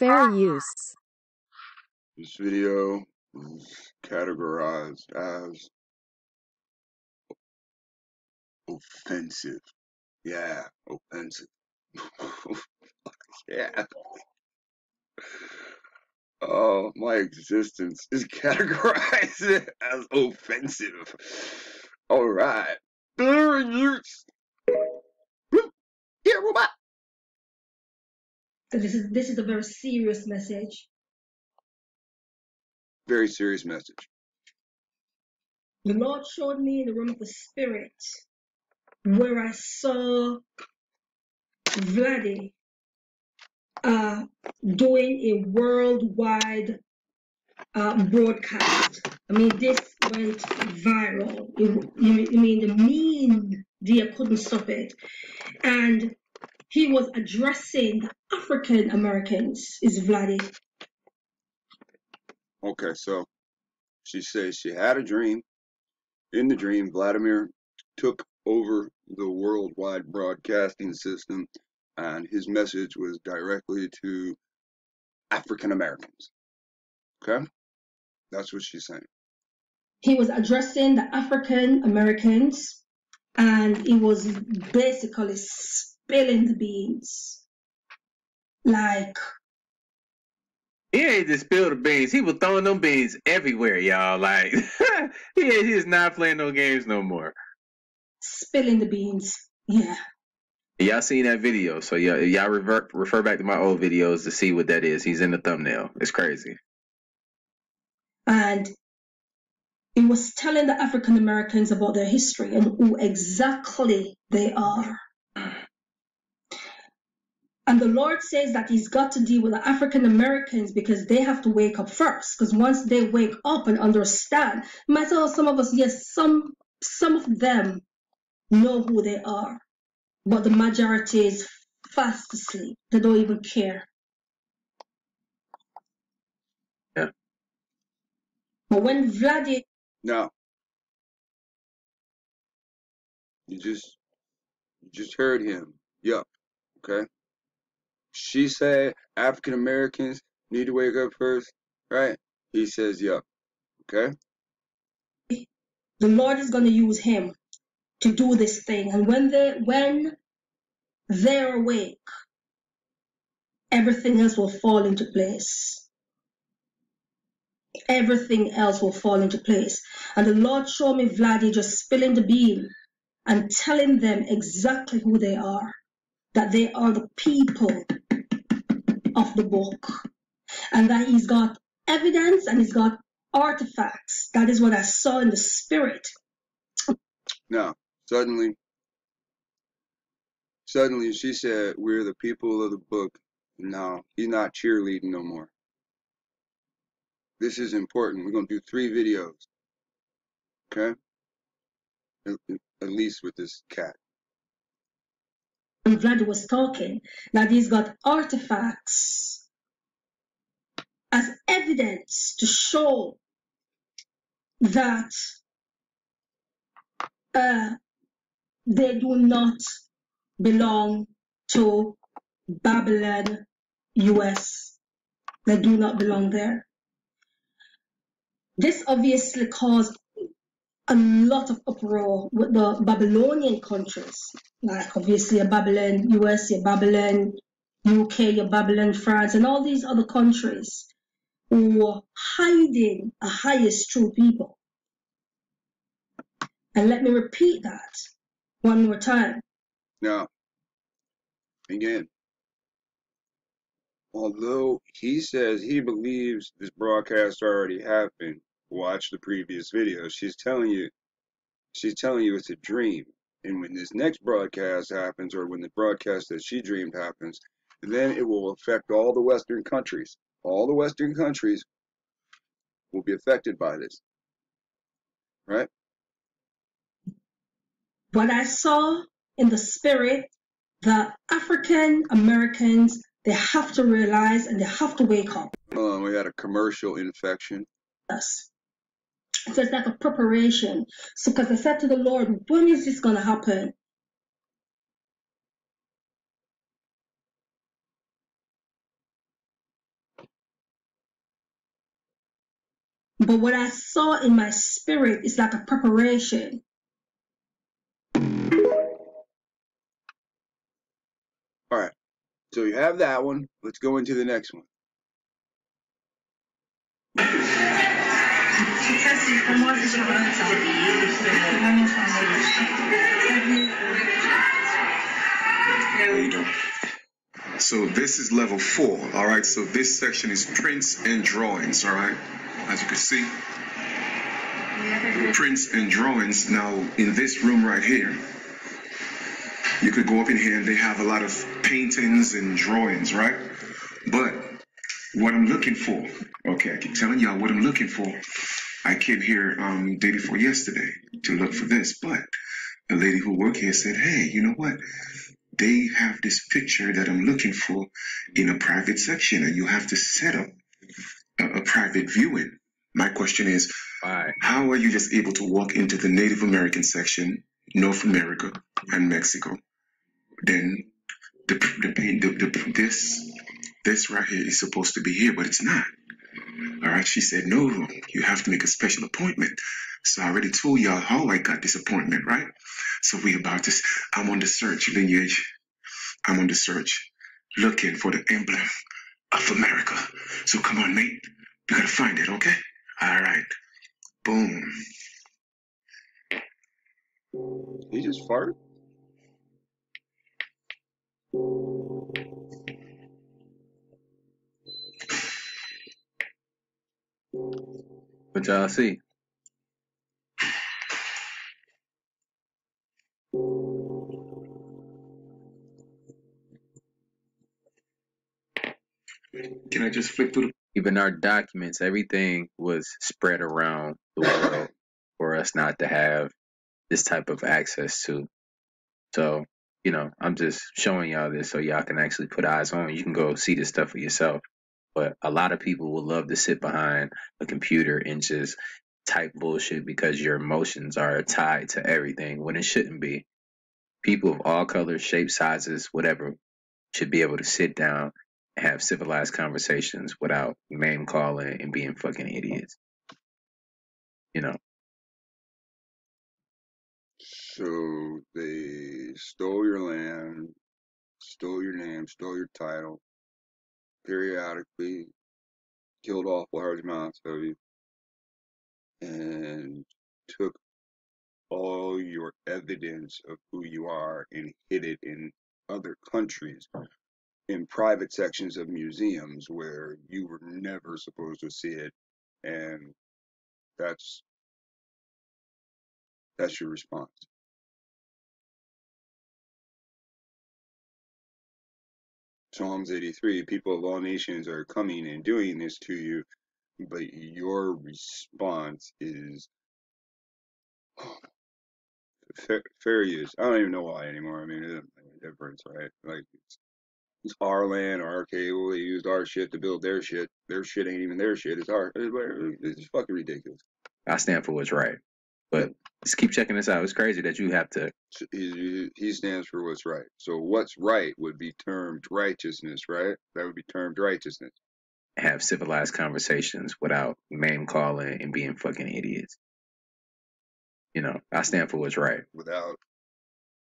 Fair ah. use. This video is categorized as offensive. Yeah, offensive. yeah. Oh, my existence is categorized as offensive. All right. Fair use. Yeah, robot. So this is this is a very serious message. Very serious message. The Lord showed me in the realm of the spirit where I saw Vladdy uh, doing a worldwide uh, broadcast. I mean, this went viral. You, mean the mean the media couldn't stop it, and he was addressing the African Americans. Is Vladdy? Okay, so she says she had a dream. In the dream, Vladimir took over the worldwide broadcasting system, and his message was directly to African Americans. Okay? That's what she's saying. He was addressing the African Americans, and he was basically spilling the beans. Like, He ain't just spilled the beans. He was throwing them beans everywhere, y'all. Like he he is not playing no games no more. spilling the beans. Yeah. Y'all seen that video, so y'all, y'all revert refer back to my old videos to see what that is. He's in the thumbnail. It's crazy. And it was telling the African Americans about their history and who exactly they are. And the Lord says that He's got to deal with the African Americans because they have to wake up first. Because once they wake up and understand, myself, some of us, yes, some some of them know who they are, but the majority is fast asleep. They don't even care. Yeah. But when Vladdy no. you just you just heard him. Yup. Okay. She said African Americans need to wake up first, right? He says yup. Okay. the Lord is going to use him to do this thing. And when they when they're awake, everything else will fall into place. Everything else will fall into place. And the Lord showed me Vladdy just spilling the bean and telling them exactly who they are. That they are the people of the book. And that he's got evidence and he's got artifacts. That is what I saw in the spirit. Now, suddenly, suddenly she said, "We're the people of the book." No, he's not cheerleading no more. This is important. We're gonna do three videos. Okay. At least with this cat. Vlad was talking that he's got artifacts as evidence to show that uh, they do not belong to Babylon, US. They do not belong there. This obviously caused a lot of uproar with the Babylonian countries, like obviously a Babylon, US, your Babylon, UK, your Babylon, France, and all these other countries who were hiding a highest true people. And let me repeat that one more time. Now, again, although he says he believes this broadcast already happened, watch the previous video. She's telling you, she's telling you it's a dream. And when this next broadcast happens, or when the broadcast that she dreamed happens, then it will affect all the Western countries. All the Western countries will be affected by this. Right? What I saw in the spirit, the African Americans, they have to realize and they have to wake up. On, we had a commercial infection. Us. So it's like a preparation. So because I said to the Lord, when is this going to happen? But what I saw in my spirit is like a preparation. All right. So you have that one. Let's go into the next one. So this is level four, all right? So this section is prints and drawings, all right? As you can see, prints and drawings. Now, in this room right here, you could go up in here and they have a lot of paintings and drawings, right? But what I'm looking for, okay, I keep telling y'all what I'm looking for. I came here um day before yesterday to look for this, but a lady who worked here said, hey, you know what? They have this picture that I'm looking for in a private section, and you have to set up a, a private viewing. My question is, Why? how are you just able to walk into the Native American section, North America and Mexico? Then the the, the, the this this right here is supposed to be here, but it's not. All right, she said no. You have to make a special appointment. So I already told y'all how I got this appointment, right? So we about to. I'm on the search lineage. I'm on the search, looking for the emblem of America. So come on, mate. We gotta find it, okay? All right. Boom. He just farted. What y'all see? Can I just flip through the Even our documents, everything was spread around the world for us not to have this type of access to. So, you know, I'm just showing y'all this so y'all can actually put eyes on. You can go see this stuff for yourself. But a lot of people will love to sit behind a computer and just type bullshit because your emotions are tied to everything when it shouldn't be. People of all colors, shapes, sizes, whatever, should be able to sit down and have civilized conversations without name calling and being fucking idiots. You know, So they stole your land, stole your name, stole your title, periodically killed awful large amounts of you, and took all your evidence of who you are and hid it in other countries in private sections of museums where you were never supposed to see it. And that's that's your response psalms 83 people of all nations are coming and doing this to you but your response is fair, use i don't even know why anymore. I mean it doesn't make a difference right? Like it's, it's our land our cable they used our shit to build their shit. Their shit ain't even their shit. It's our it's fucking ridiculous. I stand for what's right. But just keep checking this out. It's crazy that you have to he, he stands for what's right. So what's right would be termed righteousness, right? That would be termed righteousness. have civilized conversations without name calling and being fucking idiots. You know, I stand for what's right. without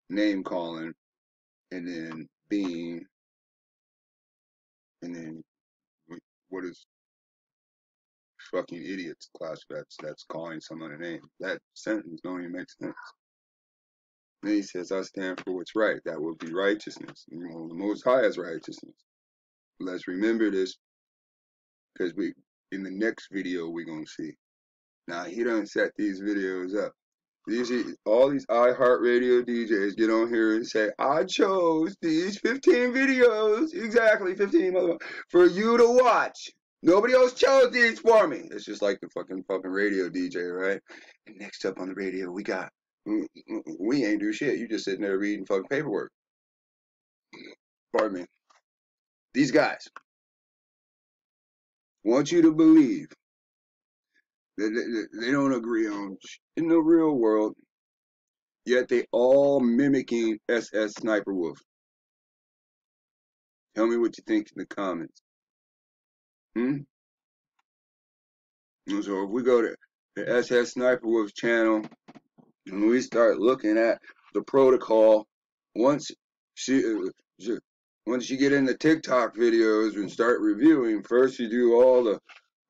name calling and then being and then what is fucking idiots class that's that's calling someone a name. That sentence don't even make sense. Then he says i stand for what's right. That would be righteousness. You know the most high is righteousness. Let's remember this because we in the next video we're gonna see. Now he done set these videos up. These all these iHeartRadio DJs get on here and say, "I chose these 15 videos, exactly 15 mother- for you to watch. Nobody else chose these for me." It's just like the fucking fucking radio DJ, right? And next up on the radio, we got we we ain't do shit. You just sitting there reading fucking paperwork. Pardon me. These guys want you to believe that they, they don't agree on in the real world Yet they all mimicking SS Sniper Wolf. Tell me what you think in the comments. Hmm? So if we go to the SS Sniper Wolf channel and we start looking at the protocol, once she, uh, she once you get into TikTok videos and start reviewing, first you do all the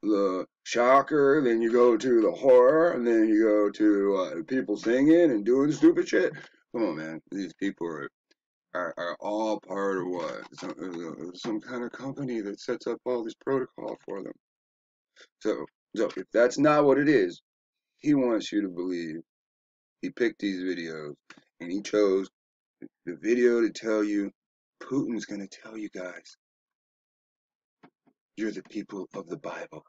the shocker, then you go to the horror, and then you go to uh, people singing and doing stupid shit. Come on, man. These people are are, are all part of what some, uh, some kind of company that sets up all this protocol for them. So, so if that's not what it is, he wants you to believe. He picked these videos and he chose the video to tell you Putin's going to tell you guys you're the people of the Bible.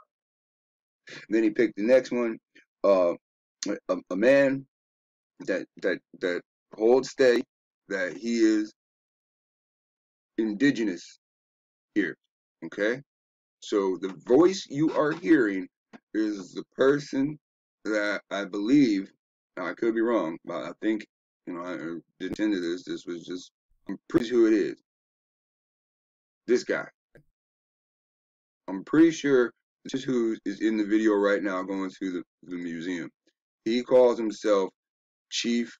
And then he picked the next one, uh, a, a man that that that holds stay that he is indigenous here. Okay, so the voice you are hearing is the person that I believe. Now I could be wrong, but I think you know I uh, didn't intend this. This was just I'm pretty sure who it is this guy. I'm pretty sure this is who is in the video right now going to the, the museum. He calls himself Chief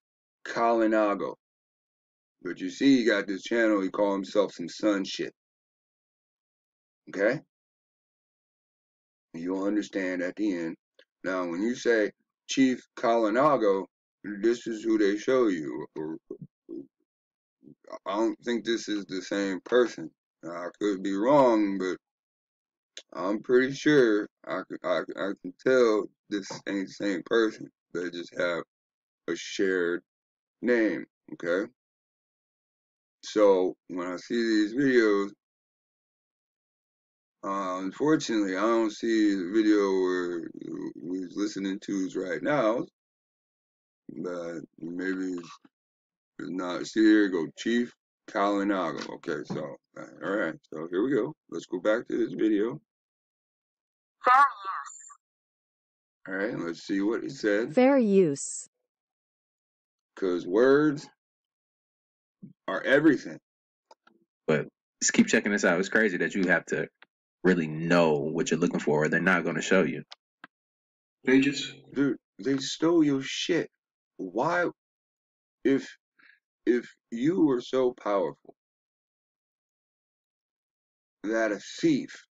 Kalinago. But you see, he got this channel, he called himself some sun shit. Okay? You'll understand at the end. Now, when you say Chief Kalinago, this is who they show you. I don't think this is the same person. I could be wrong, but I'm pretty sure I I, I can tell this ain't the same person. They just have a shared name, okay? So when I see these videos, uh, unfortunately, I don't see the video where we're listening to right now, but maybe it's, it's not. See here, go Chief Kalinago. Okay, so all right, so here we go. Let's go back to this video. Fair use. All right, let's see what it said. Fair use. Because words are everything. But just keep checking this out. It's crazy that you have to really know what you're looking for, or they're not going to show you. Pages? Dude, they stole your shit. Why? If if you were so powerful that a thief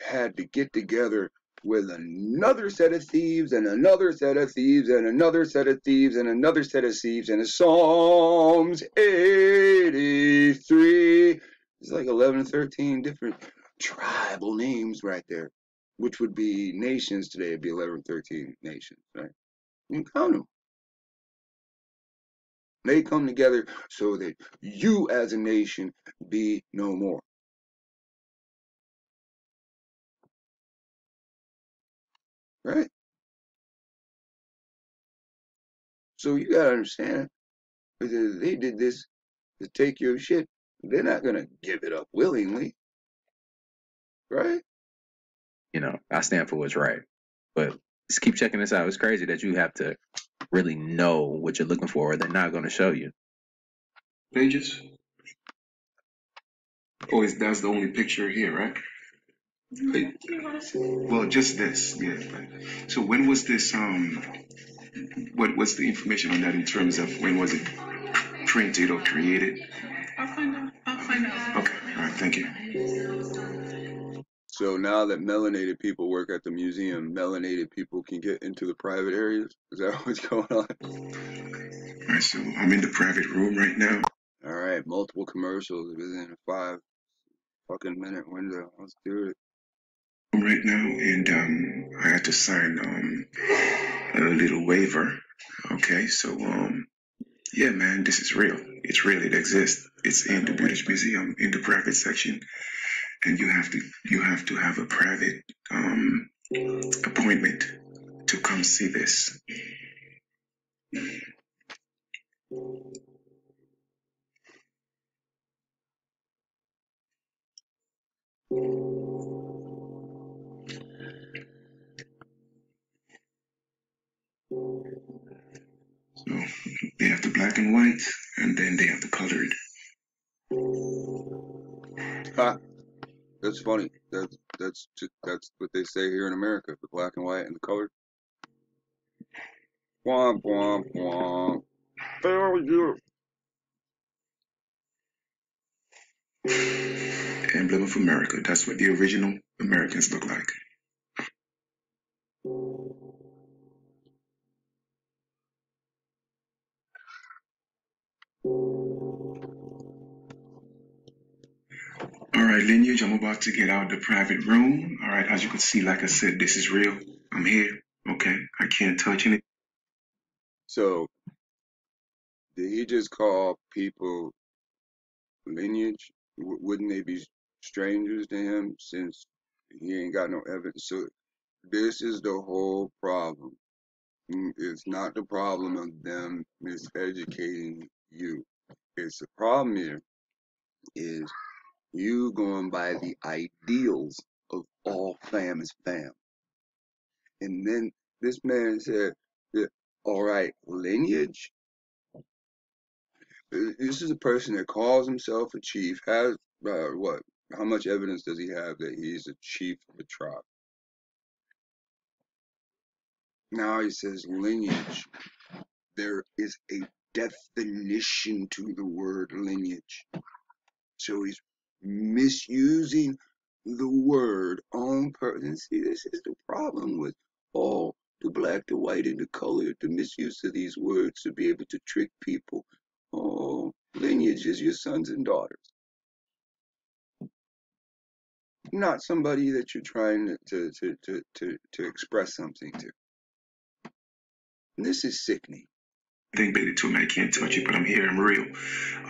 had to get together with another set of thieves and another set of thieves and another set of thieves and another set of thieves and Psalms 83. It's like 11 or 13 different tribal names right there, which would be nations today. It'd be 11 or 13 nations, right? You count them. They come together so that you as a nation be no more. Right? So you gotta understand, because they did this to take your shit, they're not gonna give it up willingly. Right? You know, I stand for what's right. But just keep checking this out. It's crazy that you have to really know what you're looking for, or they're not going to show you. Pages? Oh, is that's the only picture here, right? Wait, well, just this, yeah. But, so when was this? Um, what what's the information on that in terms of when was it printed or created? I'll find out. I'll find out. Okay, all right, thank you. So now that melanated people work at the museum, melanated people can get into the private areas. Is that what's going on? All right, so I'm in the private room right now. All right, multiple commercials within a five fucking minute window. Let's do it. Right now, and um, I had to sign um, a little waiver. Okay, so um, yeah, man, this is real. It's real. It exists. It's in the British Museum in the private section, and you have to you have to have a private um, appointment to come see this. They have the black and white, and then they have the colored. Ha! That's funny. That's that's ju- that's what they say here in America: the black and white and the colored. Womp womp womp. Failure. Emblem of America. That's what the original Americans look like. All right, lineage. I'm about to get out the private room. All right, as you can see, like I said, this is real. I'm here. Okay, I can't touch anything. So, did he just call people lineage? W- wouldn't they be strangers to him since he ain't got no evidence? So, this is the whole problem. Mm, It's not the problem of them miseducating you. It's the problem here is you going by the ideals of all fam is fam. And then this man said, yeah, all right, lineage. Uh, This is a person that calls himself a chief, has, uh, what, how much evidence does he have that he's a chief of a tribe? Now he says lineage. There is a definition to the word lineage. So he's misusing the word on purpose. See, this is the problem with all the black, the white, and the colored, the misuse of these words to be able to trick people. Oh, lineage is your sons and daughters, not somebody that you're trying to to to to, to express something to. And this is sickening. Thing baby to me, I can't touch you, but I'm here. I'm real.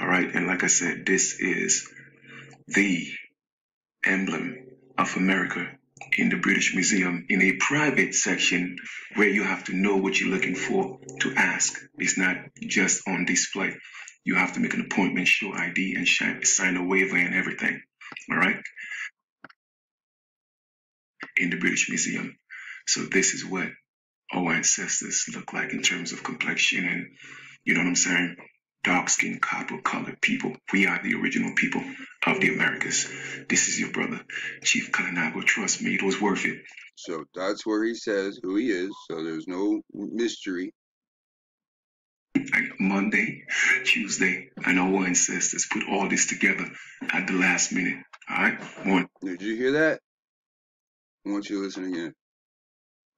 All right, and like I said, this is the emblem of America in the British Museum in a private section where you have to know what you're looking for to ask. It's not just on display. You have to make an appointment, show ID, and sign a waiver and everything. All right, in the British Museum. So this is what our ancestors look like in terms of complexion and you know what I'm saying? Dark skinned, copper colored people. We are the original people of the Americas. This is your brother, Chief Kalinago. Trust me, it was worth it. So that's where he says who he is. So there's no mystery. Like Monday, Tuesday, and our ancestors put all this together at the last minute. All right? One, Did you hear that? I want you to listen again.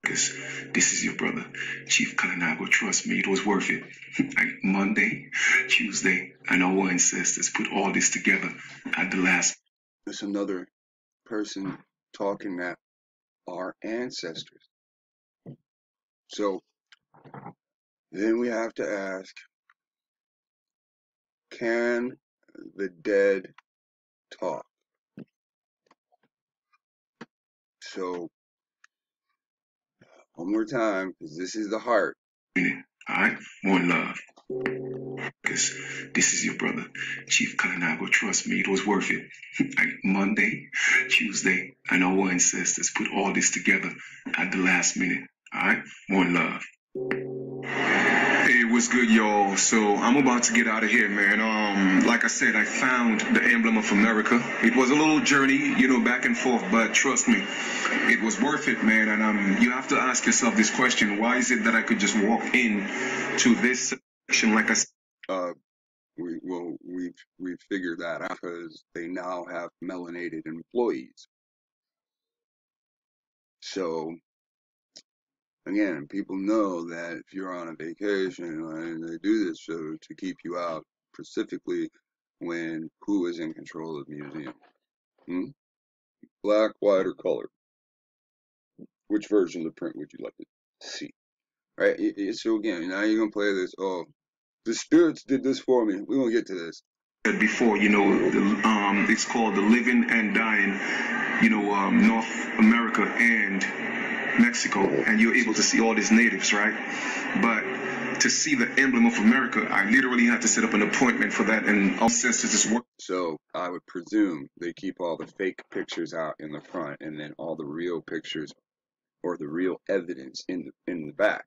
Because this is your brother, Chief Kalinago. Trust me, it was worth it. like Monday, Tuesday, and our ancestors put all this together at the last It's another person talking that our ancestors. So then we have to ask can the dead talk? So, one more time, because this is the heart. All right? One love. Because this is your brother, Chief Kalinago. Trust me, it was worth it. like Monday, Tuesday, and our ancestors put all this together at the last minute. All right? more love. Hey, what's good, y'all? So I'm about to get out of here, man. Um, like I said, I found the emblem of America. It was a little journey, you know, back and forth, but trust me, it was worth it, man. And um, you have to ask yourself this question: Why is it that I could just walk in to this section, like I said? Uh, we well, we've we've figured that out because they now have melanated employees. So again, people know that if you're on a vacation and they do this show to keep you out, specifically when who is in control of the museum? Hmm? Black, white, or color? Which version of the print would you like to see? Right. So again, now you're gonna play this. Oh, the spirits did this for me. We're gonna get to this. before, you know, the, um, it's called the living and dying, you know, um, North America and Mexico, and you're able to see all these natives, right? But to see the emblem of America, I literally had to set up an appointment for that, and all ancestors just work. So I would presume they keep all the fake pictures out in the front, and then all the real pictures or the real evidence in the in the back.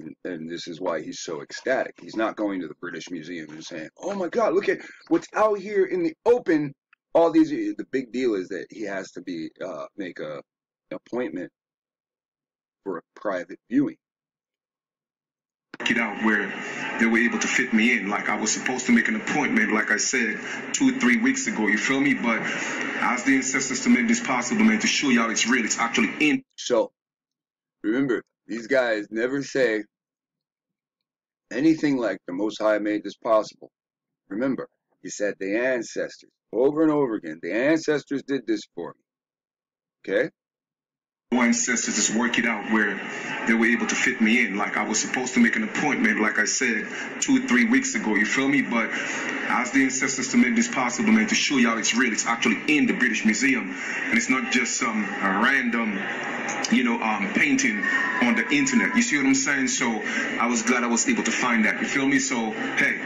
And, and this is why he's so ecstatic. He's not going to the British Museum and saying, "Oh my God, look at what's out here in the open all these. The big deal is that he has to be uh, make a appointment for a private viewing. it out where they were able to fit me in. Like I was supposed to make an appointment, like I said, two, or three weeks ago. You feel me? But as the ancestors to make this possible, man, to show y'all it's real, it's actually in. So remember, these guys never say anything like the Most High made this possible. Remember, he said the ancestors over and over again. The ancestors did this for me. Okay? Our ancestors just work it out where they were able to fit me in. Like I was supposed to make an appointment, like I said, two, or three weeks ago. You feel me? But as the ancestors to make this possible, man, to show y'all it's real, it's actually in the British Museum, and it's not just some random, you know, um, painting on the internet. You see what I'm saying? So I was glad I was able to find that. You feel me? So hey,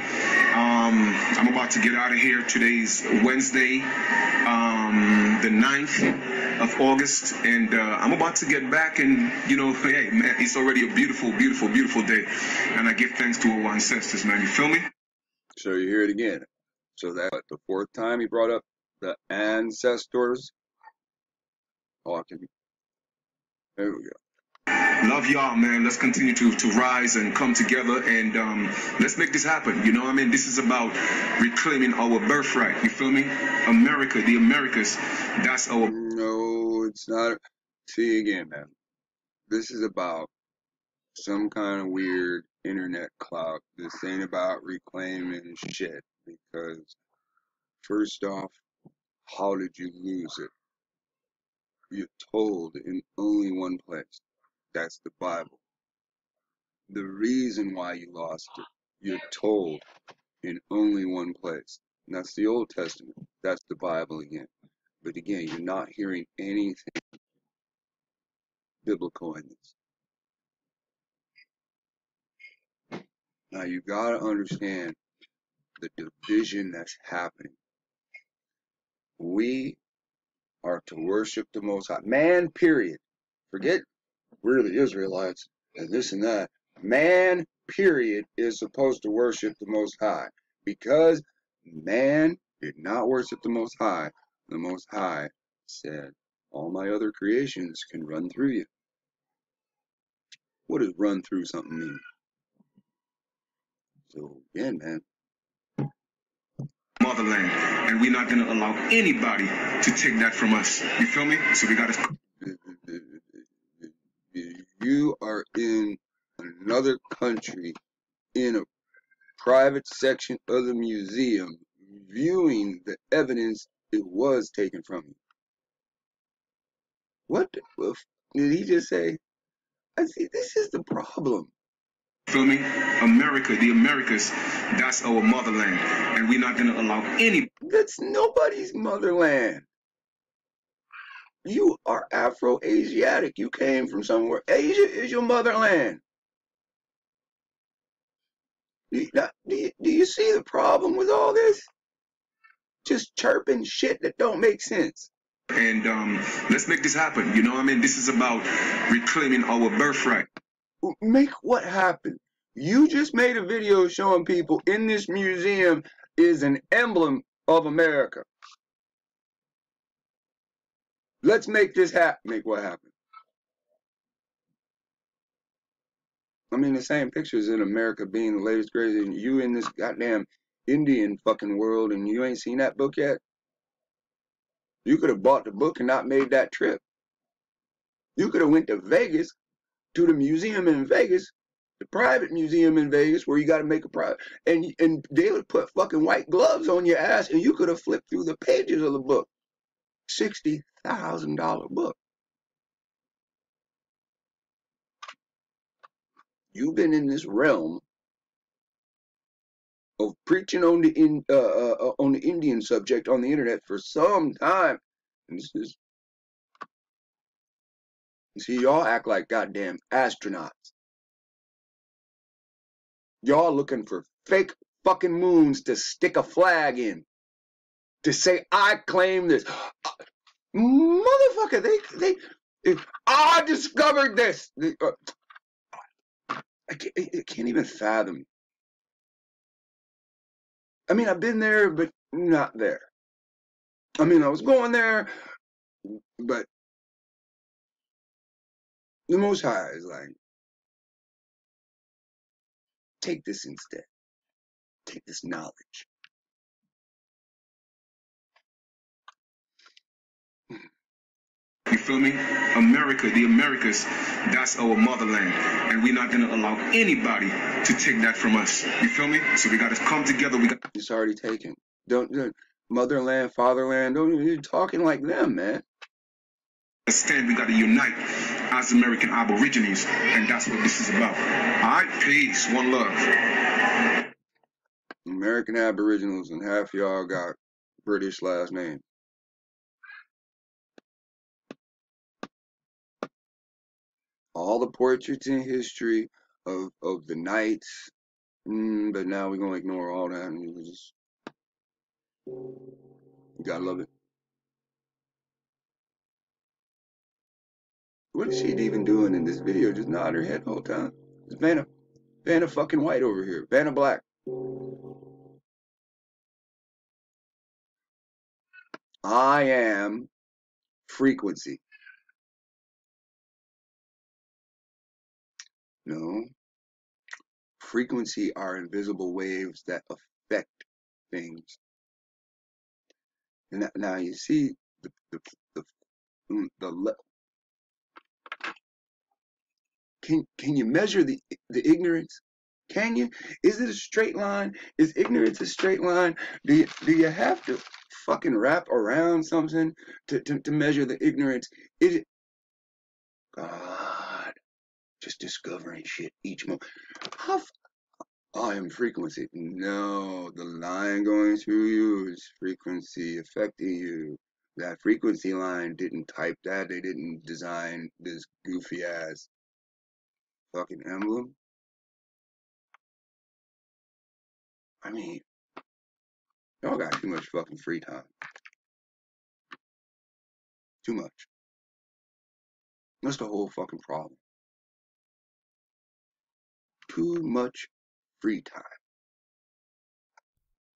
um, I'm about to get out of here. Today's Wednesday, um, the 9th of August, and uh, I'm about to get back. And you know, hey, man, it's already a beautiful, beautiful, beautiful day, and I give thanks to our ancestors, man. You feel me? So you hear it again. So that the fourth time he brought up the ancestors talking. There we go. Love y'all, man. Let's continue to, to rise and come together and um, let's make this happen. You know I mean? This is about reclaiming our birthright. You feel me? America, the Americas, that's our No, it's not. See again, man. This is about some kind of weird internet clout. This ain't about reclaiming shit. Because, first off, how did you lose it? You're told in only one place. That's the Bible. The reason why you lost it, you're told in only one place. And that's the Old Testament. That's the Bible again. But again, you're not hearing anything biblical in this. Now you gotta understand the division that's happening. We are to worship the Most High. Man, period. Forget we're the Israelites and this and that. Man, period, is supposed to worship the Most High. Because man did not worship the Most High, the Most High said, All my other creations can run through you. What does run through something mean? So, again, man, motherland, and we're not gonna allow anybody to take that from us. You feel me? So we gotta you are in another country in a private section of the museum viewing the evidence it was taken from you. What the f- did he just say? I see, this is the problem. feel me? America, the Americas, that's our motherland, and we're not gonna allow any That's nobody's motherland. You are Afro-Asiatic. You came from somewhere. Asia is your motherland. Do you, do you, do you see the problem with all this? Just chirping shit that don't make sense. and um, let's make this happen. You know what I mean? This is about reclaiming our birthright. Make what happen? You just made a video showing people in this museum is an emblem of America. Let's make this happen. Make what happen? I mean, the same pictures in America being the latest crazy, and you in this goddamn Indian fucking world, and you ain't seen that book yet. You could have bought the book and not made that trip. You could have went to Vegas to the museum in Vegas, the private museum in Vegas, where you got to make a private, and and they would put fucking white gloves on your ass, and you could have flipped through the pages of the book. Sixty thousand dollar book. You've been in this realm of preaching on the in uh, uh, uh, on the Indian subject on the internet for some time, and this is see y'all act like goddamn astronauts. Y'all looking for fake fucking moons to stick a flag in to say I claim this. Motherfucker, they they, I discovered this. They, uh, I can't even fathom. I mean, I've been there, but not there. I mean, I was going there, but the Most High is like, take this instead. Take this knowledge. Feel me? America, the Americas, that's our motherland. And we're not gonna allow anybody to take that from us. You feel me? So we gotta come together, we gotta It's already taken. Don't, don't motherland, fatherland. Don't you're talking like them, man. stand, we gotta unite as American Aborigines. And that's what this is about. Alright, peace, one love. American Aboriginals and half y'all got British last names. All the portraits in history of of the knights, mm, but now we're gonna ignore all that and we just gotta love it. What is she even doing in this video? Just nod her head the whole time. It's Vanna, Vanna fucking White over here. Vanna Black. I am frequency. No. Frequency are invisible waves that affect things. And now you see the the the, mm, the can can you measure the the ignorance? Can you? Is it a straight line? Is ignorance a straight line? Do you do you have to fucking wrap around something to, to, to measure the ignorance? Is it just discovering shit each moment? How f- oh, I am frequency. No, the line going through you is frequency affecting you. That frequency line didn't type that. They didn't design this goofy ass fucking emblem. I mean, y'all got too much fucking free time. Too much. That's the whole fucking problem. Too much free time.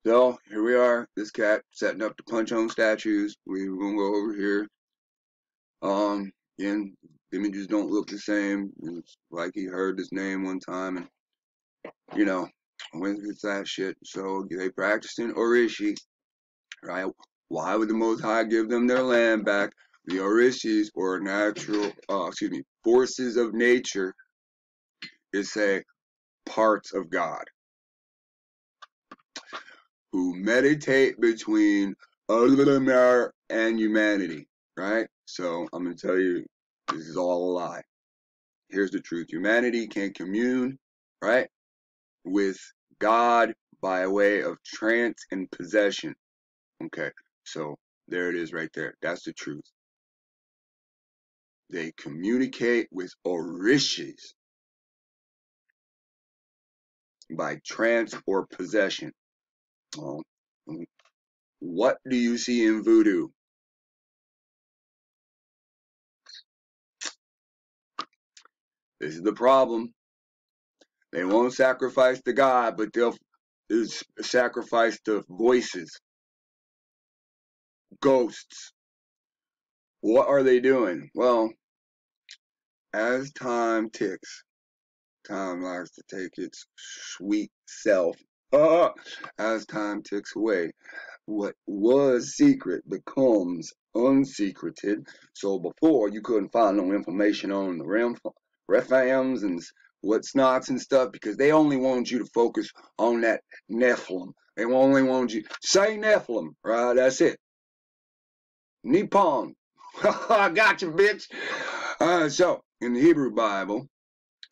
So here we are, this cat setting up the punch on statues. We were gonna go over here. Um, again, images don't look the same. It's like he heard his name one time and you know, went with that shit. So they practiced in Orishi, right? Why would the Most High give them their land back? The Orishis or natural, uh, excuse me, forces of nature is say parts of God who meditate between Ullamar and humanity, right? So I'm gonna tell you, this is all a lie. Here's the truth: humanity can't commune, right, with God by way of trance and possession. Okay, so there it is, right there. That's the truth. They communicate with Orishas by trance or possession. Um, what do you see in voodoo? This is the problem. They won't sacrifice the God, but they'll sacrifice the voices, ghosts. What are they doing? Well, as time ticks, time likes to take its sweet self. up as time ticks away, what was secret becomes unsecreted. So before you couldn't find no information on the Rem- Rephaims and what's nots and stuff because they only want you to focus on that Nephilim. They only want you say Nephilim, right? That's it. Nippon. I got you, bitch. Uh, so in the Hebrew Bible,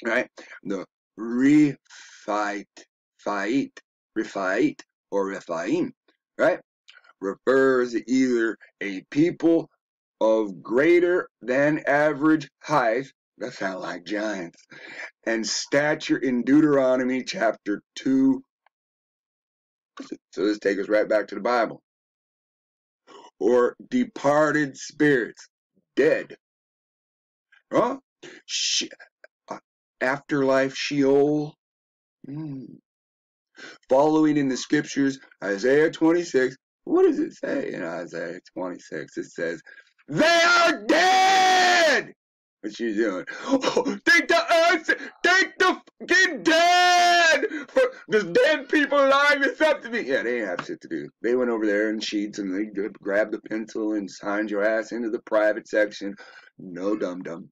right, the Rephite, fight, Rephite, or Rephaim, right, refers to either a people of greater than average height, that sound like giants, and stature in Deuteronomy chapter 2. So this takes us right back to the Bible. Or departed spirits, dead. Huh? Afterlife Sheol. Mm. Following in the scriptures, Isaiah 26, What does it say in Isaiah 26? It says, They are dead! What you doing? Oh, take the earth, take the fucking dead! For there's dead people lying this up to me. Yeah, they have shit to do. They went over there in sheets and they grabbed the pencil and signed your ass into the private section. No dum dum.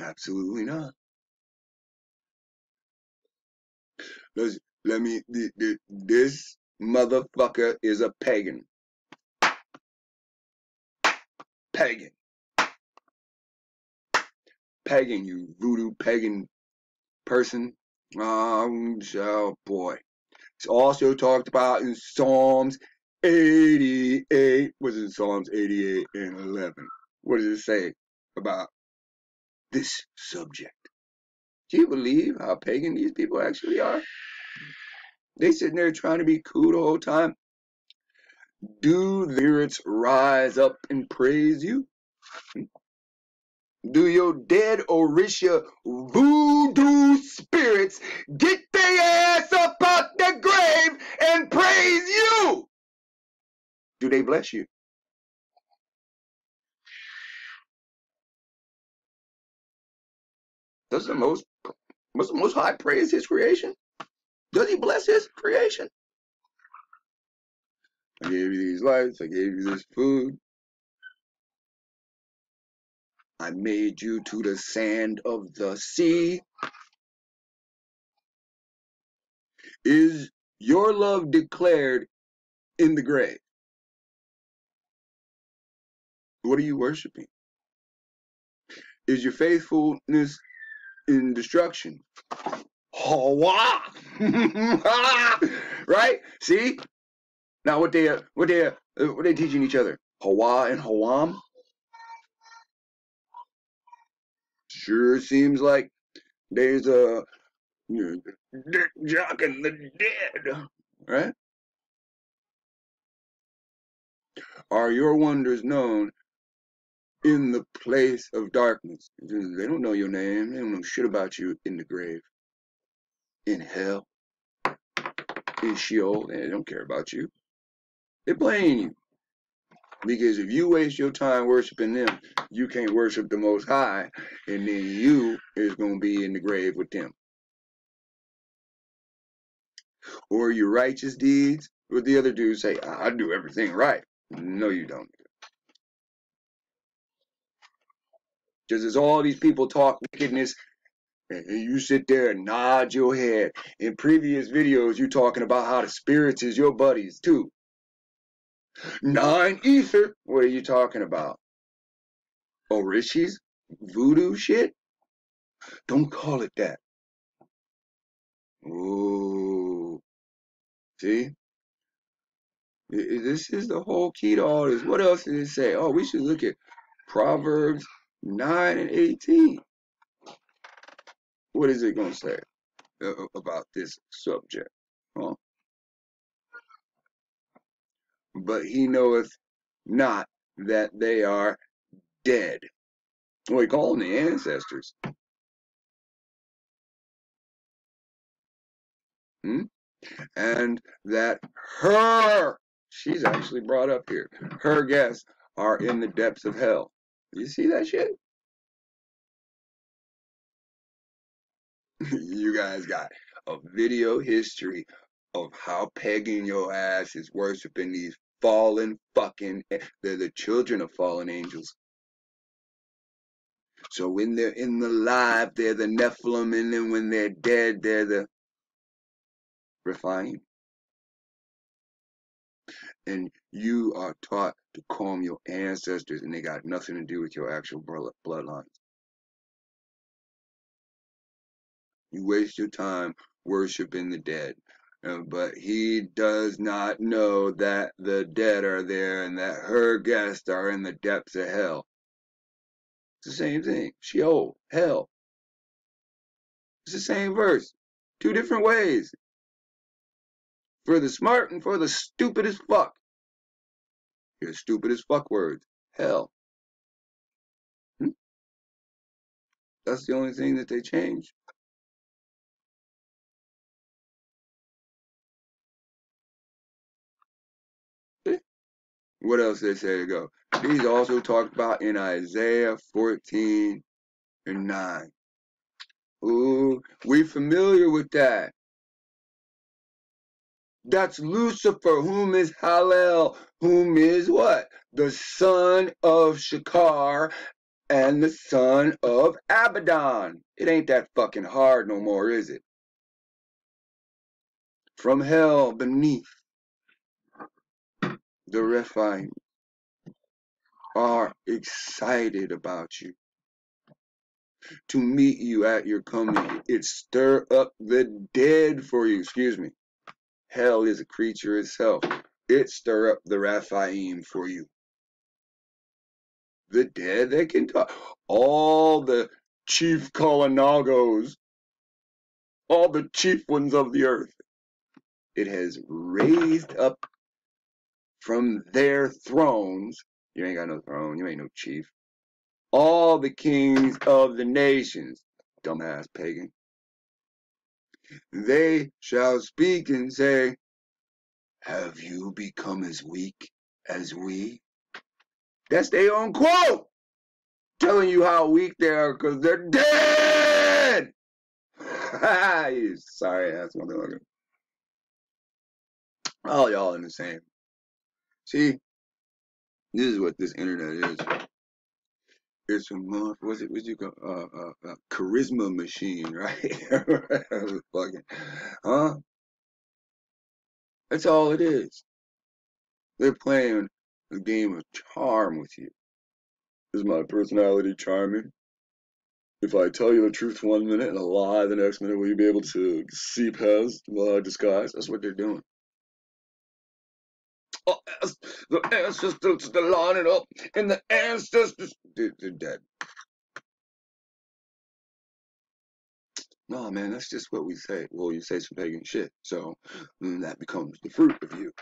Absolutely not. Let's, let me. th- th- This motherfucker is a pagan. Pagan. Pagan, you voodoo pagan person. Um, oh boy. It's also talked about in Psalms 88. Was it Psalms 88 and 11? What does it say about this subject? Do you believe how pagan these people actually are? They sitting there trying to be cool the whole time. Do spirits rise up and praise you? Do your dead Orisha voodoo spirits get their ass up out the grave and praise you? Do they bless you? Does the most does the most high praise his creation? Does he bless his creation? I gave you these lights, I gave you this food. I made you to the sand of the sea. Is your love declared in the grave? What are you worshiping? Is your faithfulness in destruction? Hawa! right? See? Now what they uh, what they uh, what they teaching each other? Hawa and Hawam? Sure seems like there's a dick jock and the dead, right? Are your wonders known in the place of darkness? They don't know your name. They don't know shit about you in the grave, in hell, in Sheol. They don't care about you. They're playing you. Because if you waste your time worshiping them, you can't worship the Most High, and then you is going to be in the grave with them. Or your righteous deeds, what the other dudes say, I do everything right. No, you don't. Just as all these people talk wickedness, and you sit there and nod your head. In previous videos, you talking about how the spirits is your buddies too. Nine ether, what are you talking about? Orishis? Voodoo shit? Don't call it that. Ooh. See? This is the whole key to all this. What else did it say? Oh, we should look at Proverbs 9 and 18. What is it going to say uh, about this subject? Huh? But he knoweth not that they are dead. Well, he called them the ancestors. Hmm? And that her, she's actually brought up here, her guests are in the depths of hell. You see that shit? you guys got a video history of how pegging your ass is worshiping these fallen fucking they're the children of fallen angels. So when they're in the live, they're the Nephilim, and then when they're dead, they're the refined. And you are taught to call them your ancestors, and they got nothing to do with your actual bloodlines. You waste your time worshiping the dead. Uh, but he does not know that the dead are there and that her guests are in the depths of hell. It's the same thing. She Sheol, hell. It's the same verse. Two different ways for the smart and for the stupid as fuck. Your stupid as fuck words. Hell. Hmm? That's the only thing that they change. Eh? What else they say to go? These also talked about in Isaiah 14 and 9. Ooh, we familiar with that. That's Lucifer, whom is Hallel, whom is what? The son of Shakar and the son of Abaddon. It ain't that fucking hard no more, is it? From hell beneath, the Rephaim are excited about you to meet you at your coming. It stir up the dead for you. Excuse me. Hell is a creature itself. It stir up the Rephaim for you. The dead, they can talk. All the chief Kalanagos, all the chief ones of the earth. It has raised up from their thrones. You ain't got no throne. You ain't no chief. All the kings of the nations. Dumbass pagan. They shall speak and say, Have you become as weak as we? That's their own quote. Telling you how weak they are because they're dead. you sorry ass motherfucker. All y'all in the same. See, this is what this internet is. It's a month. Was it? Was you call? Uh, uh, uh, charisma machine, right? Fucking, huh? That's all it is. They're playing a game of charm with you. Is my personality charming? If I tell you the truth one minute and a lie the next minute, will you be able to see past my disguise? That's what they're doing. The ancestors, they're lining up, and the ancestors, they're dead. No, man, that's just what we say. Well, you say some pagan shit, so that becomes the fruit of you.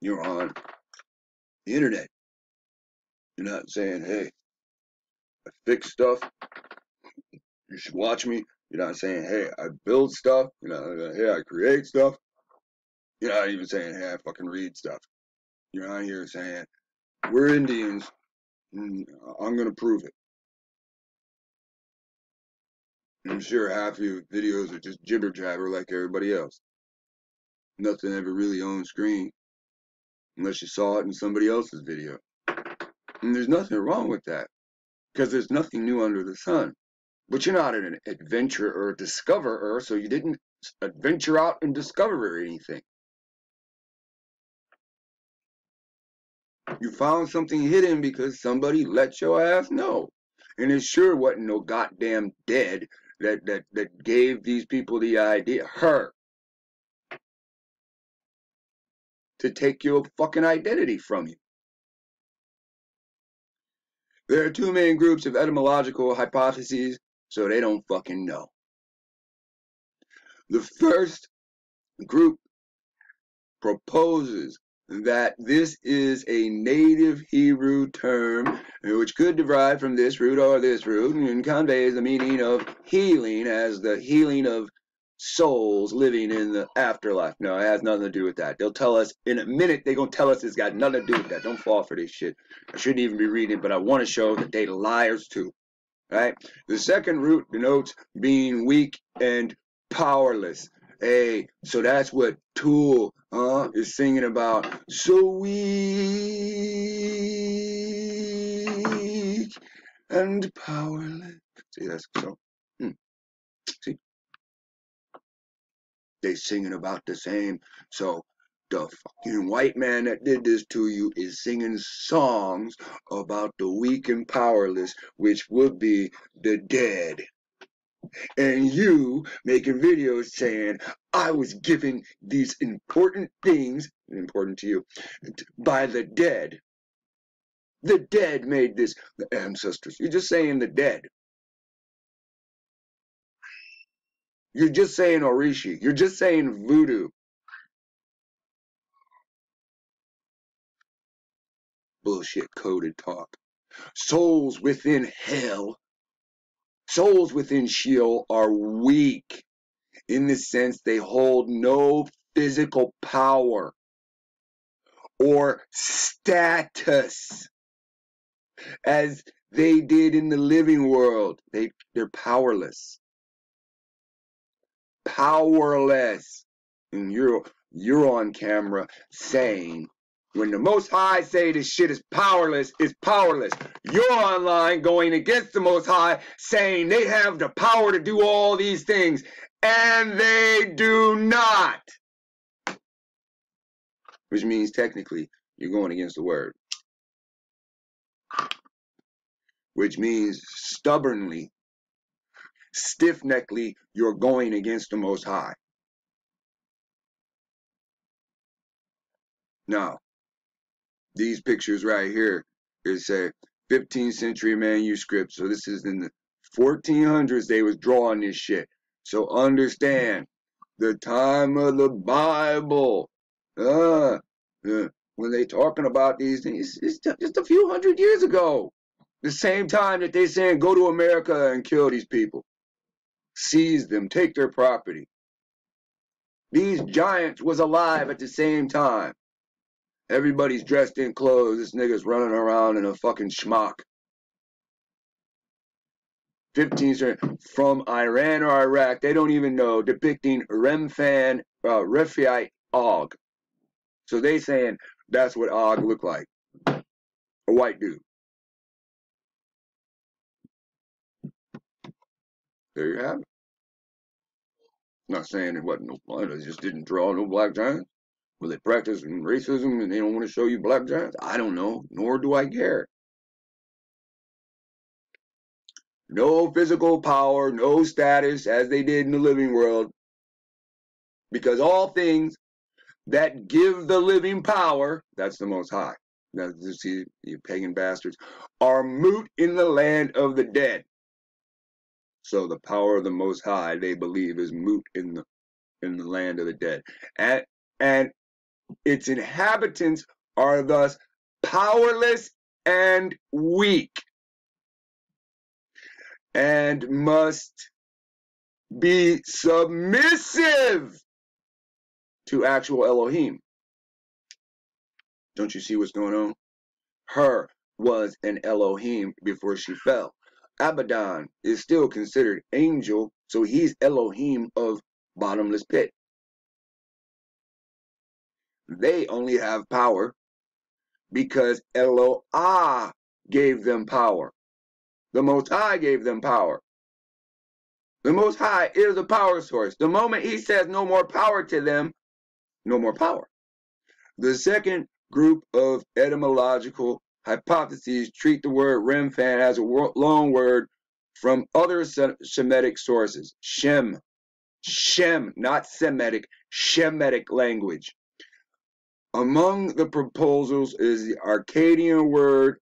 You're on the internet. You're not saying, hey, I fix stuff. You should watch me. You're not saying, hey, I build stuff. You know, hey, I create stuff. You're not even saying, hey, I fucking read stuff. You're not here saying, we're Indians. Mm, I'm going to prove it. I'm sure half of your videos are just jibber jabber like everybody else. Nothing ever really on screen unless you saw it in somebody else's video. And there's nothing wrong with that because there's nothing new under the sun. But you're not an adventurer or discoverer, so you didn't adventure out and discover anything. You found something hidden because somebody let your ass know. And it sure wasn't no goddamn dead that, that, that gave these people the idea. Her. To take your fucking identity from you. There are two main groups of etymological hypotheses, so they don't fucking know. The first group proposes that this is a native Hebrew term which could derive from this root or this root and conveys the meaning of healing as the healing of souls living in the afterlife. No, it has nothing to do with that. They'll tell us in a minute, they're going to tell us it's got nothing to do with that. Don't fall for this shit. I shouldn't even be reading, but I want to show that they liars too. Right? The second root denotes being weak and powerless. Hey, so that's what Tool uh, is singing about. So weak and powerless. See, that's so. Hmm. See, they singing about the same. So the fucking white man that did this to you is singing songs about the weak and powerless, which would be the dead and you making videos saying I was given these important things, important to you, by the dead. The dead made this, the ancestors. You're just saying the dead. You're just saying Orishi. You're just saying voodoo. Bullshit coded talk. Souls within hell Souls within Sheol are weak in the sense they hold no physical power or status as they did in the living world. They, they're powerless. Powerless. And you're, you're on camera saying, when the Most High say this shit is powerless, it's powerless. You're online going against the Most High saying they have the power to do all these things, and they do not. Which means technically you're going against the word. Which means stubbornly, stiff neckly, you're going against the Most High. Now, these pictures right here is a 15th century manuscript. So this is in the 1400s they was drawing this shit. So understand the time of the Bible. Uh, uh, when they talking about these things, it's just a few hundred years ago. The same time that they saying go to America and kill these people, seize them, take their property. These giants was alive at the same time. Everybody's dressed in clothes. This nigga's running around in a fucking schmuck. 15th from Iran or Iraq, they don't even know, depicting Remphan, uh, Og. So they saying that's what Og looked like. A white dude. There you have it. Not saying it wasn't no blood, I just didn't draw no black giants. Will they practice racism and they don't want to show you black giants? I don't know, nor do I care. No physical power, no status as they did in the living world. Because all things that give the living power, that's the most high. Now, you see, you pagan bastards, are moot in the land of the dead. So the power of the most high, they believe, is moot in the in the land of the dead. And and its inhabitants are thus powerless and weak and must be submissive to actual Elohim. Don't you see what's going on? Her was an Elohim before she fell. Abaddon is still considered angel, so he's Elohim of bottomless pit. They only have power because Eloah gave them power. The Most High gave them power. The Most High is the power source. The moment He says no more power to them, no more power. The second group of etymological hypotheses treat the word Remphan as a loan word from other Semitic sources. Shem, Shem, not Semitic, Shemitic language. Among the proposals is the Akkadian word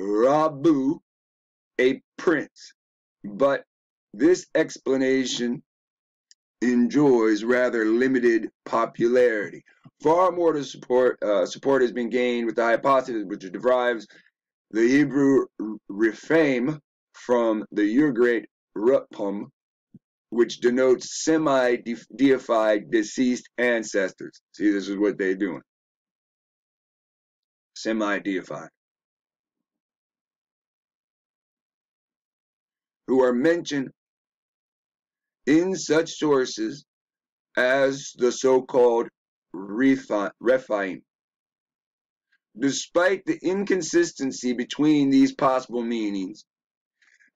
Rabu, a prince, but this explanation enjoys rather limited popularity. Far more to support uh, support has been gained with the hypothesis which derives the Hebrew Rephaim from the Ugaritic Rupum, which denotes semi-deified deceased ancestors. See, this is what they're doing. Semi-deified. Who are mentioned in such sources as the so-called Rephaim. Despite the inconsistency between these possible meanings,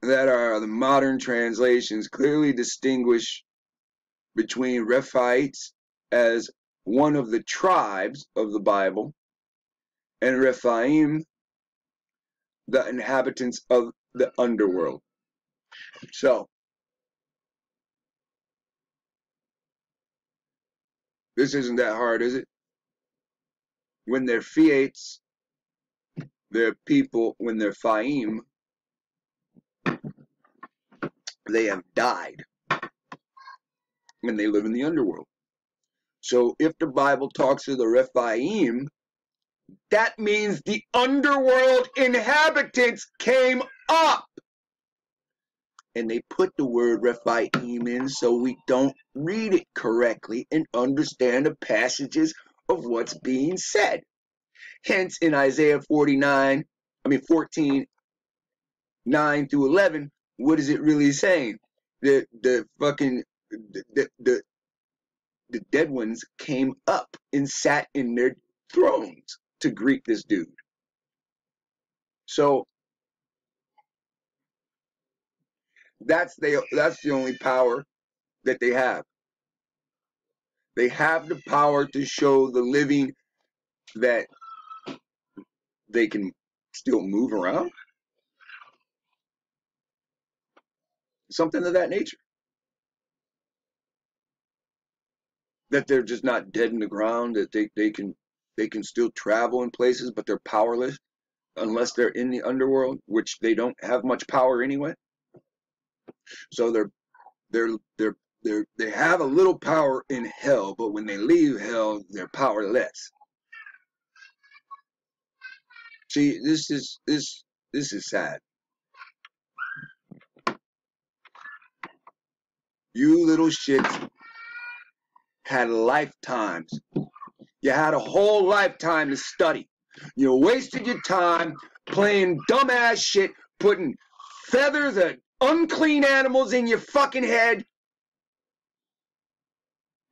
that are the modern translations clearly distinguish between Rephites as one of the tribes of the Bible and Rephaim, the inhabitants of the underworld. So, this isn't that hard, is it? When they're Fiates, they're people, when they're Faim, they have died and they live in the underworld. So if the Bible talks of the Rephaim, that means the underworld inhabitants came up. and they put the word Rephaim in so we don't read it correctly and understand the passages of what's being said. Hence, in Isaiah 49, I mean 14, 9 through 11, what is it really saying? The the fucking the the, the, dead ones came up and sat in their thrones to greet this dude. So that's they that's the only power that they have. They have the power to show the living that they can still move around. Something of that nature. That they're just not dead in the ground, that they, they can they can still travel in places, but they're powerless unless they're in the underworld, which they don't have much power anyway. So they're they're they're they're they have a little power in hell, but when they leave hell, they're powerless. See, this is this this is sad. You little shits had lifetimes. You had a whole lifetime to study. You wasted your time playing dumbass shit, putting feathers and unclean animals in your fucking head,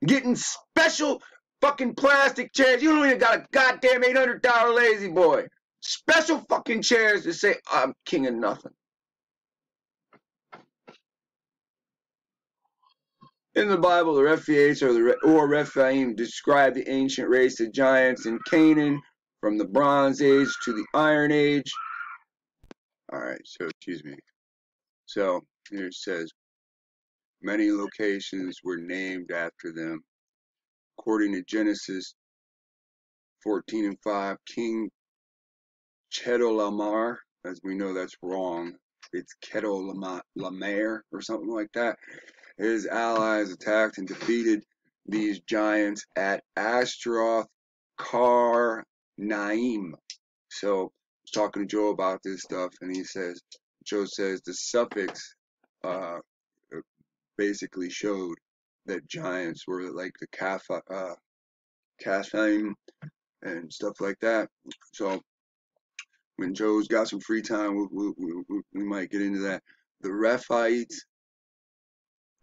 getting special fucking plastic chairs. You don't even got a goddamn $800 lazy boy. Special fucking chairs to say, I'm king of nothing. In the Bible, the Rephites or the or Rephaim describe the ancient race of giants in Canaan from the Bronze Age to the Iron Age. All right, so excuse me. So here it says many locations were named after them. According to Genesis 14 and 5, King Chedorlaomer, as we know that's wrong, it's Chedorlaomer or something like that. His allies attacked and defeated these giants at Ashtaroth Kar Naim. So I was talking to Joe about this stuff, and he says, Joe says the suffix uh, basically showed that giants were like the Kaf, uh, Kashaim and stuff like that. So when Joe's got some free time, we, we, we, we might get into that. The Rephites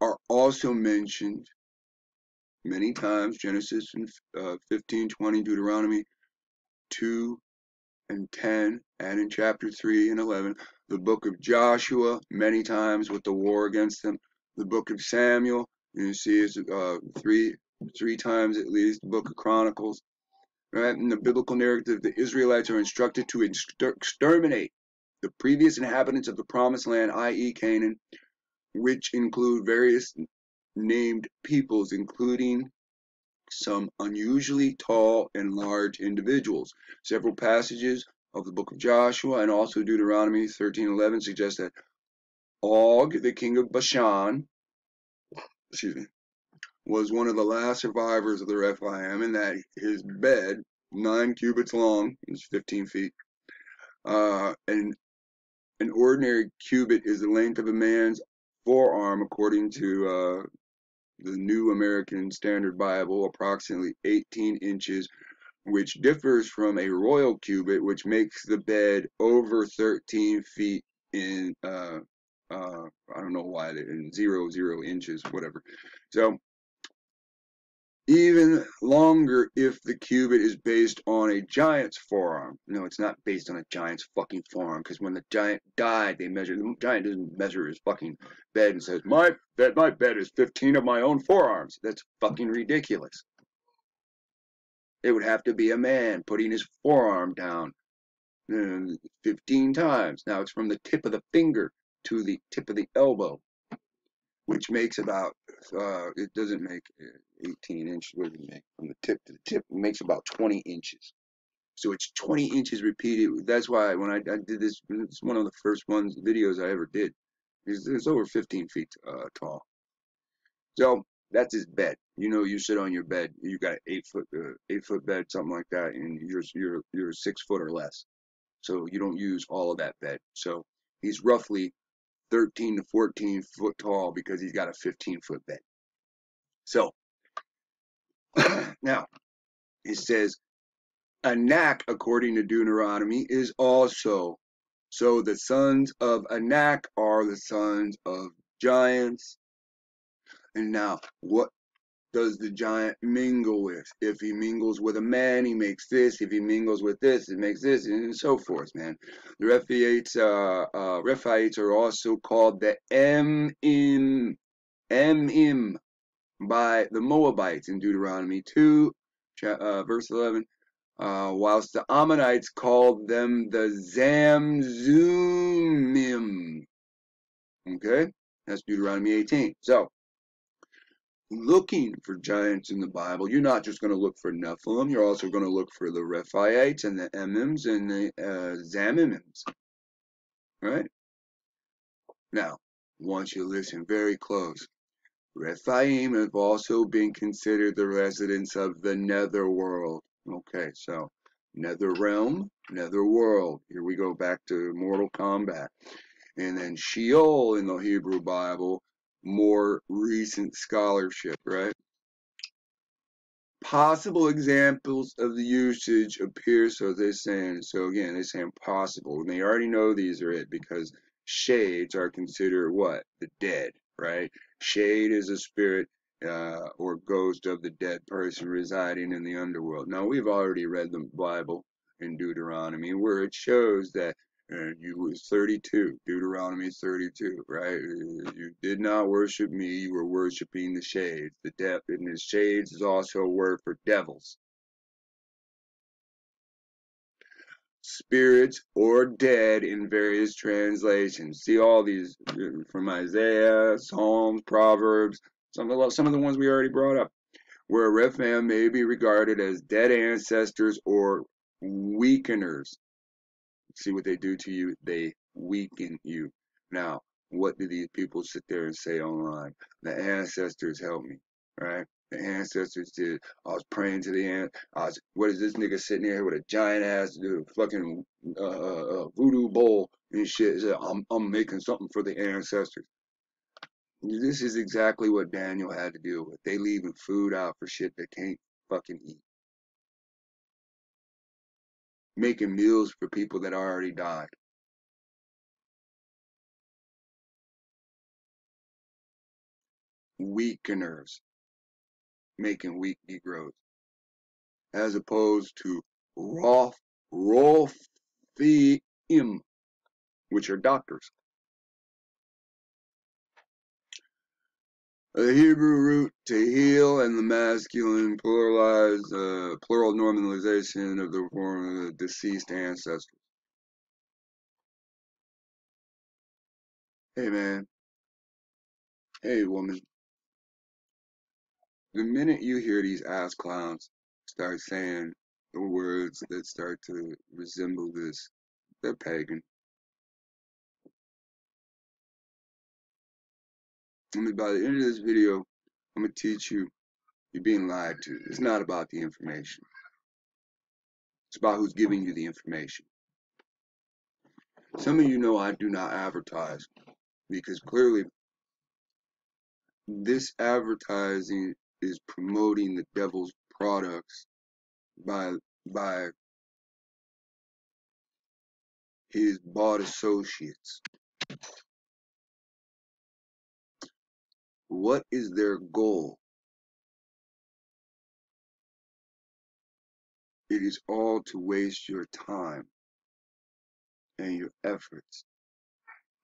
are also mentioned many times Genesis uh, 15, 20, Deuteronomy 2 and 10, and in chapter 3 and 11. The book of Joshua, many times with the war against them. The book of Samuel, you see it's uh, three three times at least. The book of Chronicles. Right? In the biblical narrative, the Israelites are instructed to exterminate the previous inhabitants of the promised land, i.e., Canaan, which include various named peoples, including some unusually tall and large individuals. Several passages of the book of Joshua and also Deuteronomy 13:11 suggest that Og, the king of Bashan, excuse me, was one of the last survivors of the Rephaim, and that his bed, nine cubits long, is 15 feet, uh, and an ordinary cubit is the length of a man's forearm, according to uh, the New American Standard Bible, approximately 18 inches, which differs from a royal cubit, which makes the bed over 13 feet in, uh, uh, I don't know why, in zero, zero inches, whatever. So even longer if the cubit is based on a giant's forearm. No, it's not based on a giant's fucking forearm, because when the giant died, they measured, the giant doesn't measure his fucking bed and says, my bed, my bed is 15 of my own forearms. That's fucking ridiculous. It would have to be a man putting his forearm down uh, 15 times. Now it's from the tip of the finger to the tip of the elbow, which makes about, uh, it doesn't make uh, 18 inches. What does it make? From the tip to the tip, it makes about 20 inches. So it's 20 inches repeated. That's why when I, I did this, it's one of the first ones, videos I ever did. It's, it's over 15 feet uh, tall. So that's his bed. You know, you sit on your bed. You got an eight foot, uh, eight foot bed, something like that, and you're you're you're six foot or less. So you don't use all of that bed. So he's roughly 13 to 14 foot tall because he's got a 15 foot bed. So, now, it says, Anak, according to Deuteronomy, is also. So the sons of Anak are the sons of giants. And now, what does the giant mingle with? If he mingles with a man, he makes this. If he mingles with this, it makes this, and so forth, man. The Rephaites, uh, uh, Rephaites are also called the Emim, Emim by the Moabites in Deuteronomy 2, uh, verse 11. Uh, whilst the Ammonites called them the Zamzummim. Okay, that's Deuteronomy 18. So, looking for giants in the Bible, you're not just going to look for Nephilim, you're also going to look for the Rephaites and the Emims and the uh, Zamimims. Right? Now, once you listen very close, Rephaim have also been considered the residents of the netherworld. Okay, so nether realm, nether world. Here we go back to Mortal Kombat. And then Sheol in the Hebrew Bible more recent scholarship, right? Possible examples of the usage appear, so they're saying, so again, they're saying possible. And they already know these are it because shades are considered what? The dead, right? Shade is a spirit uh, or ghost of the dead person residing in the underworld. Now, we've already read the Bible in Deuteronomy where it shows that and you was 32 deuteronomy 32 right? You did not worship me you were worshiping the shades. The depth in the shades is also a word for devils. Spirits or dead in various translations. See all these uh, from isaiah psalms proverbs some of the, some of the ones we already brought up where Rephaim may be regarded as dead ancestors or weakeners See what they do to you? They weaken you. Now, what do these people sit there and say online? The ancestors helped me, right? The ancestors did. I was praying to the ant. I was, what is this nigga sitting here with a giant ass dude, fucking uh, uh, uh voodoo bowl and shit? I'm, I'm making something for the ancestors. This is exactly what Daniel had to deal with. They leaving food out for shit they can't fucking eat making meals for people that already died. Weakeners, making weak Negroes, as opposed to Roth, Rothim, which are doctors. The Hebrew root to heal and the masculine pluralized uh, plural normalization of the form of the deceased ancestors. Hey man. Hey woman. The minute you hear these ass clowns start saying the words that start to resemble this, they're pagan. I mean, by the end of this video, I'm going to teach you you're being lied to. It's not about the information. It's about who's giving you the information. Some of you know I do not advertise because clearly this advertising is promoting the devil's products by by his bought associates. What is their goal? It is all to waste your time and your efforts.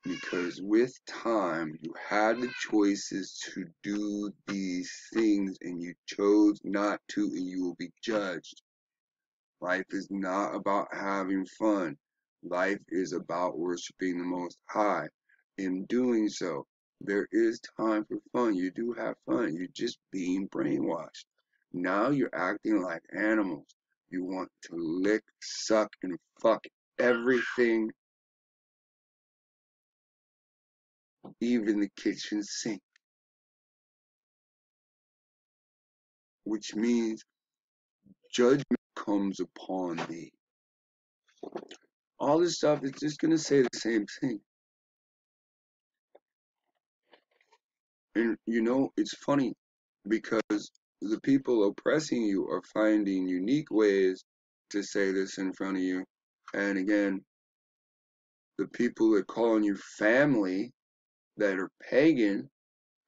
Because with time, you had the choices to do these things and you chose not to, and you will be judged. Life is not about having fun. Life is about worshiping the Most High. In doing so, there is time for fun. You do have fun. You're just being brainwashed. Now you're acting like animals. You want to lick, suck, and fuck everything, even the kitchen sink. Which means judgment comes upon thee. All this stuff is just going to say the same thing. And you know, it's funny because the people oppressing you are finding unique ways to say this in front of you. And again, the people that calling you family that are pagan,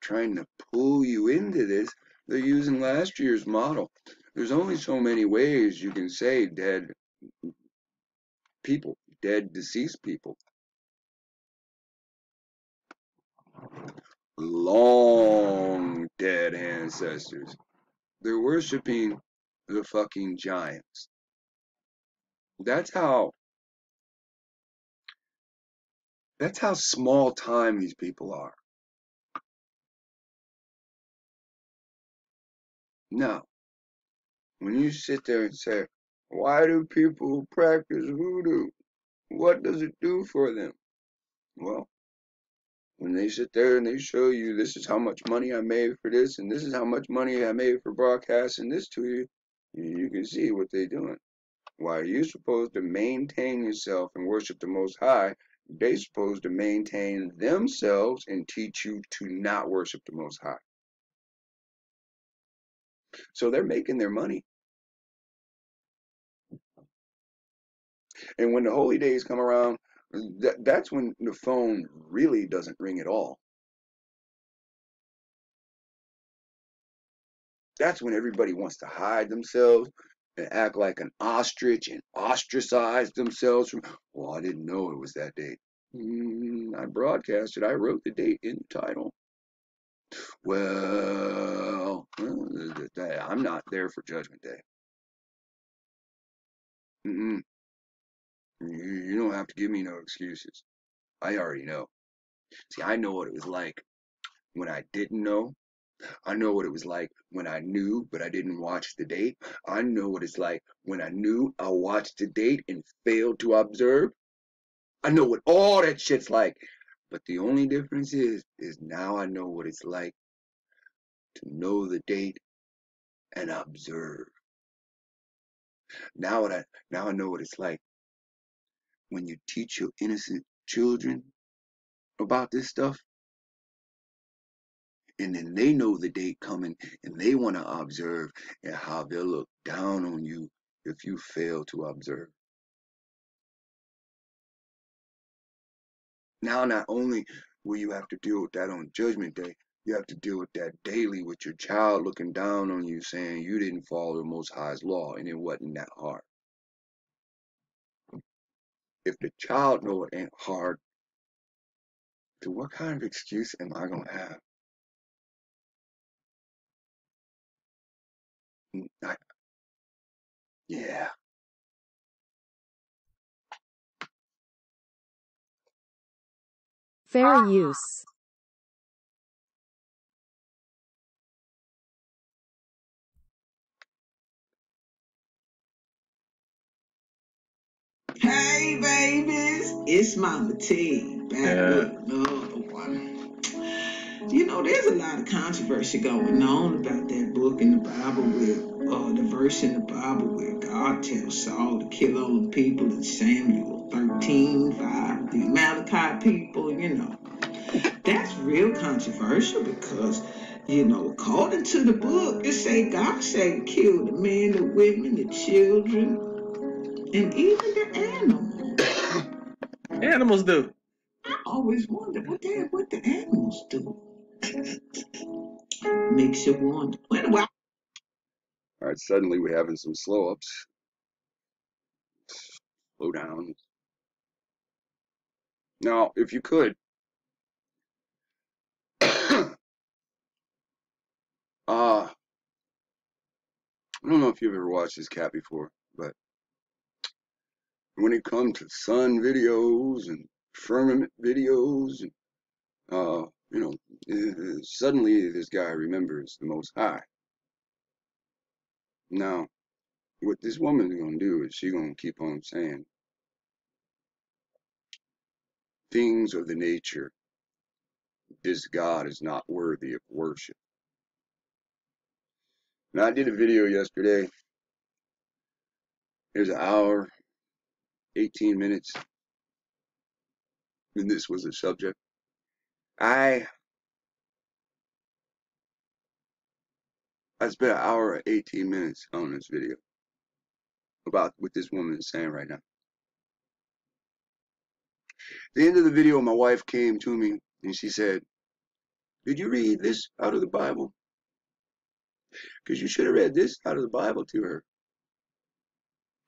trying to pull you into this, they're using last year's model. There's only so many ways you can say dead people, dead deceased people. Long dead ancestors. They're worshiping the fucking giants. That's how that's how small time these people are. Now, when you sit there and say, why do people practice voodoo? What does it do for them? Well, when they sit there and they show you this is how much money I made for this and this is how much money I made for broadcasting this to you, you can see what they're doing. Why are you supposed to maintain yourself and worship the Most High? they're supposed to maintain themselves and teach you to not worship the Most High. So they're making their money. And when the holy days come around, that, that's when the phone really doesn't ring at all. That's when everybody wants to hide themselves and act like an ostrich and ostracize themselves from, well, I didn't know it was that date. Mm, I broadcasted, I wrote the date in the title. Well, I'm not there for Judgment Day. Mm-mm. You don't have to give me no excuses. I already know. See, I know what it was like when I didn't know. I know what it was like when I knew, but I didn't watch the date. I know what it's like when I knew I watched the date and failed to observe. I know what all that shit's like. But the only difference is, is now I know what it's like to know the date and observe. Now what I now I know what it's like when you teach your innocent children about this stuff and then they know the day coming and they want to observe and how they'll look down on you if you fail to observe. Now, not only will you have to deal with that on Judgment Day, you have to deal with that daily with your child looking down on you saying you didn't follow the Most High's law and it wasn't that hard. If the child know it ain't hard, then what kind of excuse am I going to have? I, yeah. Fair ah. use. Hey, babies, it's Mama T back Yeah. with another one. You know, there's a lot of controversy going on about that book in the Bible with uh, the verse in the Bible where God tells Saul to kill all the people in Samuel 13, 5, the Amalekite people, you know. That's real controversial because, you know, according to the book, it say God said kill the men, the women, the children, and even the animals. Animals do. I always wonder what the what the animals do. Makes you wonder. Anyway, All right, suddenly we're having some slow ups. Slow down. Now, if you could, uh, I don't know if you've ever watched this cat before, but when it comes to sun videos and firmament videos, and uh, you know, suddenly this guy remembers the Most High. Now, what this woman's gonna do is she's gonna keep on saying things of the nature this God is not worthy of worship. And I did a video yesterday. There's an hour, 18 minutes, and this was the subject. I I spent an hour and 18 minutes on this video about what this woman is saying right now. The end of the video, my wife came to me and she said, Did you read this out of the Bible? Because you should have read this out of the Bible to her.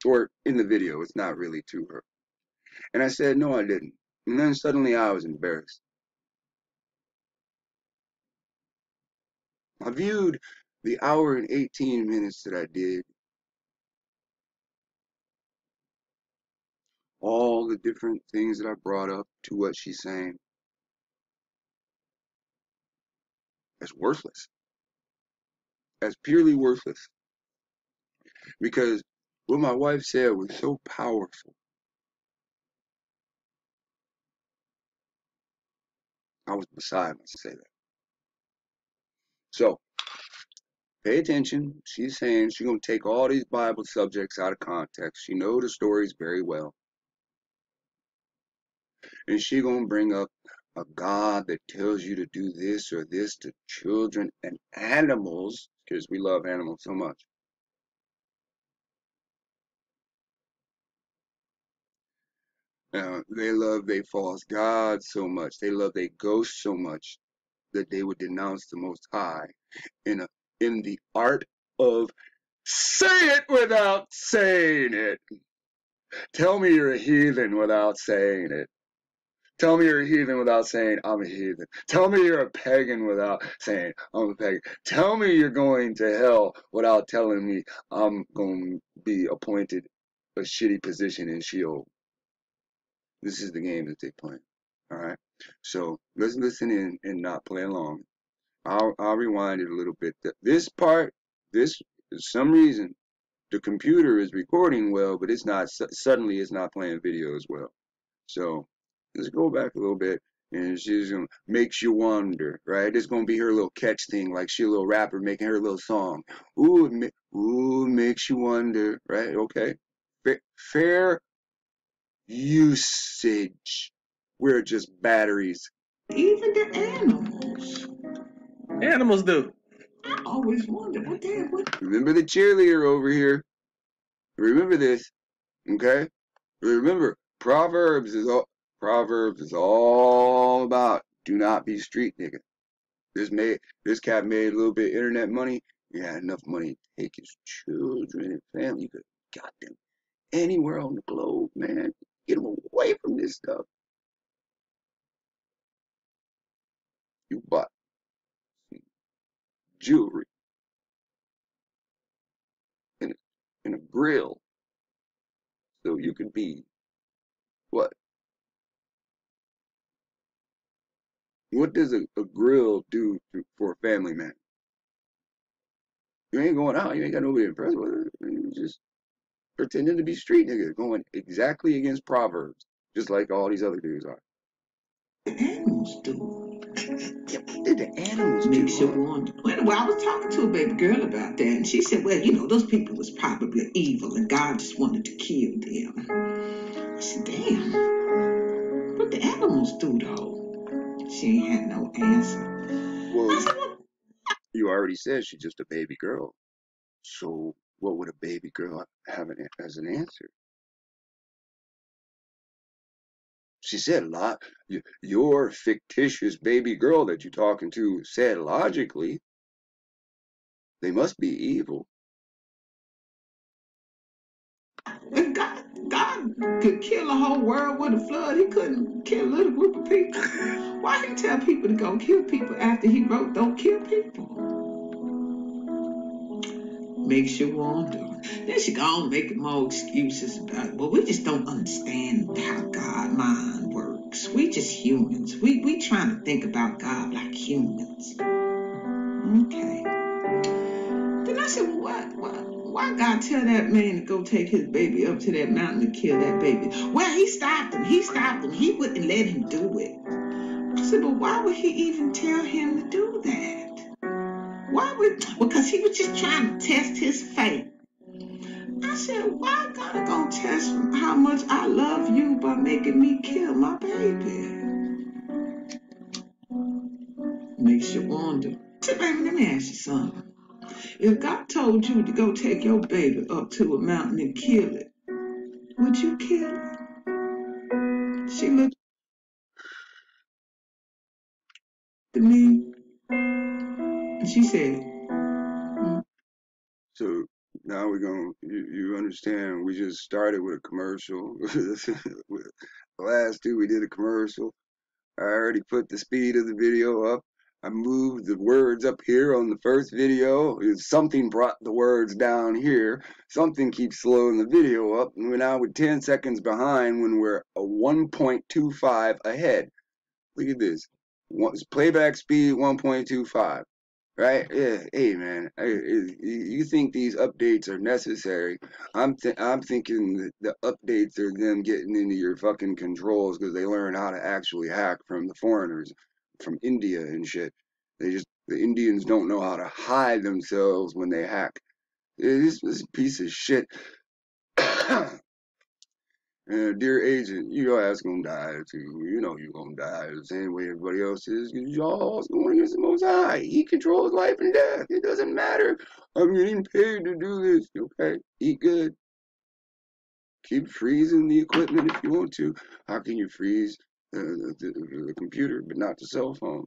Or in the video, it's not really to her. And I said, No, I didn't. And then suddenly I was embarrassed. I viewed the hour and 18 minutes that I did, all the different things that I brought up to what she's saying, as worthless, as purely worthless. Because what my wife said was so powerful. I was beside myself to say that. So, pay attention. She's saying she's going to take all these Bible subjects out of context. She know the stories very well. And she going to bring up a God that tells you to do this or this to children and animals, because we love animals so much. Uh, they love their false gods so much. They love their ghosts so much that they would denounce the Most High in a in the art of say it without saying it. Tell me you're a heathen without saying it. Tell me you're a heathen without saying I'm a heathen. Tell me you're a pagan without saying I'm a pagan. Tell me you're going to hell without telling me I'm going to be appointed a shitty position in Sheol. This is the game that they play. All right. So let's listen in and not play along. I'll I'll rewind it a little bit. This part, this for some reason, the computer is recording well, but it's not. Suddenly, it's not playing video as well. So let's go back a little bit. And she's gonna makes you wonder, right? It's gonna be her little catch thing, like she a little rapper making her little song. Ooh, it ooh, makes you wonder, right? Okay, fair, fair usage. We're just batteries. Even the animals. Animals do. I always wonder what they what Remember the cheerleader over here. Remember this, okay? Remember, Proverbs is all Proverbs is all about do not be street nigga. This made this cat made a little bit of internet money. He had enough money to take his children and family. He could got them anywhere on the globe, man. Get them away from this stuff. You bought jewelry and a, and a grill so you can be what? What does a, a grill do to, for a family man? You ain't going out. You ain't got nobody to impress with. You just pretending to be street niggas, going exactly against Proverbs, just like all these other dudes are. the animals do. Yeah, what did the animals Makes you do? wonder. Well, well, I was talking to a baby girl about that, and she said, "Well, you know, those people was probably evil, and God just wanted to kill them." I said, "Damn, what the animals do though?" She ain't had no answer. Well, said, "Well, you already said she's just a baby girl. So what would a baby girl have an, as an answer? She said a lot. Your fictitious baby girl that you're talking to said logically they must be evil. if God, God could kill a whole world with a flood, He couldn't kill a little group of people. Why He tell people to go kill people after He wrote, "Don't kill people"? Makes you wonder. Then she gone making more excuses about. Well, we just don't understand how God mind works. We just humans. We we trying to think about God like humans. Okay. Then I said, well, what, what, why God tell that man to go take his baby up to that mountain and kill that baby? Well, he stopped him. He stopped him. He wouldn't let him do it. I said, but why would he even tell him to do that? Why would, because he was just trying to test his faith. I said, why God gonna test how much I love you by making me kill my baby? Makes you wonder. I baby, let me ask you something. If God told you to go take your baby up to a mountain and kill it, would you kill it? She looked at me and she said, "Mm, So now we're going to, you, you understand, we just started with a commercial. the last two, we did a commercial. I already put the speed of the video up. I moved the words up here on the first video. Something brought the words down here. Something keeps slowing the video up. And we're now with 10 seconds behind when we're a 1.25 ahead. Look at this. Playback speed 1.25. Right? Yeah. Hey, man. I- I- You think these updates are necessary? I'm th- I'm thinking the updates are them getting into your fucking controls because they learn how to actually hack from the foreigners, from India and shit. They just the Indians don't know how to hide themselves when they hack. This this piece of shit. Uh, dear agent, your ass gonna die too. You know you gonna die the same way everybody else is. Y'all's going against the Most High. He controls life and death. It doesn't matter. I'm getting paid to do this. Okay, eat good. Keep freezing the equipment if you want to. How can you freeze uh, the, the, the computer but not the cell phone?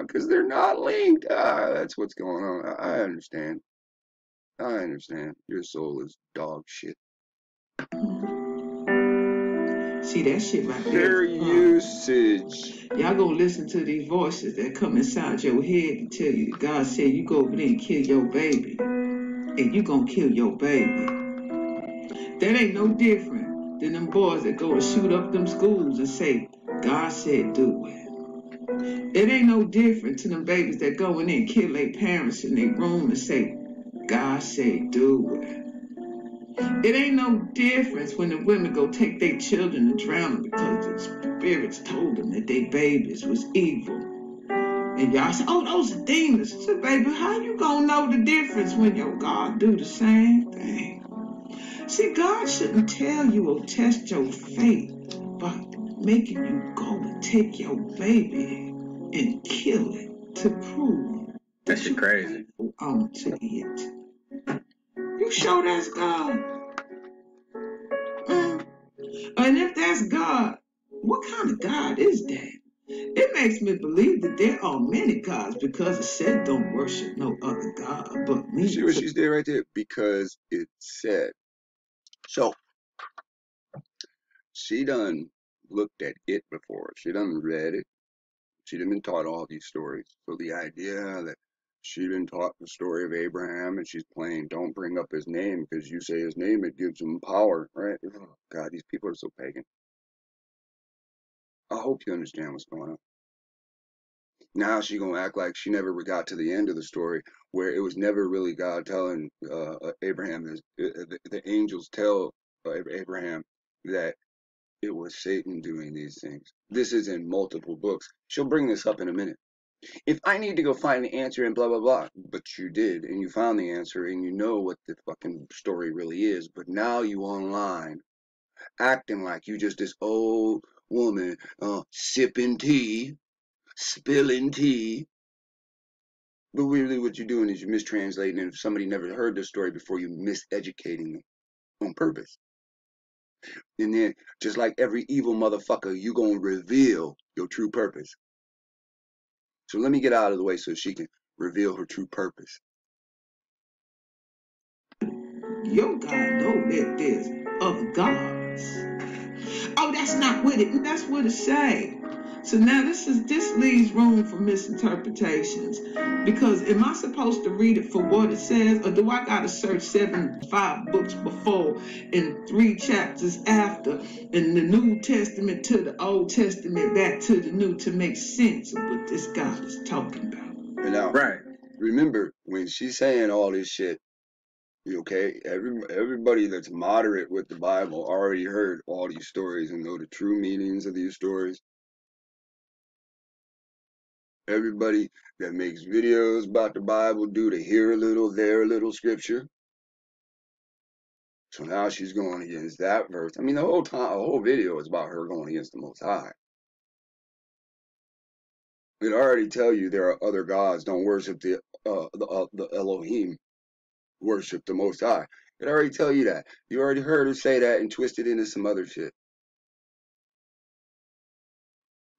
Because they're not linked. Ah, that's what's going on. I, I understand. I understand. Your soul is dog shit. See that shit right there. Uh, usage. y'all gonna listen to these voices that come inside your head and tell you God said you go over there and kill your baby. And you gonna kill your baby. That ain't no different than them boys that go to shoot up them schools and say, God said do it. It ain't no different to them babies that go in there and kill their parents in their room and say, God said do it. It ain't no difference when the women go take their children and drown them because the spirits told them that their babies was evil. And y'all say, oh, those are demons. I said, baby, how you gonna know the difference when your God do the same thing? See, God shouldn't tell you or test your faith by making you go and take your baby and kill it to prove That that shit crazy. faithful unto it. You sure that's God? Mm. And if that's God, what kind of God is that? It makes me believe that there are many gods because it said don't worship no other God but me. see what she's she did right there? Because it said. So she done looked at it before. She done read it. She done been taught all these stories. So the idea that she been taught the story of Abraham and she's playing don't bring up his name because you say his name it gives him power, right? Oh, God, these people are so pagan. I hope you understand what's going on. Now she gonna act like she never got to the end of the story where it was never really God telling uh, uh, Abraham this. uh, The, the angels tell uh, Abraham that it was Satan doing these things. This is in multiple books. She'll bring this up in a minute. If I need to go find the answer and blah blah blah, but you did and you found the answer and you know what the fucking story really is, but now you online acting like you just this old woman uh, sipping tea, spilling tea. But really, what you're doing is you're mistranslating, and if somebody never heard the story before, you're miseducating them on purpose. And then, just like every evil motherfucker, you gonna reveal your true purpose. So let me get out of the way so she can reveal her true purpose. your God know that there's other gods. Oh, that's not what it. That's what it say. So now this is this leaves room for misinterpretations because am I supposed to read it for what it says, or do I gotta search seven five books before and three chapters after, in the New Testament to the Old Testament back to the New to make sense of what this God is talking about? And now, Right. remember when she's saying all this shit, okay? Every everybody that's moderate with the Bible already heard all these stories and know the true meanings of these stories. Everybody that makes videos about the Bible do to hear a little, there a little scripture. So now she's going against that verse. I mean, the whole time, the whole video is about her going against the Most High. It already tell you there are other gods. Don't worship the uh, the, uh, the Elohim. Worship the Most High. It already tell you that. You already heard her say that and twist it into some other shit.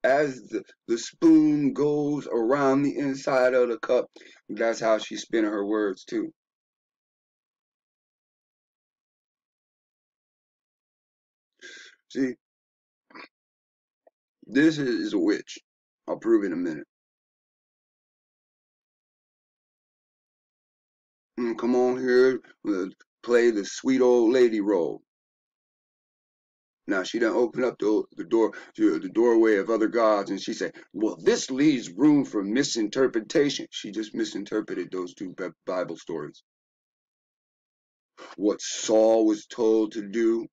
As the, the spoon goes around the inside of the cup, that's how she's spinning her words too. See, this is a witch. I'll prove it in a minute. Mm, come on here, uh, play the sweet old lady role. Now she done open up the, the door to the doorway of other gods, and she said, "Well, this leaves room for misinterpretation." She just misinterpreted those two Bible stories. What Saul was told to do,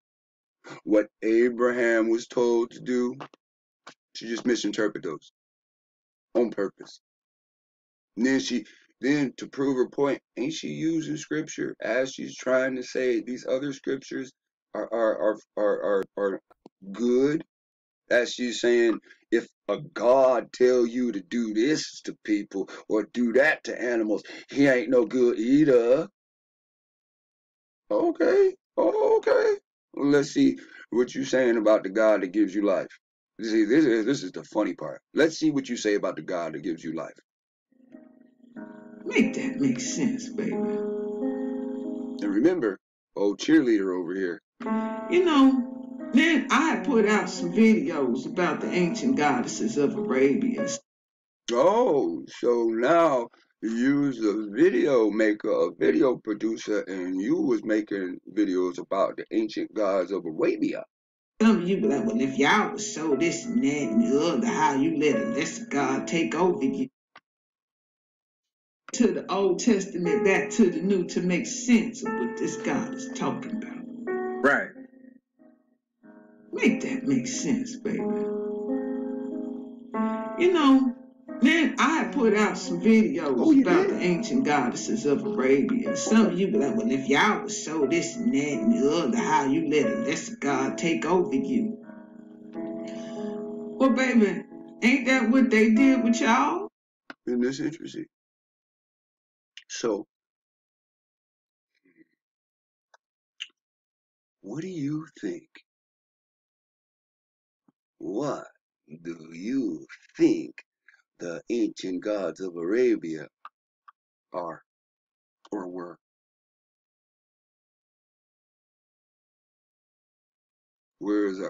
what Abraham was told to do, she just misinterpreted those on purpose. And then she, then to prove her point, ain't she using scripture as she's trying to say these other scriptures are are are are are, good? That's you saying, if a God tell you to do this to people or do that to animals, he ain't no good either. Okay, okay. Well, let's see what you saying about the God that gives you life. See, this is this is the funny part. Let's see what you say about the God that gives you life. Make that make sense, baby. And remember, old cheerleader over here. You know, then I put out some videos about the ancient goddesses of Arabia. Oh, so now you was a video maker, a video producer, and you was making videos about the ancient gods of Arabia. Some of you be like, well, if y'all was so this and that and the other, how you let a lesser God take over you? To the Old Testament, back to the New, to make sense of what this God is talking about. Make that make sense, baby. You know, then I put out some videos Oh, about did? the ancient goddesses of Arabia. Some of you be like, well, if y'all was so this and that and the other, how you let a lesser God take over you? Well, baby, ain't that what they did with y'all? Isn't this interesting? So, what do you think? What do you think the ancient gods of Arabia are or were? Where is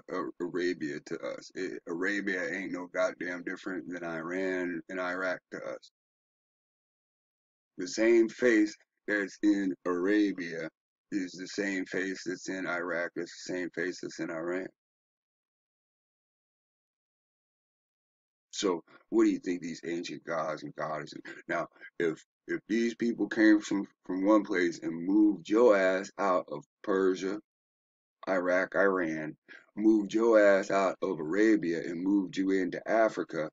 Arabia to us? Arabia ain't no goddamn different than Iran and Iraq to us. The same face that's in Arabia is the same face that's in Iraq. It's the same face that's in Iran. So, what do you think these ancient gods and goddesses? Now, if if these people came from from one place and moved your ass out of Persia, Iraq, Iran, moved your ass out of Arabia and moved you into Africa,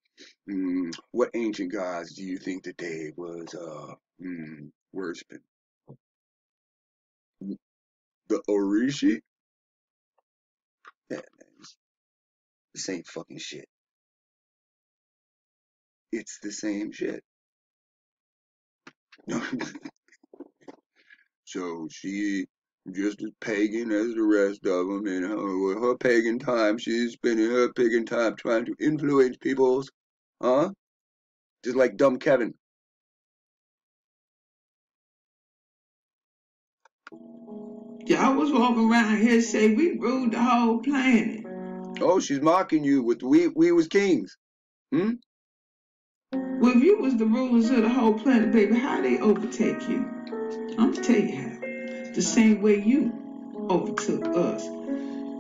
mm, what ancient gods do you think that they was uh mm, worshiping? The Orishi? Yeah, man, the same fucking shit. It's the same shit. so she just as pagan as the rest of them. In her, her pagan time, she's spending her pagan time trying to influence people's, huh? Just like dumb Kevin. Y'all was walking around here say we ruled the whole planet. Oh, she's mocking you with we we was kings. Hmm? Well, if you was the rulers of the whole planet, baby, how they overtake you? I'm gonna tell you how. The same way you overtook us.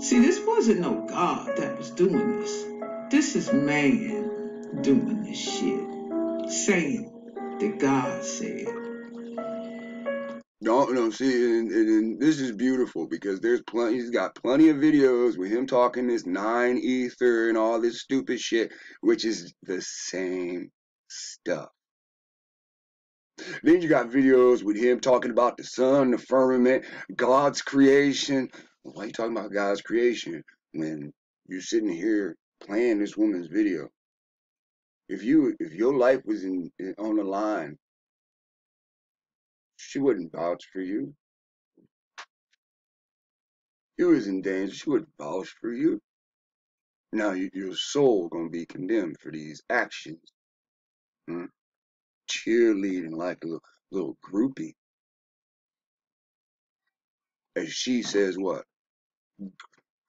See, this wasn't no God that was doing this. This is man doing this shit. Saying that God said. No, no. See, and, and, and this is beautiful because there's plenty. He's got plenty of videos with him talking this nine ether and all this stupid shit, which is the same stuff. Then you got videos with him talking about the sun, the firmament, God's creation. Why are you talking about God's creation when you're sitting here playing this woman's video? If you if your life was in, in on the line, she wouldn't vouch for you. You was in danger, she wouldn't vouch for you. Now you, your soul gonna be condemned for these actions. Hmm? Cheerleading like a little, little groupie. And she says what?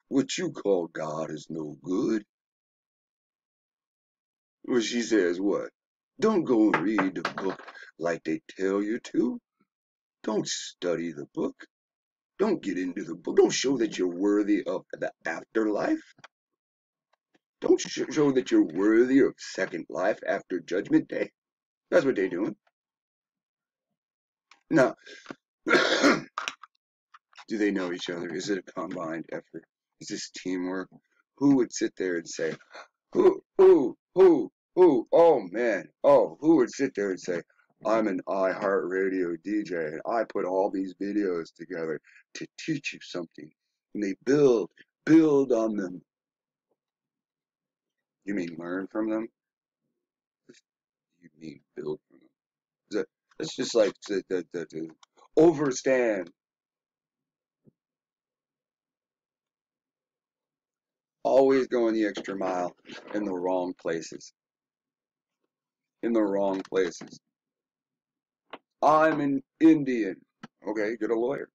What you call God is no good. Well, she says what? Don't go and read the book like they tell you to. Don't study the book. Don't get into the book. Don't show that you're worthy of the afterlife. Don't sh- show that you're worthy of second life after judgment day. That's what they're doing. Now, do they know each other? Is it a combined effort? Is this teamwork? Who would sit there and say, who, who, who, who, oh man, oh, who would sit there and say, I'm an iHeartRadio DJ and I put all these videos together to teach you something. And they build, build on them. You mean learn from them? You mean build from them? That's just like to, to overstand. Always going the extra mile in the wrong places. In the wrong places. I'm an Indian. Okay, get a lawyer.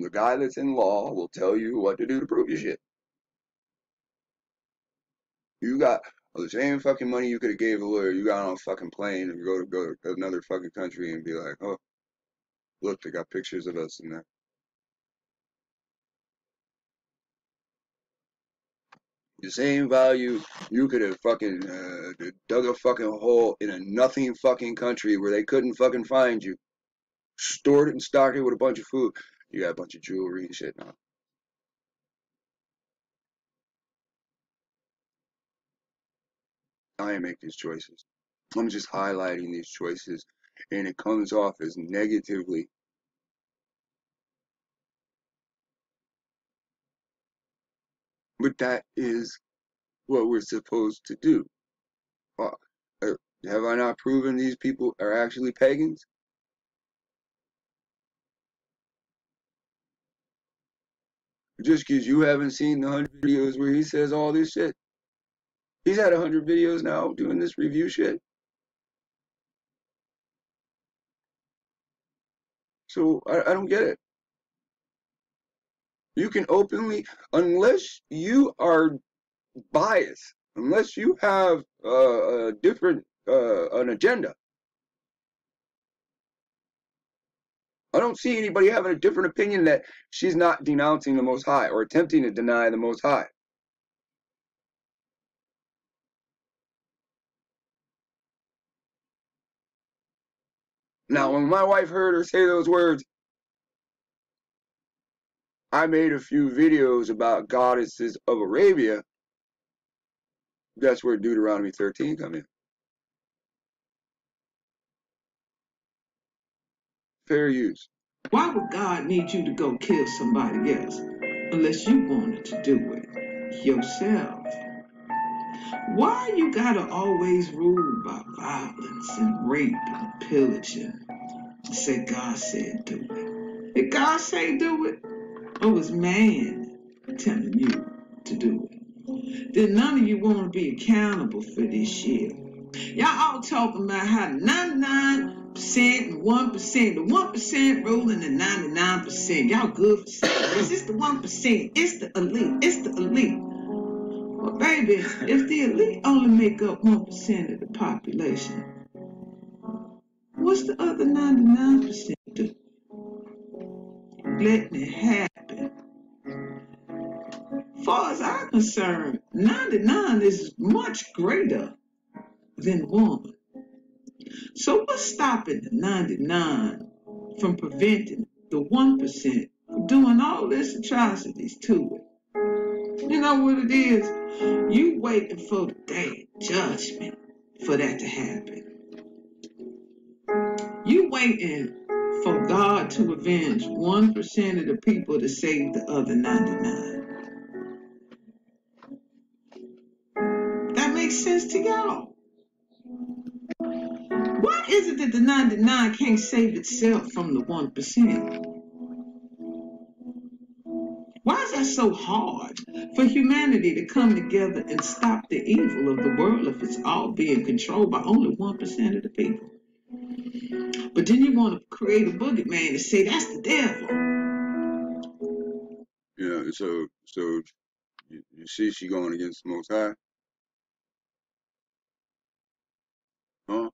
The guy that's in law will tell you what to do to prove your shit. You got the same fucking money you could have gave a lawyer. You got on a fucking plane and go to go to another fucking country and be like, oh, look, they got pictures of us in there. The same value you could have fucking uh, dug a fucking hole in a nothing fucking country where they couldn't fucking find you, stored it and stocked it with a bunch of food. You got a bunch of jewelry and shit now. I make these choices. I'm just highlighting these choices, and it comes off as negatively. But that is what we're supposed to do. Uh, uh, have I not proven these people are actually pagans? Just because you haven't seen the 100 videos where he says all this shit. He's had 100 videos now doing this review shit. So I, I don't get it. You can openly, unless you are biased, unless you have uh, a different, uh, an agenda. I don't see anybody having a different opinion that she's not denouncing the Most High or attempting to deny the Most High. Now, when my wife heard her say those words, I made a few videos about goddesses of Arabia. That's where Deuteronomy 13 come in. Fair use. Why would God need you to go kill somebody else unless you wanted to do it yourself? Why you gotta always rule by violence and rape and pillaging? Say God said do it. Did God say do it? Or was man telling you to do it? Then none of you want to be accountable for this shit. Y'all all talking about how 99% and 1%, the 1% ruling the 99%. Y'all good for this. It's the 1%. It's the elite. It's the elite. Well, baby, if the elite only make up 1% of the population, what's the other 99% do? Letting it happen. Far as I'm concerned, 99 is much greater than 1. So what's stopping the 99 from preventing the 1% from doing all this atrocities to it? You know what it is? You waiting for the day of judgment for that to happen. You waiting for God to avenge 1% of the people to save the other 99. That makes sense to y'all is it that the 99 can't save itself from the 1%? Why is that so hard for humanity to come together and stop the evil of the world if it's all being controlled by only 1% of the people? But then you want to create a boogeyman and say that's the devil. Yeah, so so you, you see she going against the most high? Huh?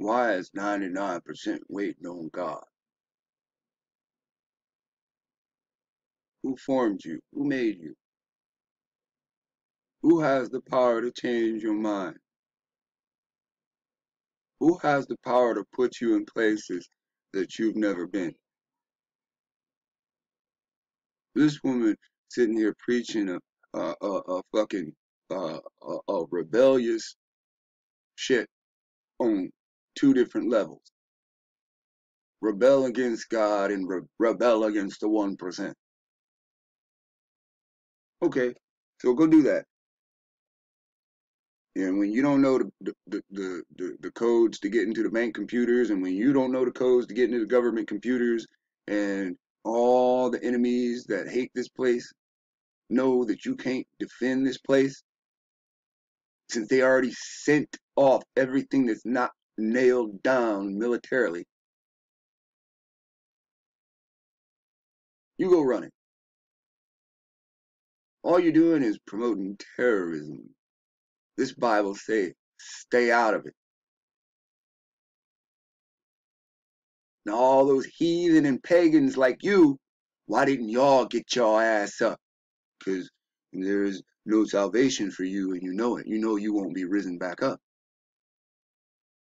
Why is 99% waiting on God? Who formed you? Who made you? Who has the power to change your mind? Who has the power to put you in places that you've never been? This woman sitting here preaching a a, a, a fucking uh, a, a rebellious shit on two different levels. Rebel against God and re- rebel against the one percent. Okay, so go do that. And when you don't know the, the, the, the the codes to get into the bank computers, and when you don't know the codes to get into the government computers, and all the enemies that hate this place know that you can't defend this place, since they already sent off everything that's not nailed down militarily, you go running. All you're doing is promoting terrorism. This Bible say, stay out of it. Now all those heathen and pagans like you, why didn't y'all get your ass up? Because there's no salvation for you and you know it. You know you won't be risen back up.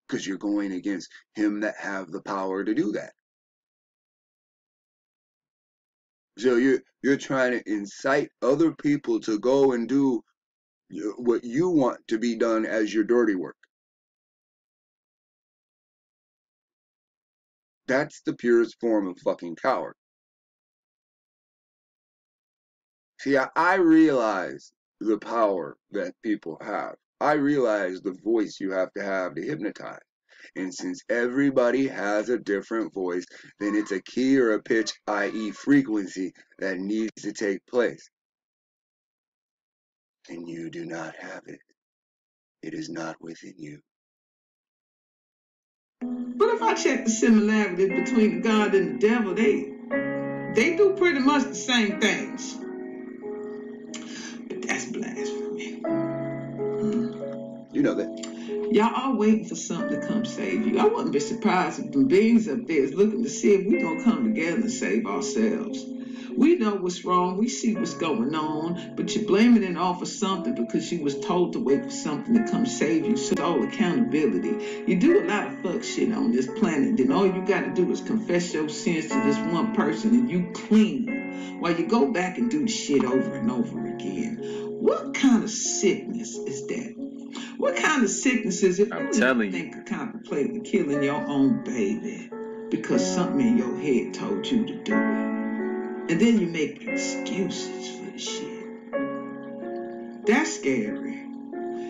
Because you're going against him that have the power to do that. So you're you're trying to incite other people to go and do what you want to be done as your dirty work. That's the purest form of fucking coward. See, I, I realize the power that people have. I realize the voice you have to have to hypnotize. And since everybody has a different voice, then it's a key or a pitch, i.e., frequency, that needs to take place. And you do not have it. It is not within you. But if I check the similarities between God and the devil, they they do pretty much the same things. Know that. Y'all are waiting for something to come save you. I wouldn't be surprised if the beings up there is looking to see if we're gonna come together and save ourselves. We know what's wrong, we see what's going on, but you're blaming it off of something because you was told to wait for something to come save you. So all accountability. You do a lot of fuck shit on this planet, then all you gotta do is confess your sins to this one person and you clean. While you go back and do the shit over and over again. What kind of sickness is that? What kind of sickness is it? I'm you telling even you. think of contemplating killing your own baby because something in your head told you to do it. And then you make excuses for the shit. That's scary.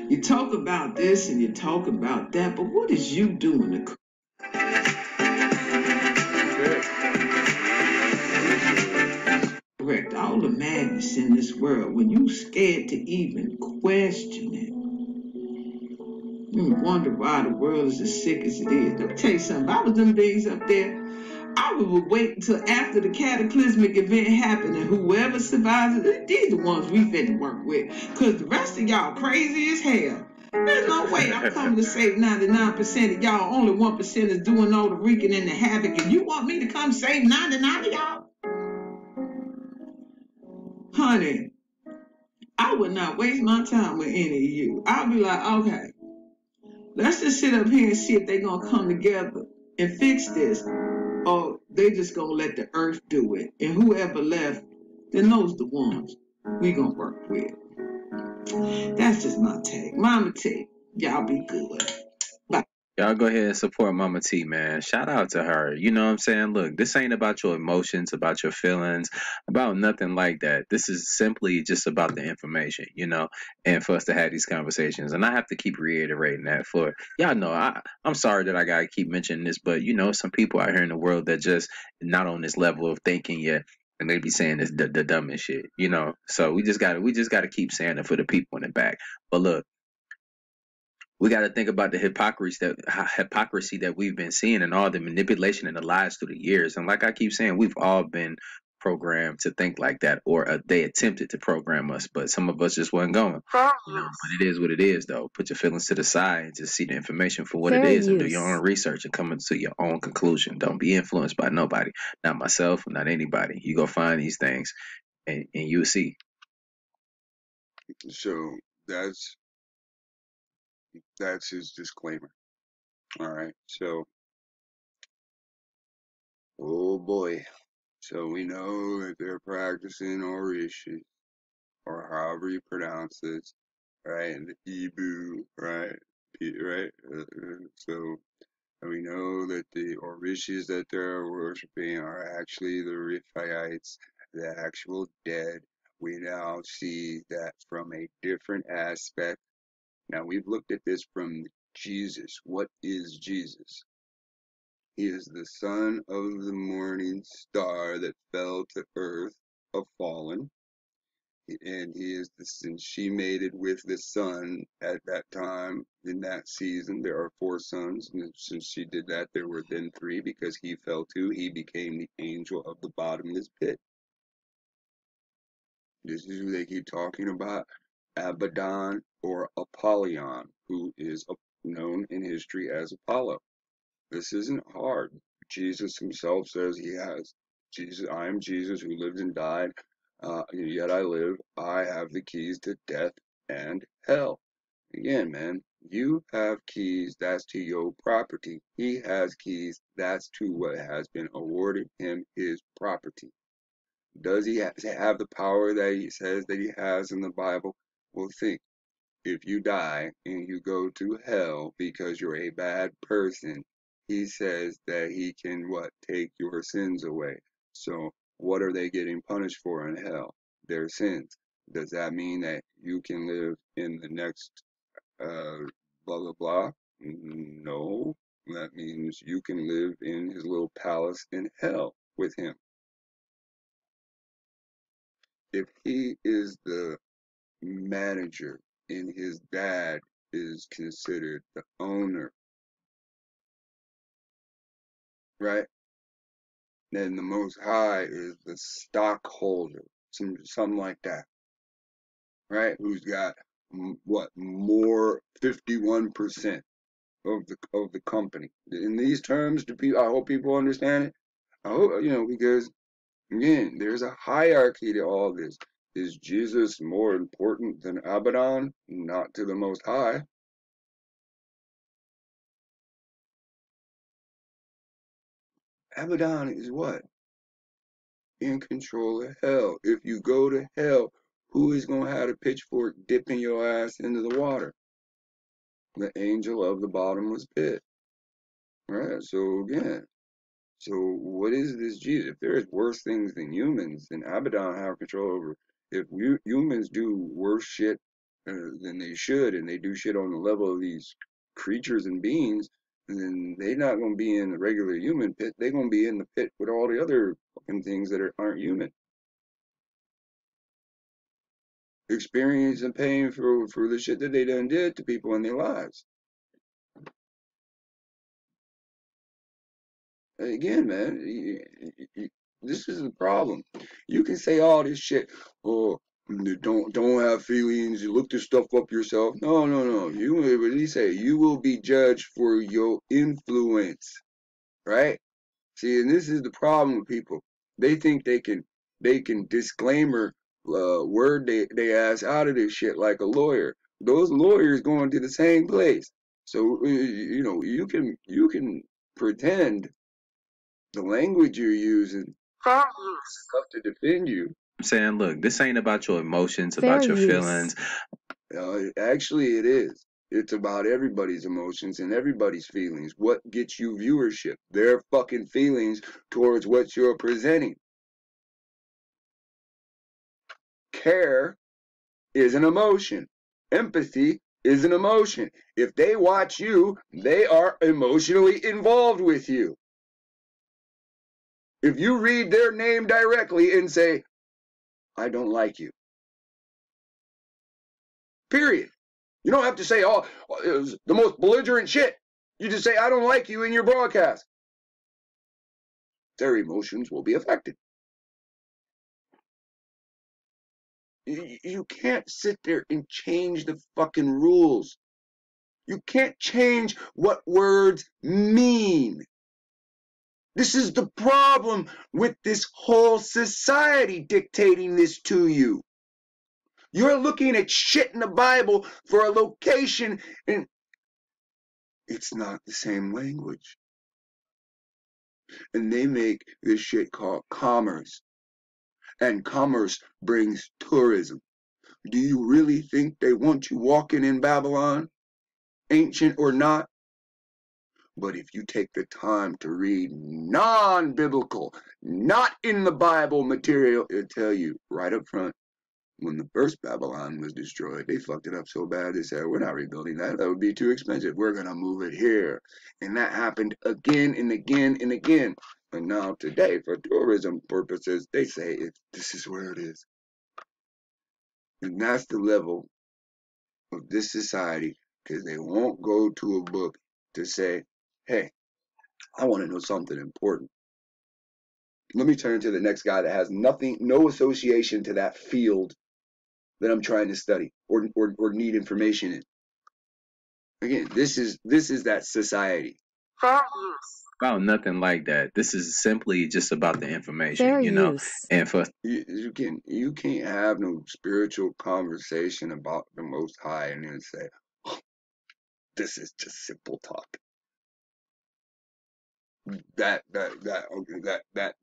You talk about this and you talk about that, but what is you doing to correct all the madness in this world when you scared to even question it? You wonder why the world is as sick as it is. Let me tell you something. If I was them beings up there, I would wait until after the cataclysmic event happened and whoever survives it, these the ones we finna work with. Cause the rest of y'all crazy as hell. There's no way I'm coming to save 99% of y'all. Only 1% is doing all the wreaking and the havoc. And you want me to come save 99 of y'all? Honey, I would not waste my time with any of you. I'll be like, okay, let's just sit up here and see if they're gonna come together and fix this. Or they just gonna let the earth do it. And whoever left, then those the ones we gonna work with. That's just my take. Mama take. Y'all be good. Y'all go ahead and support Mama T, man. Shout out to her. You know what I'm saying? Look, this ain't about your emotions, about your feelings, about nothing like that. This is simply just about the information, you know, and for us to have these conversations. And I have to keep reiterating that for y'all know I, I'm sorry that I gotta keep mentioning this, but you know, some people out here in the world that just not on this level of thinking yet and they be saying this the, the dumbest shit, you know. So we just gotta we just gotta keep saying it for the people in the back. But look, we got to think about the hypocrisy that hypocrisy that we've been seeing and all the manipulation and the lies through the years. And like I keep saying, we've all been programmed to think like that, or uh, they attempted to program us, but some of us just wasn't going. Fair You know, but it is what it is, though. Put your feelings to the side and just see the information for what it Fair is, and do your own research and come to your own conclusion. Don't be influenced by nobody, not myself, not anybody. You go find these things, and, and you'll see. So that's that's his disclaimer. All right. So, oh boy. So we know that they're practicing Orishi, or however you pronounce this, right? And the Ibu, right? Right? Uh, uh, So we know that the Orishis that they're worshiping are actually the Rephaites, the actual dead. We now see that from a different aspect. Now we've looked at this from Jesus. What is Jesus? He is the son of the morning star that fell to earth, a fallen, and he is the since she mated with the sun at that time in that season. There are four sons, and since she did that, there were then three because he fell too. He became the angel of the bottomless pit. This is who they keep talking about, Abaddon or Apollyon, who is known in history as Apollo. This isn't hard. Jesus himself says he has. Jesus, I am Jesus who lived and died, uh, yet I live. I have the keys to death and hell. Again, man, you have keys, that's to your property. He has keys, that's to what has been awarded him his property. Does he have the power that he says that he has in the Bible? Well, think. If you die and you go to hell because you're a bad person, he says that he can what? Take your sins away. So what are they getting punished for in hell? Their sins. Does that mean that you can live in the next uh blah blah blah? No. That means you can live in his little palace in hell with him. If he is the manager and his dad is considered the owner, right? Then the Most High is the stockholder, some something like that, right? Who's got what more fifty one percent of the of the company. In these terms, do people? I hope people understand it. I hope you know because again, there's a hierarchy to all this. Is Jesus more important than Abaddon? Not to the Most High. Abaddon is what? In control of hell. If you go to hell, who is going to have a pitchfork dipping your ass into the water? The angel of the bottomless pit. Right? So again, so what is this Jesus? If there is worse things than humans, then Abaddon have control over. If humans do worse shit uh, than they should, and they do shit on the level of these creatures and beings, then they're not going to be in the regular human pit. They're going to be in the pit with all the other fucking things that are, aren't human. Experience and paying for for the shit that they done did to people in their lives. Again, man, this is the problem. You can say all this shit. Oh, don't don't have feelings. You look this stuff up yourself. No, no, no. You he say? You will be judged for your influence, right? See, and this is the problem with people. They think they can they can disclaimer uh, word they they ass out of this shit like a lawyer. Those lawyers going to the same place. So uh, you know you can you can pretend the language you're using Fair use. stuff to defend you. I'm saying, look, this ain't about your emotions, Fair about your use. feelings. Uh, actually, it is. It's about everybody's emotions and everybody's feelings. What gets you viewership? Their fucking feelings towards what you're presenting. Care is an emotion. Empathy is an emotion. If they watch you, they are emotionally involved with you. If you read their name directly and say, I don't like you. Period. You don't have to say, oh, it was the most belligerent shit. You just say, I don't like you in your broadcast. Their emotions will be affected. You, you can't sit there and change the fucking rules. You can't change what words mean. This is the problem with this whole society dictating this to you. You're looking at shit in the Bible for a location and it's not the same language. And they make this shit called commerce. And commerce brings tourism. Do you really think they want you walking in Babylon, ancient or not? But if you take the time to read non biblical, not in the Bible material, it'll tell you right up front when the first Babylon was destroyed, they fucked it up so bad they said, We're not rebuilding that. That would be too expensive. We're going to move it here. And that happened again and again and again. And now, today, for tourism purposes, they say this is where it is. And that's the level of this society because they won't go to a book to say, Hey, I want to know something important. Let me turn to the next guy that has nothing, no association to that field that I'm trying to study or, or, or need information in. Again, this is this is that society. Fair use. About nothing like that. This is simply just about the information, Fair you know. use. And for You, you can you can't have no spiritual conversation about the Most High and then say, oh, "This is just simple talk." That that that okay, that that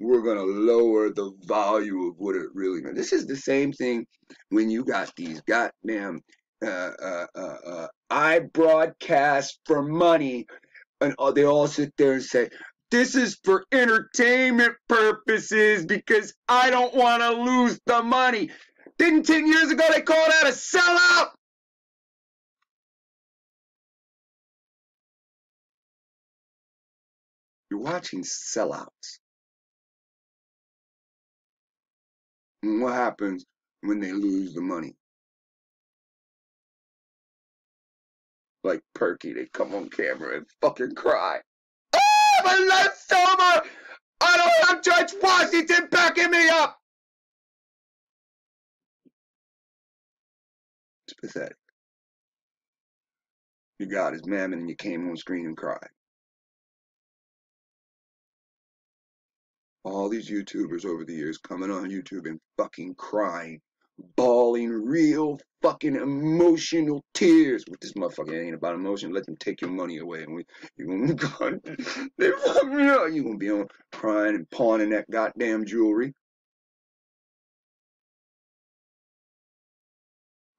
we're gonna lower the value of what it really means. This is the same thing when you got these goddamn uh, uh, uh, uh, I broadcast for money, and they all sit there and say, "This is for entertainment purposes because I don't want to lose the money." Didn't ten years ago they call that a sellout? You're watching sellouts. And what happens when they lose the money? Like Perky, they come on camera and fucking cry. Oh, my life's over! I don't have Judge Washington backing me up! It's pathetic. You got his mammon and you came on screen and cried. All these YouTubers over the years coming on YouTube and fucking crying, bawling real fucking emotional tears. With this motherfucker ain't about emotion. Let them take your money away, and we you gonna God, they fuck me up. You gonna be on crying and pawning that goddamn jewelry.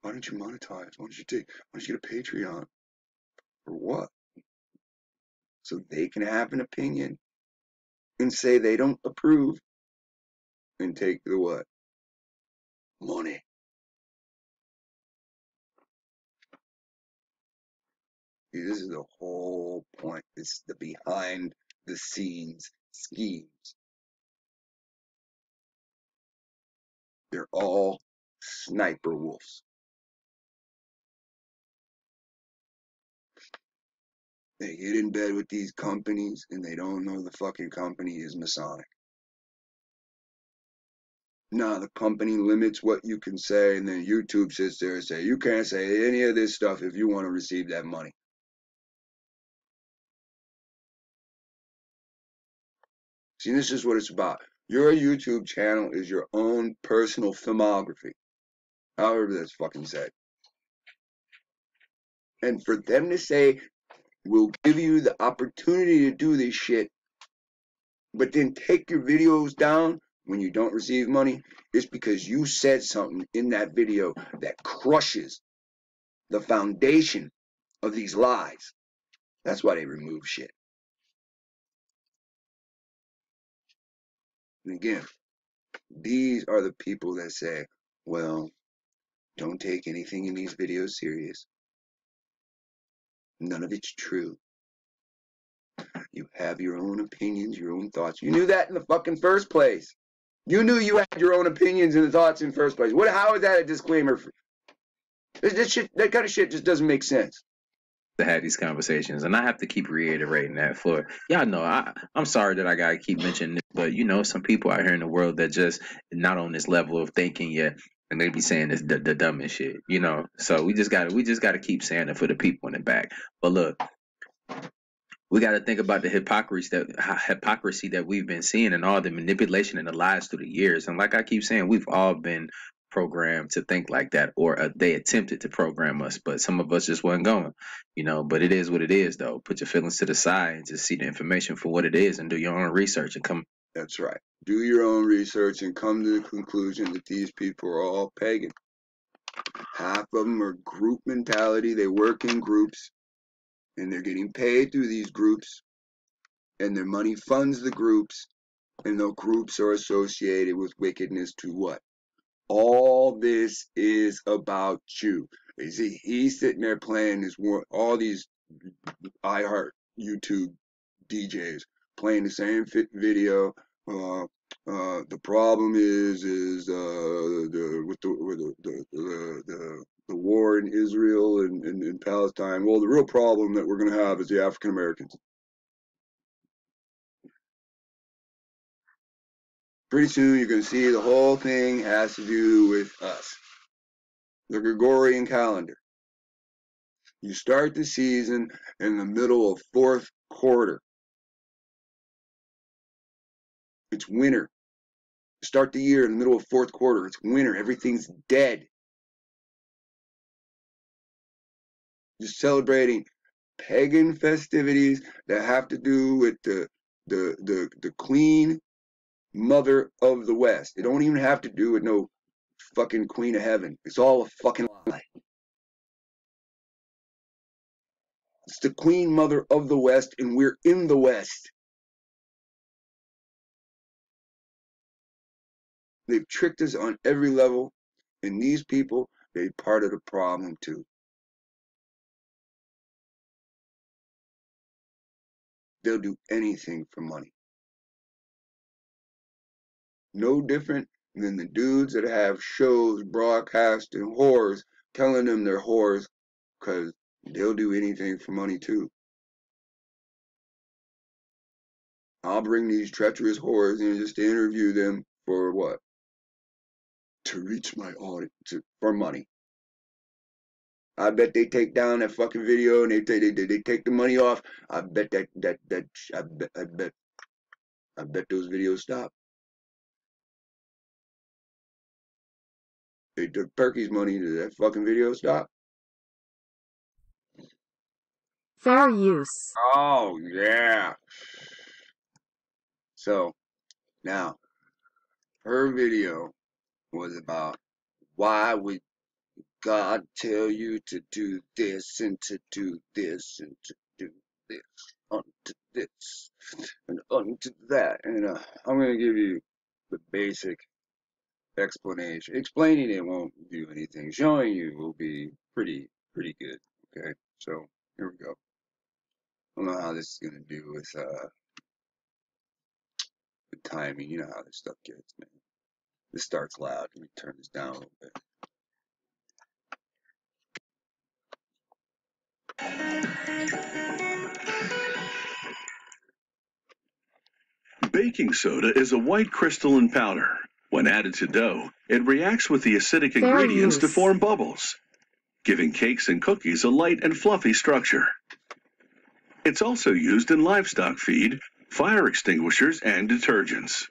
Why don't you monetize? Why don't you take? Why don't you get a Patreon? For what? So they can have an opinion and say they don't approve and take the what? Money. See, this is the whole point. It's the behind the scenes schemes. They're all sniper wolves. They get in bed with these companies and they don't know the fucking company is Masonic. Nah, the company limits what you can say, and then YouTube sits there and say you can't say any of this stuff if you want to receive that money. See, this is what it's about. Your YouTube channel is your own personal filmography, however that's fucking said. And for them to say, we'll give you the opportunity to do this shit, but then take your videos down when you don't receive money, it's because you said something in that video that crushes the foundation of these lies. That's why they remove shit. And again, these are the people that say, well, don't take anything in these videos serious. None of it's true. You have your own opinions, your own thoughts. You knew that in the fucking first place. You knew you had your own opinions and thoughts in first place. What? How is that a disclaimer? For, this, this shit, that kind of shit just doesn't make sense. to have these conversations, and I have to keep reiterating that for y'all know I I'm sorry that I gotta keep mentioning this, but you know some people out here in the world that just not on this level of thinking yet, and they be saying this the, the dumbest shit, you know. So we just gotta we just gotta keep saying it for the people in the back. But look, we got to think about the hypocrisy that hypocrisy that we've been seeing and all the manipulation and the lies through the years. And like I keep saying, we've all been programmed to think like that, or uh, they attempted to program us, but some of us just wasn't going, you know. But it is what it is, though. Put your feelings to the side and just see the information for what it is, and do your own research and come. That's right. Do your own research and come to the conclusion that these people are all pagan. Half of them are group mentality. They work in groups and they're getting paid through these groups and their money funds the groups and the groups are associated with wickedness to what? All this is about you. You see, he's sitting there playing his all these iHeart YouTube DJs playing the same video. Uh, uh, the problem is, is uh, the with the with the the, the, the war in Israel and, and, and Palestine. Well, the real problem that we're going to have is the African Americans. Pretty soon, you're going to see the whole thing has to do with us. The Gregorian calendar. You start the season in the middle of fourth quarter. It's winter. Start the year in the middle of fourth quarter. It's winter. Everything's dead. You're celebrating pagan festivities that have to do with the the the the queen mother of the West. It don't even have to do with no fucking queen of heaven. It's all a fucking lie. It's the queen mother of the West, and we're in the West. They've tricked us on every level, and these people, they're part of the problem too. They'll do anything for money. No different than the dudes that have shows broadcasting whores, telling them they're whores, because they'll do anything for money too. I'll bring these treacherous whores in just to interview them for what? To reach my audience to, for money. I bet they take down that fucking video and they they, they, they take the money off. I bet that that that I bet I bet I bet those videos stop. They took Perky's money to that fucking video stop. Fair use. Oh yeah. So now her video was about why would God tell you to do this and to do this and to do this unto this and unto that. And uh, I'm going to give you the basic explanation. Explaining it won't do anything. Showing you will be pretty, pretty good. Okay. So here we go. I don't know how this is going to do with, uh, the timing. You know how this stuff gets, man. This starts loud. Let me turn this down a little bit. Baking soda is a white crystalline powder. When added to dough, it reacts with the acidic Fair ingredients to form bubbles, giving cakes and cookies a light and fluffy structure. It's also used in livestock feed, fire extinguishers, and detergents.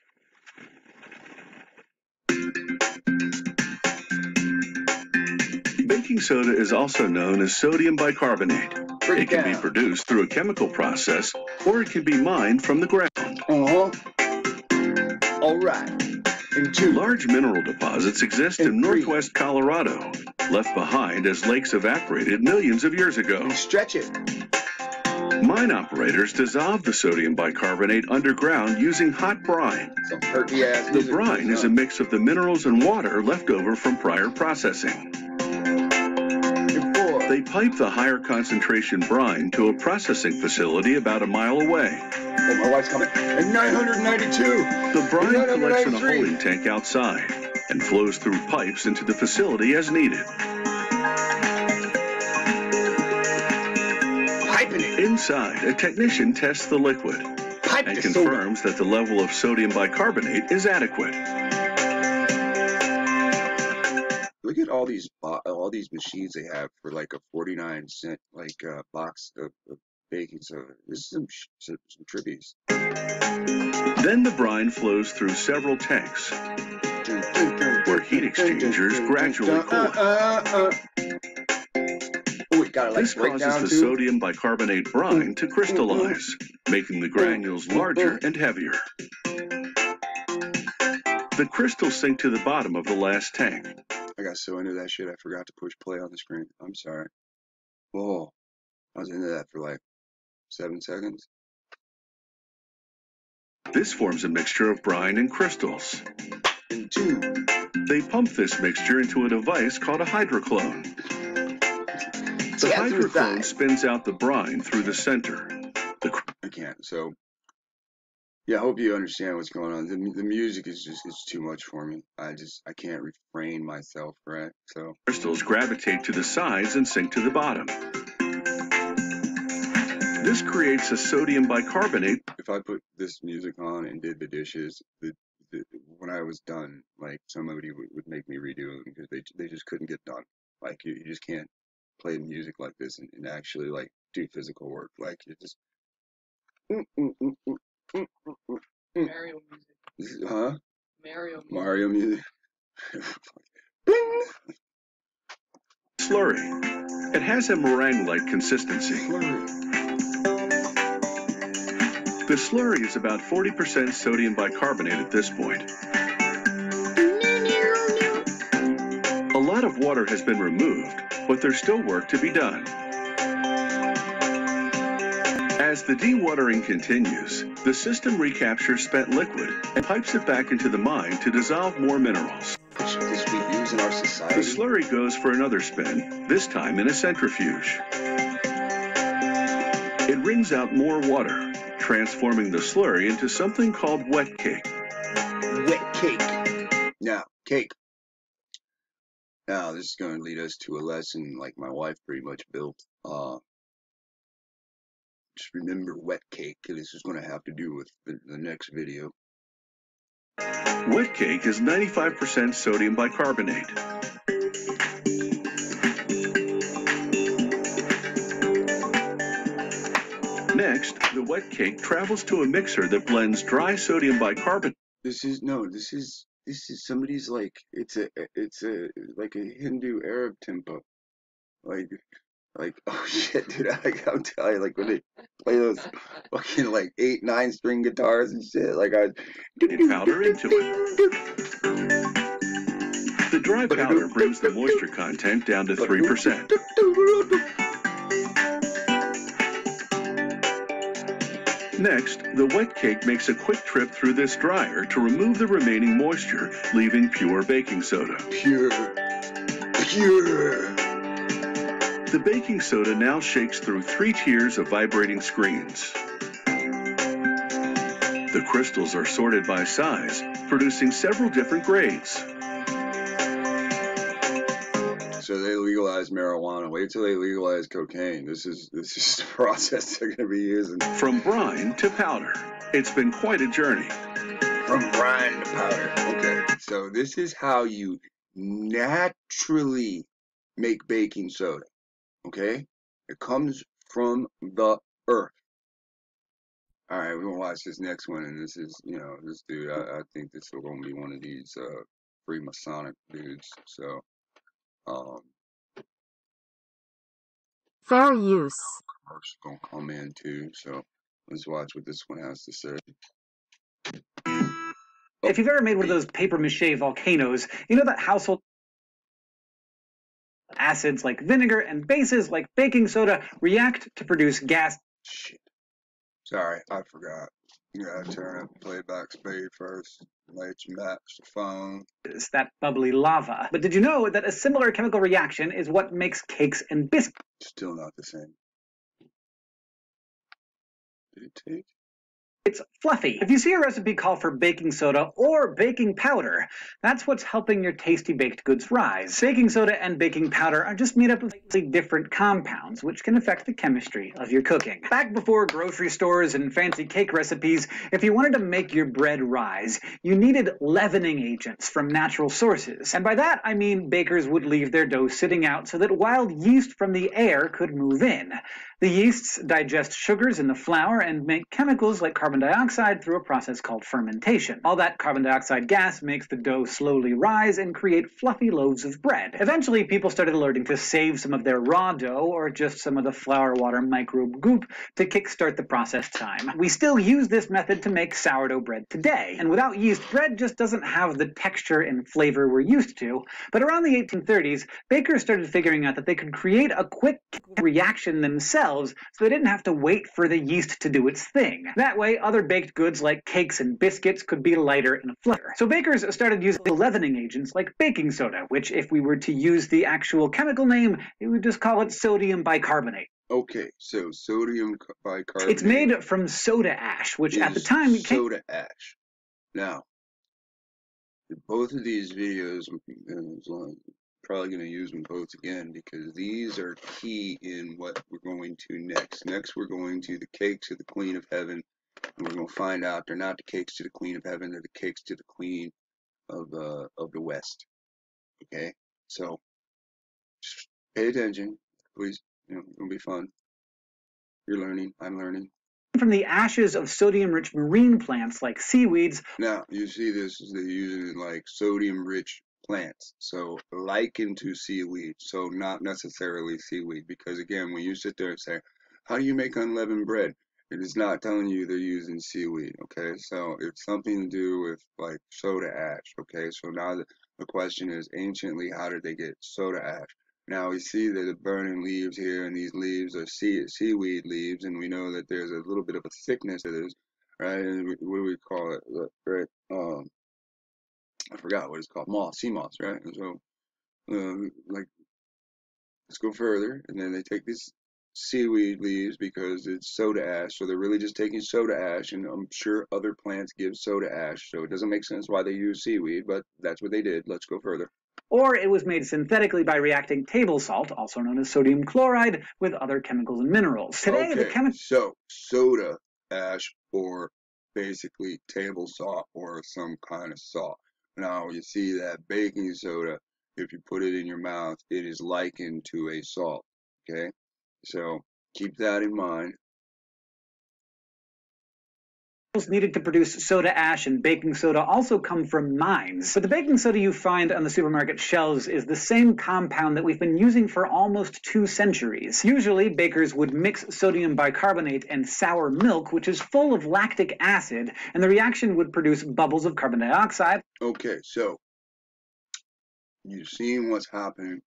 Soda is also known as sodium bicarbonate. Break It it can be produced through a chemical process or it can be mined from the ground. Uh huh. All right. And two. Large mineral deposits exist And in northwest Colorado, left behind as lakes evaporated millions of years ago. Stretch it. Mine operators dissolve the sodium bicarbonate underground using hot brine. Some perky ass. The brine is a mix of the minerals and water left over from prior processing. They pipe the higher concentration brine to a processing facility about a mile away. Oh, my wife's coming. And 992. The brine collects in a holding tank outside and flows through pipes into the facility as needed. Piping it. Inside, a technician tests the liquid Pipe and the soda. confirms that the level of sodium bicarbonate is adequate. All these all these machines they have for like a 49 cent like uh, box of, of baking soda. This is some some, some tribbies. Then the brine flows through several tanks where heat exchangers gradually cool. Uh, got to like This causes the too. sodium bicarbonate brine to crystallize, making the granules larger and heavier. The crystals sink to the bottom of the last tank. I got so into that shit, I forgot to push play on the screen. I'm sorry. Oh, I was into that for like seven seconds. This forms a mixture of brine and crystals. And two. They pump this mixture into a device called a hydroclone. The Yeah, hydroclone spins out the brine through the center. The cr- I can't. So, yeah, I hope you understand what's going on. The, the music is just it's too much for me. I just I can't refrain myself, right? So, crystals gravitate to the sides and sink to the bottom. This creates a sodium bicarbonate if I put this music on and did the dishes, the, the when I was done, like somebody would, would make me redo them because they they just couldn't get done. Like you, you just can't play music like this and, and actually like do physical work. Like you just. Mm, mm, mm, mm, mm, mm. Mario music. Huh? Mario music. Mario music. Bing! slurry. It has a meringue-like consistency. Slurry. The slurry is about 40% sodium bicarbonate at this point. A lot of water has been removed, but there's still work to be done. As the dewatering continues, the system recaptures spent liquid and pipes it back into the mine to dissolve more minerals. This we use in our The slurry goes for another spin, this time in a centrifuge. It wrings out more water, transforming the slurry into something called wet cake. wet cake. Now, cake. Now, this is going to lead us to a lesson like my wife pretty much built. Uh, just remember wet cake. This is going to have to do with the, the next video. Wet cake is 95% sodium bicarbonate. Next, the wet cake travels to a mixer that blends dry sodium bicarbonate This is no. This is this is somebody's like it's a it's a like a Hindu Arab tempo, like like oh shit, dude. Like I'm telling you, like when they play those fucking like eight nine string guitars and shit, like I. and powder into it. The dry powder brings the moisture content down to 3%. Next, the wet cake makes a quick trip through this dryer to remove the remaining moisture, leaving pure baking soda. Pure, pure. The baking soda now shakes through three tiers of vibrating screens. The crystals are sorted by size, producing several different grades. So they legalize marijuana. Wait till they legalize cocaine. This is this is the process they're gonna be using. From brine to powder, it's been quite a journey. From brine to powder. Okay. So this is how you naturally make baking soda. Okay? It comes from the earth. Alright, we're gonna watch this next one, and this is, you know, this dude, I, I think this is gonna be one of these uh Freemasonic dudes. So um Fair use. commercial gonna come in too. So let's watch what this one has to say. If you've ever made one of those paper mache volcanoes, you know that household acids like vinegar and bases like baking soda react to produce gas. Shit. Sorry, I forgot. You gotta turn up playback speed first. You match the phone. It's That bubbly lava. But did you know that a similar chemical reaction is what makes cakes and biscuits? Still not the same. Did it take? It's fluffy. If you see a recipe call for baking soda or baking powder, that's what's helping your tasty baked goods rise. Baking soda and baking powder are just made up of slightly different compounds, which can affect the chemistry of your cooking. Back before grocery stores and fancy cake recipes, if you wanted to make your bread rise, you needed leavening agents from natural sources. And by that, I mean bakers would leave their dough sitting out so that wild yeast from the air could move in. The yeasts digest sugars in the flour and make chemicals like carbon dioxide through a process called fermentation. All that carbon dioxide gas makes the dough slowly rise and create fluffy loaves of bread. Eventually, people started learning to save some of their raw dough or just some of the flour water microbe goop to kickstart the process time. We still use this method to make sourdough bread today, and without yeast, bread just doesn't have the texture and flavor we're used to. But around the 1830s, bakers started figuring out that they could create a quick reaction themselves so they didn't have to wait for the yeast to do its thing. That way, other baked goods like cakes and biscuits could be lighter and fluffier. So bakers started using leavening agents like baking soda, which if we were to use the actual chemical name, we would just call it sodium bicarbonate. Okay, so sodium bicarbonate. It's made from soda ash, which at the time came soda ash. Now, both of these videos, uh, probably going to use them both again because these are key in what we're going to next. Next, we're going to the cakes of the Queen of Heaven, and we're going to find out they're not the cakes to the Queen of Heaven; they're the cakes to the Queen of uh, of the West. Okay, so pay attention, please. You know, it's gonna be fun. You're learning. I'm learning. From the ashes of sodium-rich marine plants like seaweeds. Now you see this; they use it like sodium-rich plants. So likened to seaweed. So not necessarily seaweed. Because again, when you sit there and say, how do you make unleavened bread? It is not telling you they're using seaweed. Okay. So it's something to do with like soda ash. Okay. So now the, the question is anciently, how did they get soda ash? Now we see that the burning leaves here, and these leaves are sea, seaweed leaves, and we know that there's a little bit of a thickness to this, right? And what do we call it? Right? Um, I forgot what it's called, moss, sea moss, right? And so, um, like, let's go further, and then they take these seaweed leaves because it's soda ash, so they're really just taking soda ash, and I'm sure other plants give soda ash, so it doesn't make sense why they use seaweed, but that's what they did. Let's go further. Or it was made synthetically by reacting table salt, also known as sodium chloride, with other chemicals and minerals. Today, okay, the chemi- so soda ash, or basically table salt, or some kind of salt. Now you see that baking soda, if you put it in your mouth, it is likened to a salt. Okay, so keep that in mind needed to produce soda ash and baking soda also come from mines. But the baking soda you find on the supermarket shelves is the same compound that we've been using for almost two centuries. Usually, bakers would mix sodium bicarbonate and sour milk, which is full of lactic acid, and the reaction would produce bubbles of carbon dioxide. Okay, so you've seen what's happening.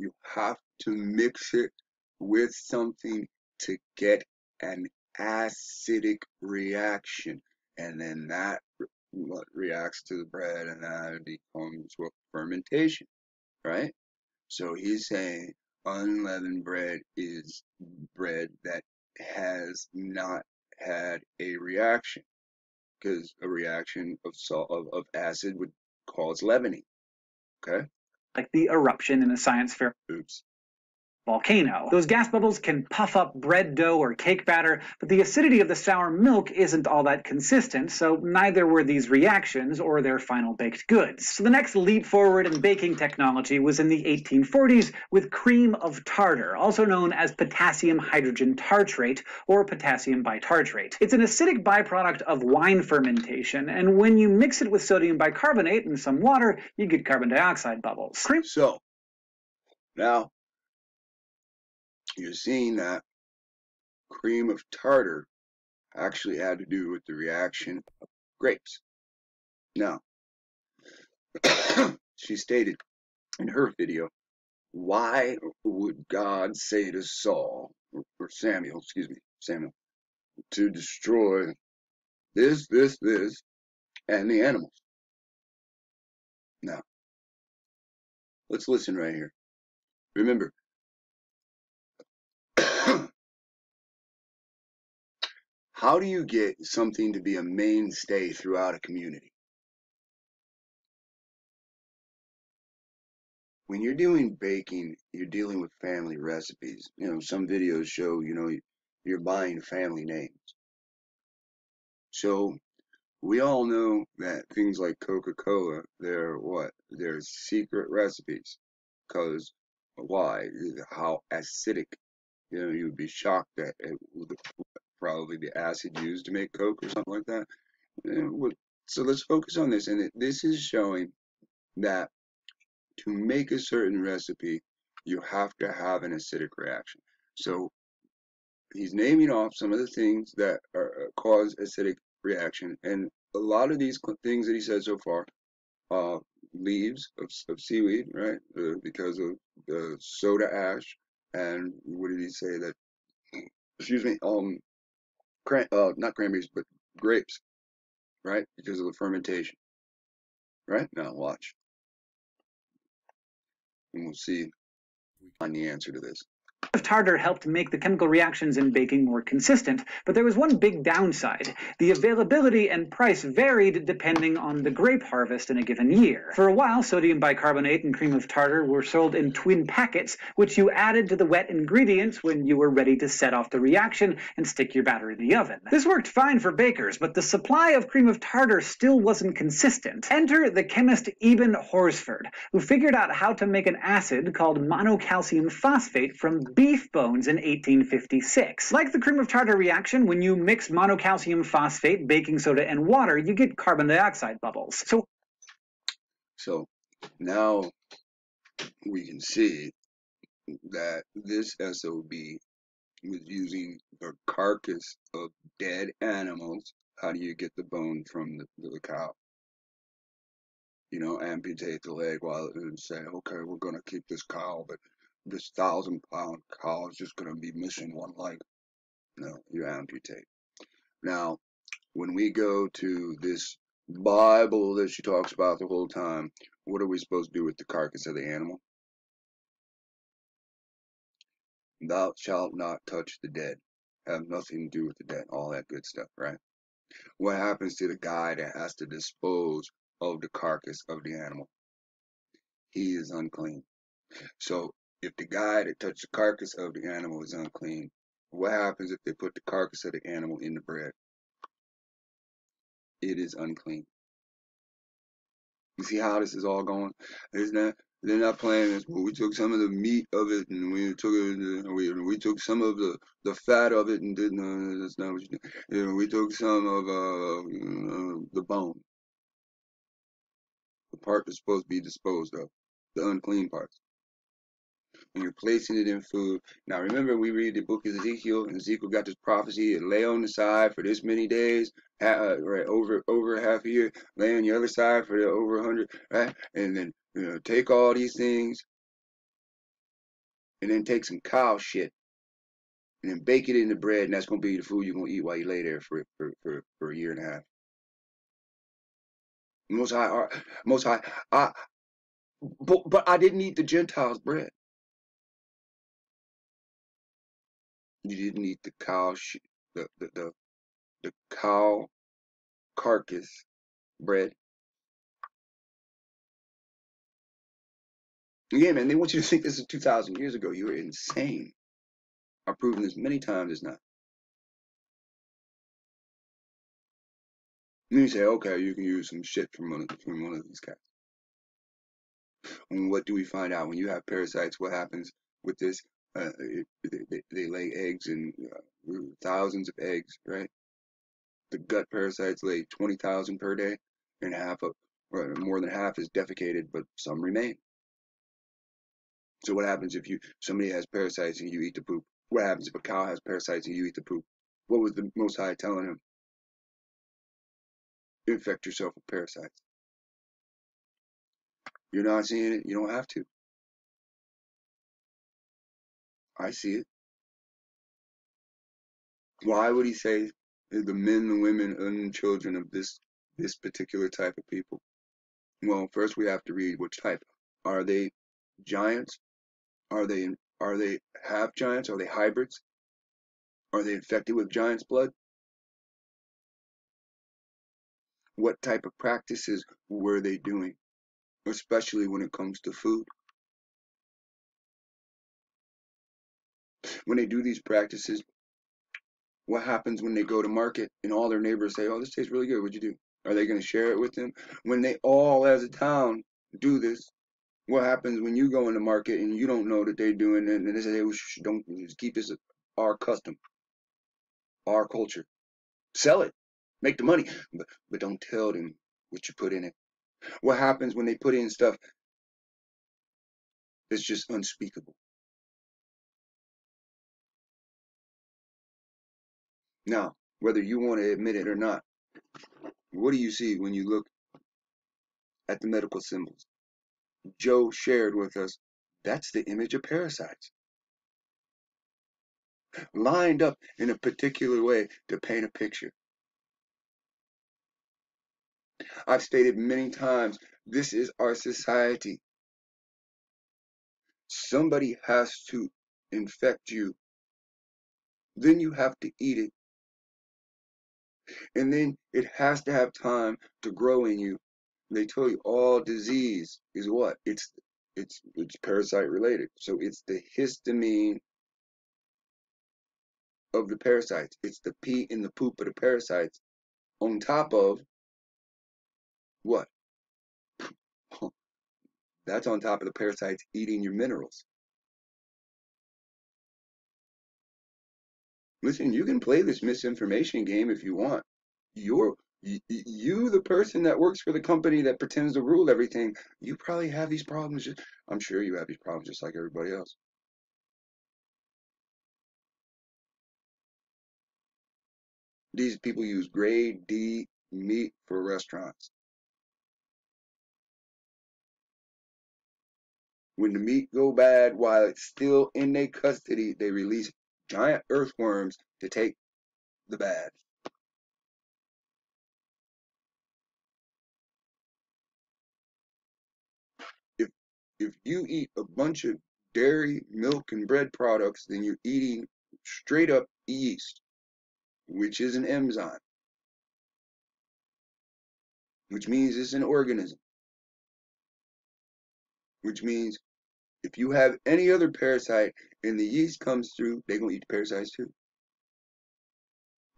You have to mix it with something to get an acidic reaction, and then that what reacts to the bread, and that becomes what fermentation, right? So he's saying unleavened bread is bread that has not had a reaction, because a reaction of salt of, of acid would cause leavening. Okay. Like the eruption in a science fair. Oops volcano. Those gas bubbles can puff up bread dough or cake batter, but the acidity of the sour milk isn't all that consistent, so neither were these reactions or their final baked goods. So the next leap forward in baking technology was in the 1840s with cream of tartar, also known as potassium hydrogen tartrate or potassium bitartrate. It's an acidic byproduct of wine fermentation, and when you mix it with sodium bicarbonate and some water, you get carbon dioxide bubbles. Cream so, now you're seeing that cream of tartar actually had to do with the reaction of grapes. Now, she stated in her video why would God say to Saul, or, Samuel, excuse me, Samuel, to destroy this, this, this, and the animals? Now, let's listen right here. Remember, how do you get something to be a mainstay throughout a community? when you're doing baking, you're dealing with family recipes. You know, some videos show, you know, you're buying family names. So we all know that things like Coca-Cola, they're what? They're secret recipes. Cause why? How acidic. You know, you would be shocked at, at probably the acid used to make Coke or something like that. So let's focus on this. And this is showing that to make a certain recipe, you have to have an acidic reaction. So he's naming off some of the things that are, uh, cause acidic reaction, and a lot of these things that he said so far, uh, leaves of, of seaweed, right? Uh, because of the soda ash, and what did he say that? Excuse me, um, cran uh, not cranberries, but grapes, right? Because of the fermentation, right? Now watch and we'll see find the answer to this tartar helped make the chemical reactions in baking more consistent, but there was one big downside. The availability and price varied depending on the grape harvest in a given year. For a while, sodium bicarbonate and cream of tartar were sold in twin packets, which you added to the wet ingredients when you were ready to set off the reaction and stick your batter in the oven. This worked fine for bakers, but the supply of cream of tartar still wasn't consistent. Enter the chemist Eben Horsford, who figured out how to make an acid called monocalcium phosphate from beef bones in 1856. Like the cream of tartar reaction, when you mix monocalcium phosphate, baking soda, and water, you get carbon dioxide bubbles. So, so now we can see that this SOB was using the carcass of dead animals. How do you get the bone from the, the cow? You know, amputate the leg while and say, okay, we're going to keep this cow, but this thousand pound cow is just going to be missing one leg. No, you amputate. Now, when we go to this Bible that she talks about the whole time, what are we supposed to do with the carcass of the animal? Thou shalt not touch the dead. Have nothing to do with the dead. All that good stuff, right? What happens to the guy that has to dispose of the carcass of the animal? He is unclean. So if the guy that touched the carcass of the animal is unclean, what happens if they put the carcass of the animal in the bread? It is unclean. You see how this is all going? Not, they're not playing this. Well, we took some of the meat of it and we took it. We, we took some of the, the fat of it and didn't. No, that's not what you do. You know, we took some of uh, the bone, the part that's supposed to be disposed of, the unclean parts and you're placing it in food. Now remember, we read the book of Ezekiel, and Ezekiel got this prophecy and lay on the side for this many days, uh, right over over half a year, lay on the other side for the over hundred, right, and then you know take all these things, and then take some cow shit, and then bake it in the bread, and that's gonna be the food you're gonna eat while you lay there for for for, for a year and a half. Most high, most high, I, but, but I didn't eat the Gentiles' bread. You didn't eat the cow sh- the, the the the cow carcass bread. Yeah, man, they want you to think this is 2,000 years ago. You are insane. I've proven this many times it's not. And you say, okay, you can use some shit from one of, from one of these guys. And what do we find out? When you have parasites, what happens with this? Uh, they, they, lay eggs and uh, thousands of eggs, right? The gut parasites lay 20,000 per day, and half of, or more than half is defecated, but some remain. So what happens if you somebody has parasites and you eat the poop? What happens if a cow has parasites and you eat the poop? What was the Most High telling him? Infect yourself with parasites. You're not seeing it. You don't have to. I see it. Why would he say the men, the women, and children of this this particular type of people? Well, first we have to read which type. Are they giants? Are they are they half giants? Are they hybrids? Are they infected with giant's blood? What type of practices were they doing, especially when it comes to food? When they do these practices, what happens when they go to market and all their neighbors say, "Oh, this tastes really good. What'd you do?" Are they going to share it with them? When they all, as a town, do this, what happens when you go in the market and you don't know that they're doing it, and they say, "We "Don't keep this our custom, our culture. Sell it, make the money, but, but don't tell them what you put in it." What happens when they put in stuff that's just unspeakable? Now, whether you want to admit it or not, what do you see when you look at the medical symbols? Joe shared with us that's the image of parasites. Lined up in a particular way to paint a picture. I've stated many times this is our society. Somebody has to infect you. Then you have to eat it. And then it has to have time to grow in you. They tell you all disease is what? It's it's it's parasite related. So it's the histamine of the parasites. It's the pee and the poop of the parasites on top of what? That's on top of the parasites eating your minerals. Listen, you can play this misinformation game if you want. You're you, the person that works for the company that pretends to rule everything, you probably have these problems. I'm sure you have these problems just like everybody else. These people use grade D meat for restaurants. When the meat go bad while it's still in their custody, they release giant earthworms to take the bad. If if you eat a bunch of dairy, milk, and bread products, then you're eating straight up yeast, which is an enzyme, which means it's an organism, which means if you have any other parasite and the yeast comes through, they're going to eat the parasites too.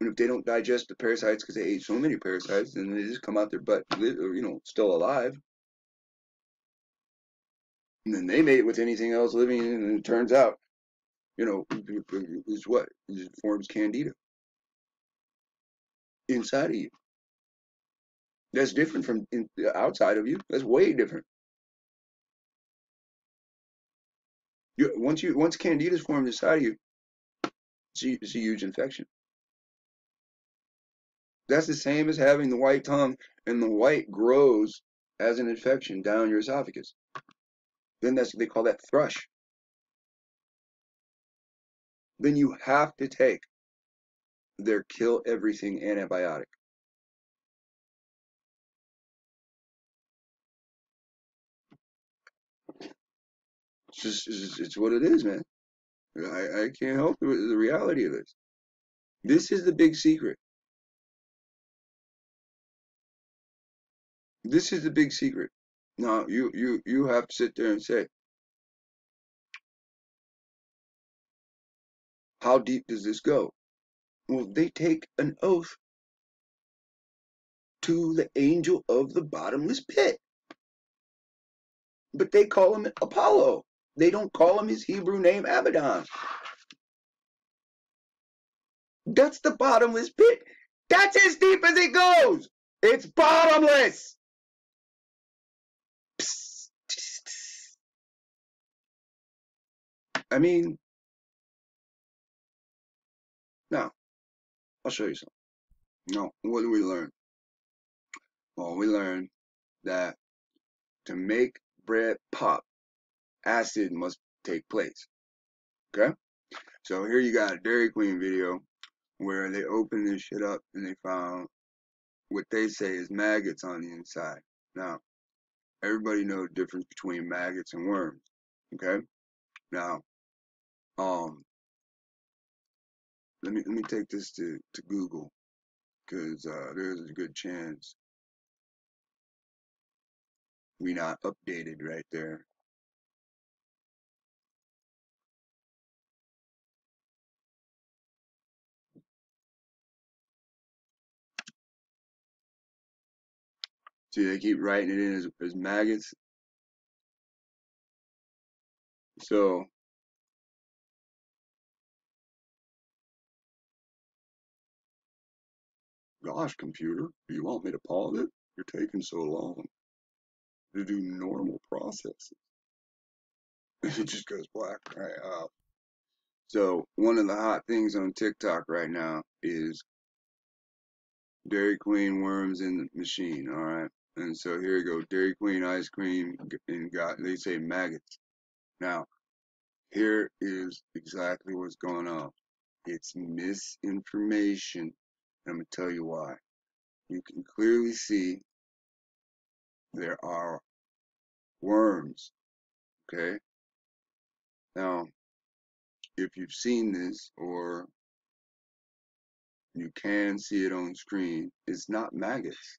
And if they don't digest the parasites because they ate so many parasites, then they just come out their butt, you know, still alive. And then they mate with anything else living, and it turns out, you know, is what? It forms candida inside of you. That's different from outside of you. That's way different. You, once you once candida is formed inside of you, it's a, it's a huge infection. That's the same as having the white tongue and the white grows as an infection down your esophagus. Then that's they call that thrush. Then you have to take their kill everything antibiotic. It's just it's, it's what it is, man. I, I can't help the, the reality of this. This is the big secret. This is the big secret. Now you you you have to sit there and say, how deep does this go? Well, they take an oath to the angel of the bottomless pit. But they call him Apollo. They don't call him his Hebrew name Abaddon. That's the bottomless pit. That's as deep as it goes. It's bottomless. I mean, now, I'll show you something. No, what do we learn? Well, we learn that to make bread pop, acid must take place. Okay? So here you got a Dairy Queen video where they open this shit up and they found what they say is maggots on the inside. Now, everybody knows the difference between maggots and worms. Okay? Now, um, let me let me take this to, to Google because uh, there's a good chance we not updated right there. See, they keep writing it in as, as maggots. So, gosh, computer, do you want me to pause it? You're taking so long to do normal processes. it just goes black right out. So, one of the hot things on TikTok right now is Dairy Queen worms in the machine, alright? And so here you go, Dairy Queen ice cream, and got, they say maggots. Now, here is exactly what's going on. It's misinformation. I'm to tell you why. You can clearly see there are worms. Okay? Now, if you've seen this or you can see it on screen, it's not maggots.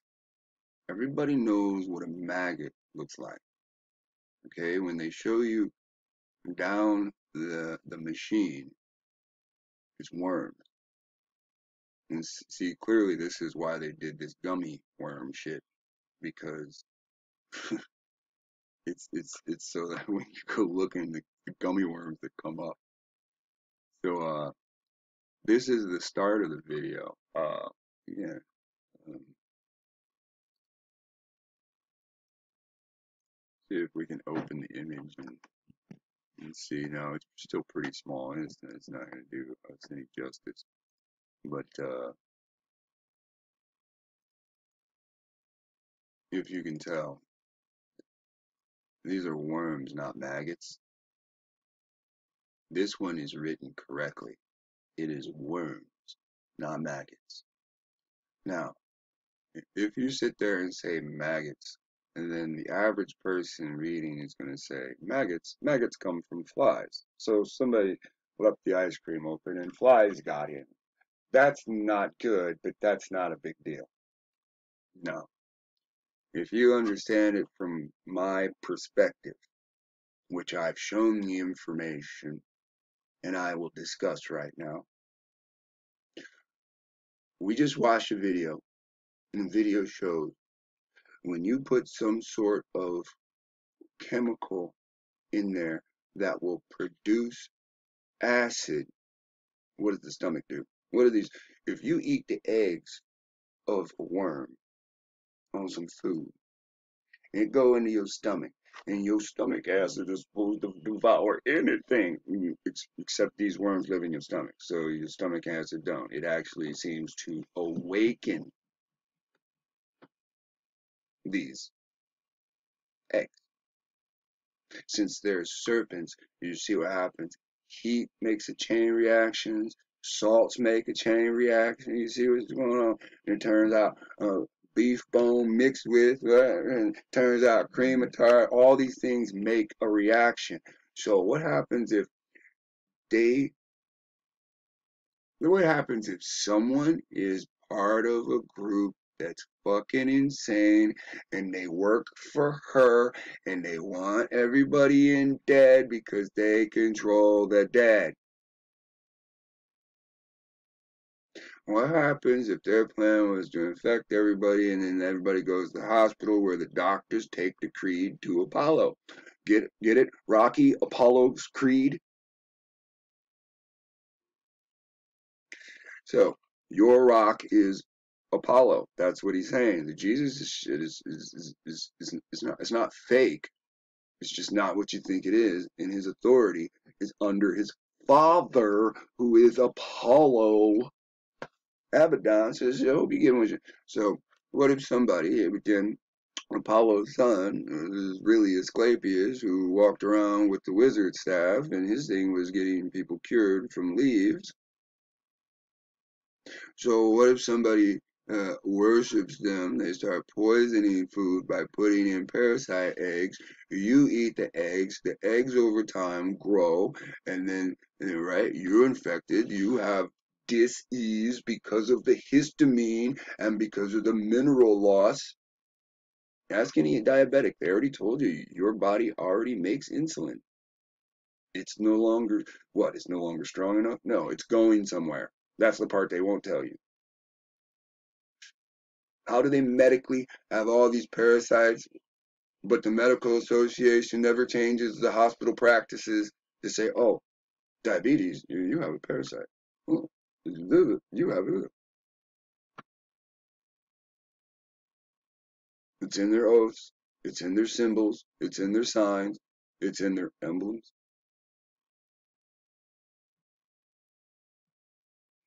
Everybody knows what a maggot looks like. Okay? When they show you down the the machine it's worms. And see, clearly this is why they did this gummy worm shit because it's it's it's so that when you go looking the, the gummy worms that come up. So uh, this is the start of the video. Uh, yeah. See if we can open the image and and see now it's still pretty small and it's, it's not going to do us any justice. But uh, if you can tell these are worms not maggots. This one is written correctly. It is worms not maggots. Now if you sit there and say maggots and then the average person reading is going to say, maggots, maggots come from flies. So somebody left the ice cream open and flies got in. That's not good, but that's not a big deal. No. If you understand it from my perspective, which I've shown the information and I will discuss right now, we just watched a video and the video showed when you put some sort of chemical in there that will produce acid, what does the stomach do? What are these? If you eat the eggs of a worm on some food, it go into your stomach, and your stomach acid is supposed to devour anything except these worms live in your stomach. So your stomach acid don't. It actually seems to awaken these eggs. Since they're serpents, you see what happens. Heat makes a chain reaction. Salts make a chain reaction. You see what's going on. And it turns out uh, beef bone mixed with, uh, and turns out cream of tart. All these things make a reaction. So what happens if they? What happens if someone is part of a group that's fucking insane and they work for her and they want everybody in dead because they control the dead. What happens if their plan was to infect everybody and then everybody goes to the hospital where the doctors take the creed to Apollo? Get get it? Rocky Apollo's creed. So your rock is Apollo. That's what he's saying. The Jesus shit is is, is, is, is, not it's not fake. It's just not what you think it is. And his authority is under his father, who is Apollo. Abaddon says, "Yo, be given with you." So, what if somebody, then Apollo's son is really Asclepius, who walked around with the wizard staff, and his thing was getting people cured from leaves. So what if somebody uh, worships them? They start poisoning food by putting in parasite eggs. You eat the eggs. The eggs over time grow, and then right, you're infected. You have dis-ease because of the histamine and because of the mineral loss. Ask any diabetic. They already told you your body already makes insulin. It's no longer what? It's no longer strong enough? No, it's going somewhere. That's the part they won't tell you. How do they medically have all these parasites, but the medical association never changes the hospital practices to say, oh, diabetes, you, you have a parasite. Oh, you have it. It's in their oaths. It's in their symbols. It's in their signs. It's in their emblems.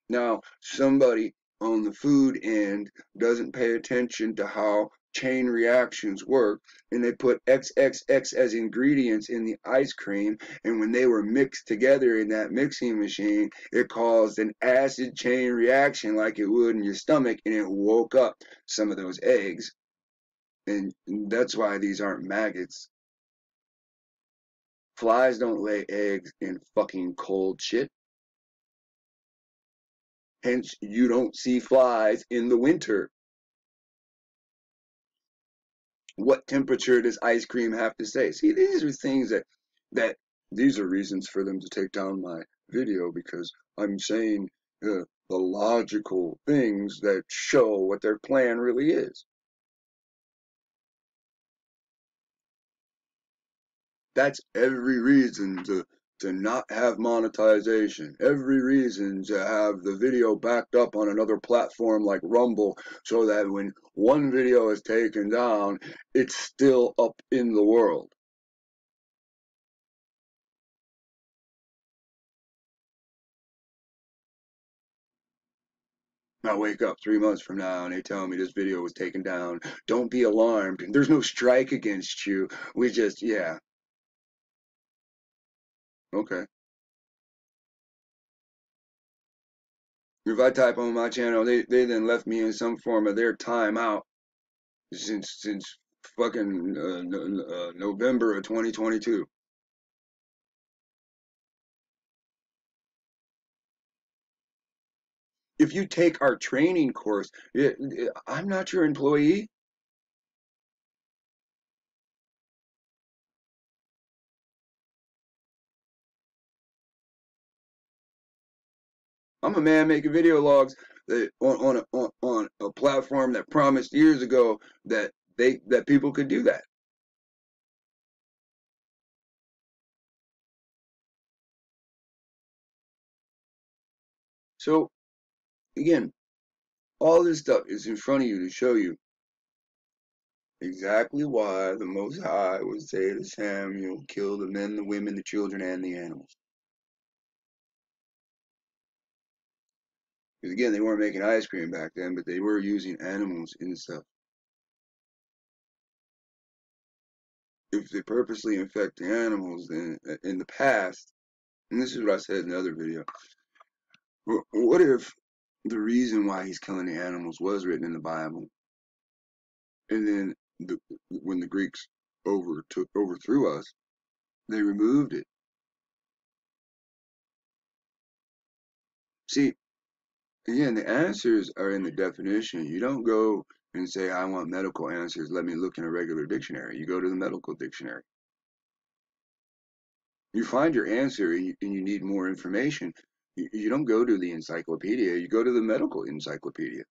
Now, somebody on the food end doesn't pay attention to how chain reactions work and they put XXX as ingredients in the ice cream and when they were mixed together in that mixing machine it caused an acid chain reaction like it would in your stomach and it woke up some of those eggs. And that's why these aren't maggots. Flies don't lay eggs in fucking cold shit hence you don't see flies in the winter what temperature does ice cream have to stay? See, these are things that that these are reasons for them to take down my video because I'm saying uh, the logical things that show what their plan really is. That's every reason to to not have monetization. Every reason to have the video backed up on another platform like Rumble so that when one video is taken down, it's still up in the world. I wake up three months from now and they tell me this video was taken down. Don't be alarmed. There's no strike against you. We just, yeah. Okay. If I type on my channel, they, they then left me in some form of their timeout since since fucking uh, uh, November of 2022. If you take our training course, I'm not your employee. I'm a man making video logs that on on a, on, on a platform that promised years ago that they that people could do that. So again, all this stuff is in front of you to show you exactly why the Most High would say to Samuel, kill the men, the women, the children, and the animals. Because again, they weren't making ice cream back then, but they were using animals in stuff. If they purposely infect the animals, then uh, in the past, and this is what I said in the other video, what if the reason why he's killing the animals was written in the Bible, and then the, when the Greeks overtook overthrew us, they removed it. See, Again, the answers are in the definition. You don't go and say, I want medical answers. Let me look in a regular dictionary. You go to the medical dictionary. You find your answer and you need more information. You don't go to the encyclopedia. You go to the medical encyclopedia.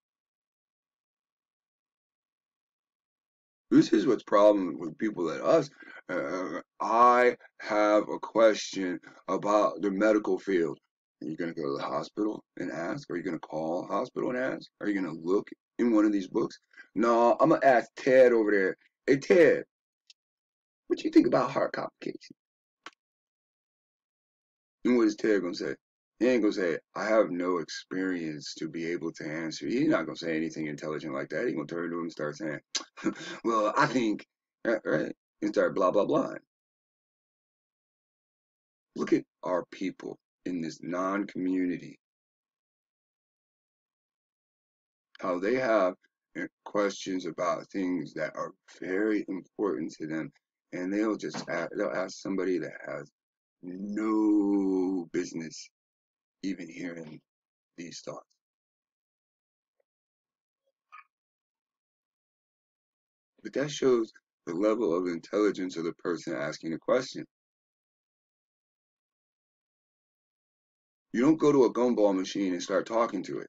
This is what's problem with people like us. Uh, I have a question about the medical field. Are you going to go to the hospital and ask? Are you going to call hospital and ask? Are you going to look in one of these books? No, I'm going to ask Ted over there. Hey, Ted, what do you think about heart complications? And what is Ted going to say? He ain't gonna say, I have no experience to be able to answer. He's not gonna say anything intelligent like that. He's gonna turn to him and start saying, Well, I think right? And start blah blah blah. Look at our people in this non community. How they have uh, questions about things that are very important to them. And they'll just ask, they'll ask somebody that has no business even hearing these thoughts. But that shows the level of intelligence of the person asking the question. You don't go to a gumball machine and start talking to it.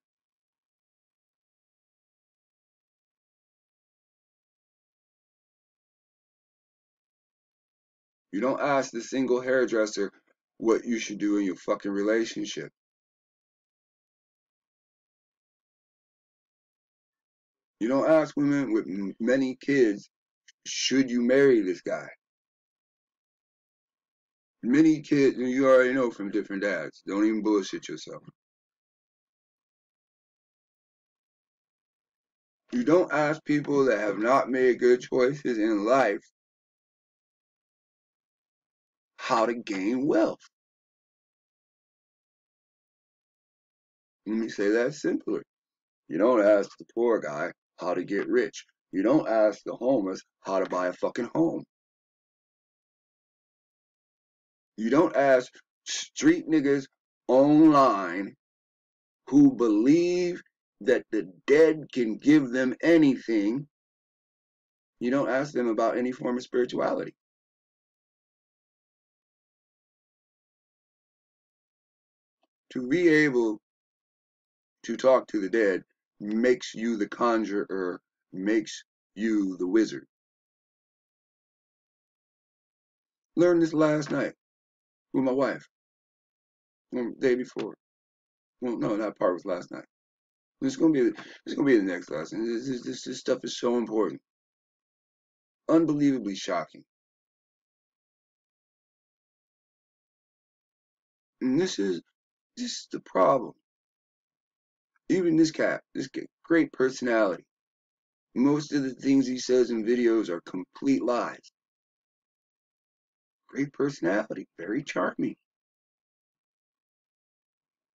You don't ask the single hairdresser what you should do in your fucking relationship. You don't ask women with many kids, should you marry this guy? Many kids, and you already know from different dads. Don't even bullshit yourself. You don't ask people that have not made good choices in life how to gain wealth. Let me say that simpler. You don't ask the poor guy how to get rich. You don't ask the homeless how to buy a fucking home. You don't ask street niggas online who believe that the dead can give them anything. You don't ask them about any form of spirituality. To be able to talk to the dead makes you the conjurer, makes you the wizard. Learned this last night with my wife. the day before. Well, no, that part was last night. It's gonna be it's gonna be the next lesson. This, this, this, this stuff is so important. Unbelievably shocking. And this is this is the problem. Even this cat, this great personality. Most of the things he says in videos are complete lies. Great personality, very charming.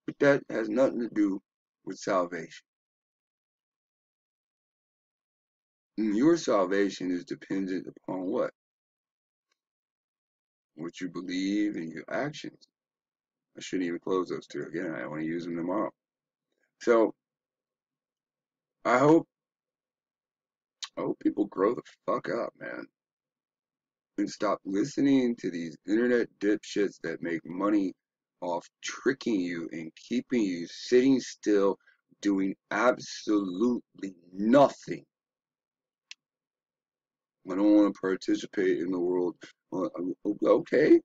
But that has nothing to do with salvation. And your salvation is dependent upon what? What you believe and your actions. I shouldn't even close those two again. I want to use them tomorrow. So I hope I hope people grow the fuck up, man. And stop listening to these internet dipshits that make money off tricking you and keeping you sitting still doing absolutely nothing. I don't want to participate in the world. Uh, uh, okay.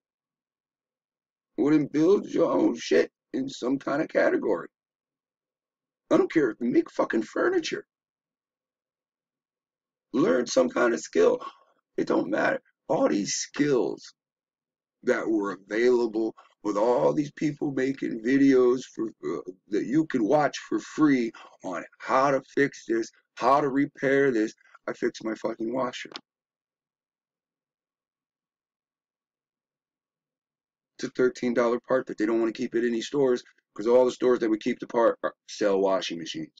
Well, then build your own shit in some kind of category. I don't care if you make fucking furniture. Learn some kind of skill. It don't matter. All these skills that were available with all these people making videos for uh, that you can watch for free on how to fix this, how to repair this. I fixed my fucking washer. It's a $13 part that they don't want to keep at any stores because all the stores that would keep the part sell washing machines.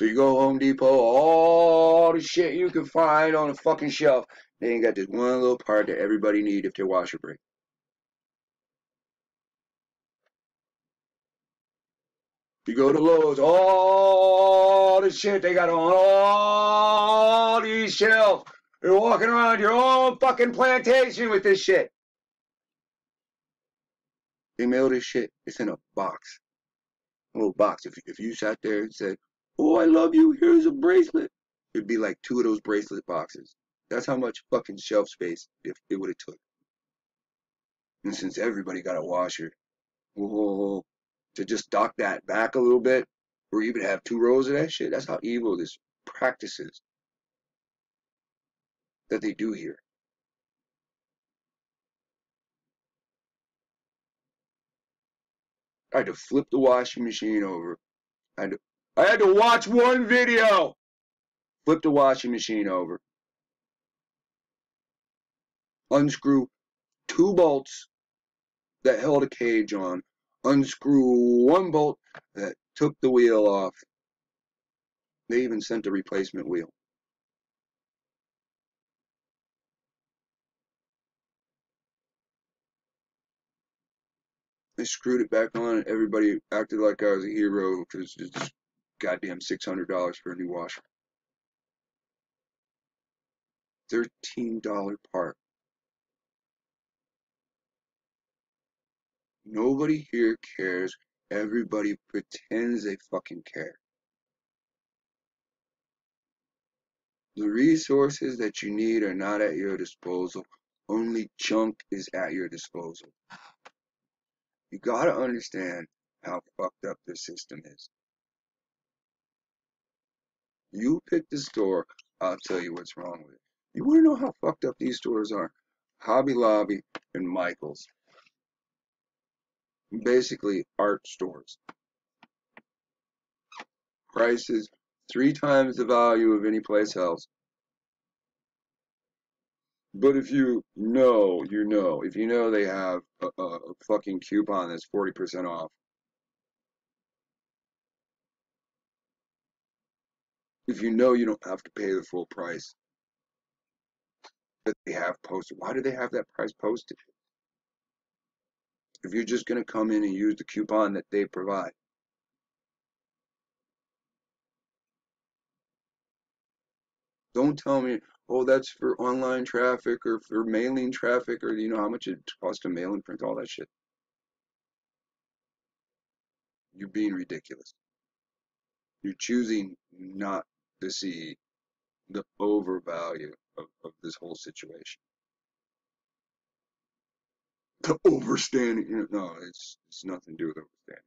So you go Home Depot, all the shit you can find on a fucking shelf. They ain't got this one little part that everybody need if their washer breaks. You go to Lowe's, all the shit they got on all these shelves. You're walking around your own fucking plantation with this shit. They mail this shit. It's in a box. A little box. If, if you sat there and said, Oh, I love you. Here's a bracelet. It'd be like two of those bracelet boxes. That's how much fucking shelf space if it would have took. And since everybody got a washer, whoa, to just dock that back a little bit, or even have two rows of that shit, that's how evil this practice is that they do here. I had to flip the washing machine over. I had to, I had to watch one video. Flip the washing machine over. Unscrew two bolts that held a cage on. Unscrew one bolt that took the wheel off. They even sent a replacement wheel. I screwed it back on and everybody acted like I was a hero because it's goddamn $600 for a new washer. $13 part. Nobody here cares. Everybody pretends they fucking care. The resources that you need are not at your disposal. Only junk is at your disposal. You gotta understand how fucked up this system is. You pick the store, I'll tell you what's wrong with it. You wanna know how fucked up these stores are? Hobby Lobby and Michaels. Basically art stores. Prices three times the value of any place else. But if you know, you know. If you know they have a, a, a fucking coupon that's 40% off. If you know you don't have to pay the full price that they have posted. Why do they have that price posted? If you're just going to come in and use the coupon that they provide. Don't tell me, oh, that's for online traffic or for mailing traffic or you know how much it costs to mail and print all that shit. You're being ridiculous. You're choosing not to see the overvalue of, of this whole situation. The overstanding, you know, no, it's it's nothing to do with overstanding.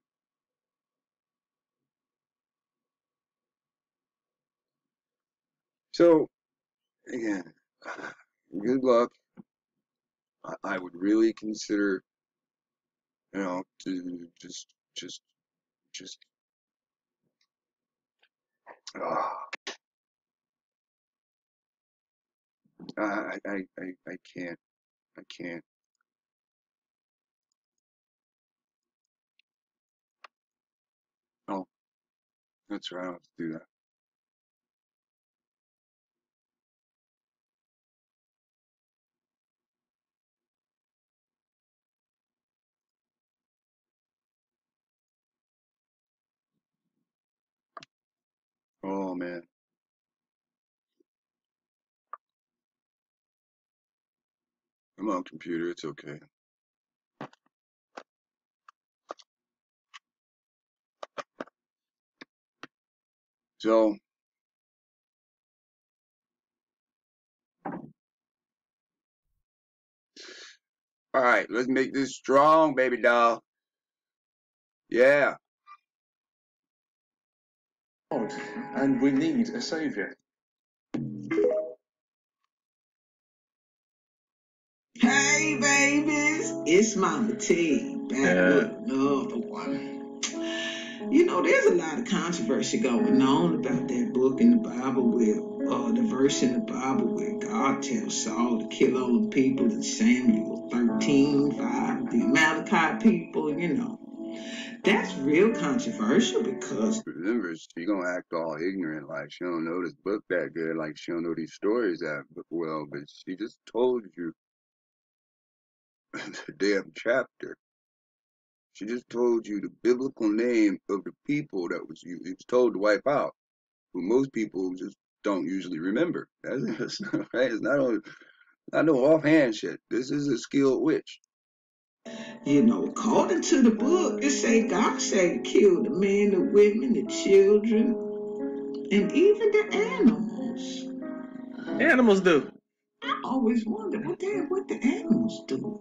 So, again, good luck. I, I would really consider, you know, to just, just, just, I, I, I, I can't, I can't. Oh, that's right. I'll have to do that. Oh man. I'm on computer. It's okay. So, all right, let's make this strong, baby doll. Yeah. God, and we need a saviour. Hey, babies, it's Mama T back Yeah. with another one. You know, there's a lot of controversy going on about that book in the Bible with uh, the verse in the Bible where God tells Saul to kill all the people in Samuel 13, 5, the Amalekite people, you know. That's real controversial because Remember, she gonna act all ignorant, like she don't know this book that good, like she don't know these stories that well, but she just told you the damn chapter. She just told you the biblical name of the people that was you it was told to wipe out, who most people just don't usually remember. That's, that's not right. It's not on, not no offhand shit. This is a skilled witch. You know, according to the book, it say God said kill the men, the women, the children, and even the animals. Animals do. I always wonder what the what the animals do.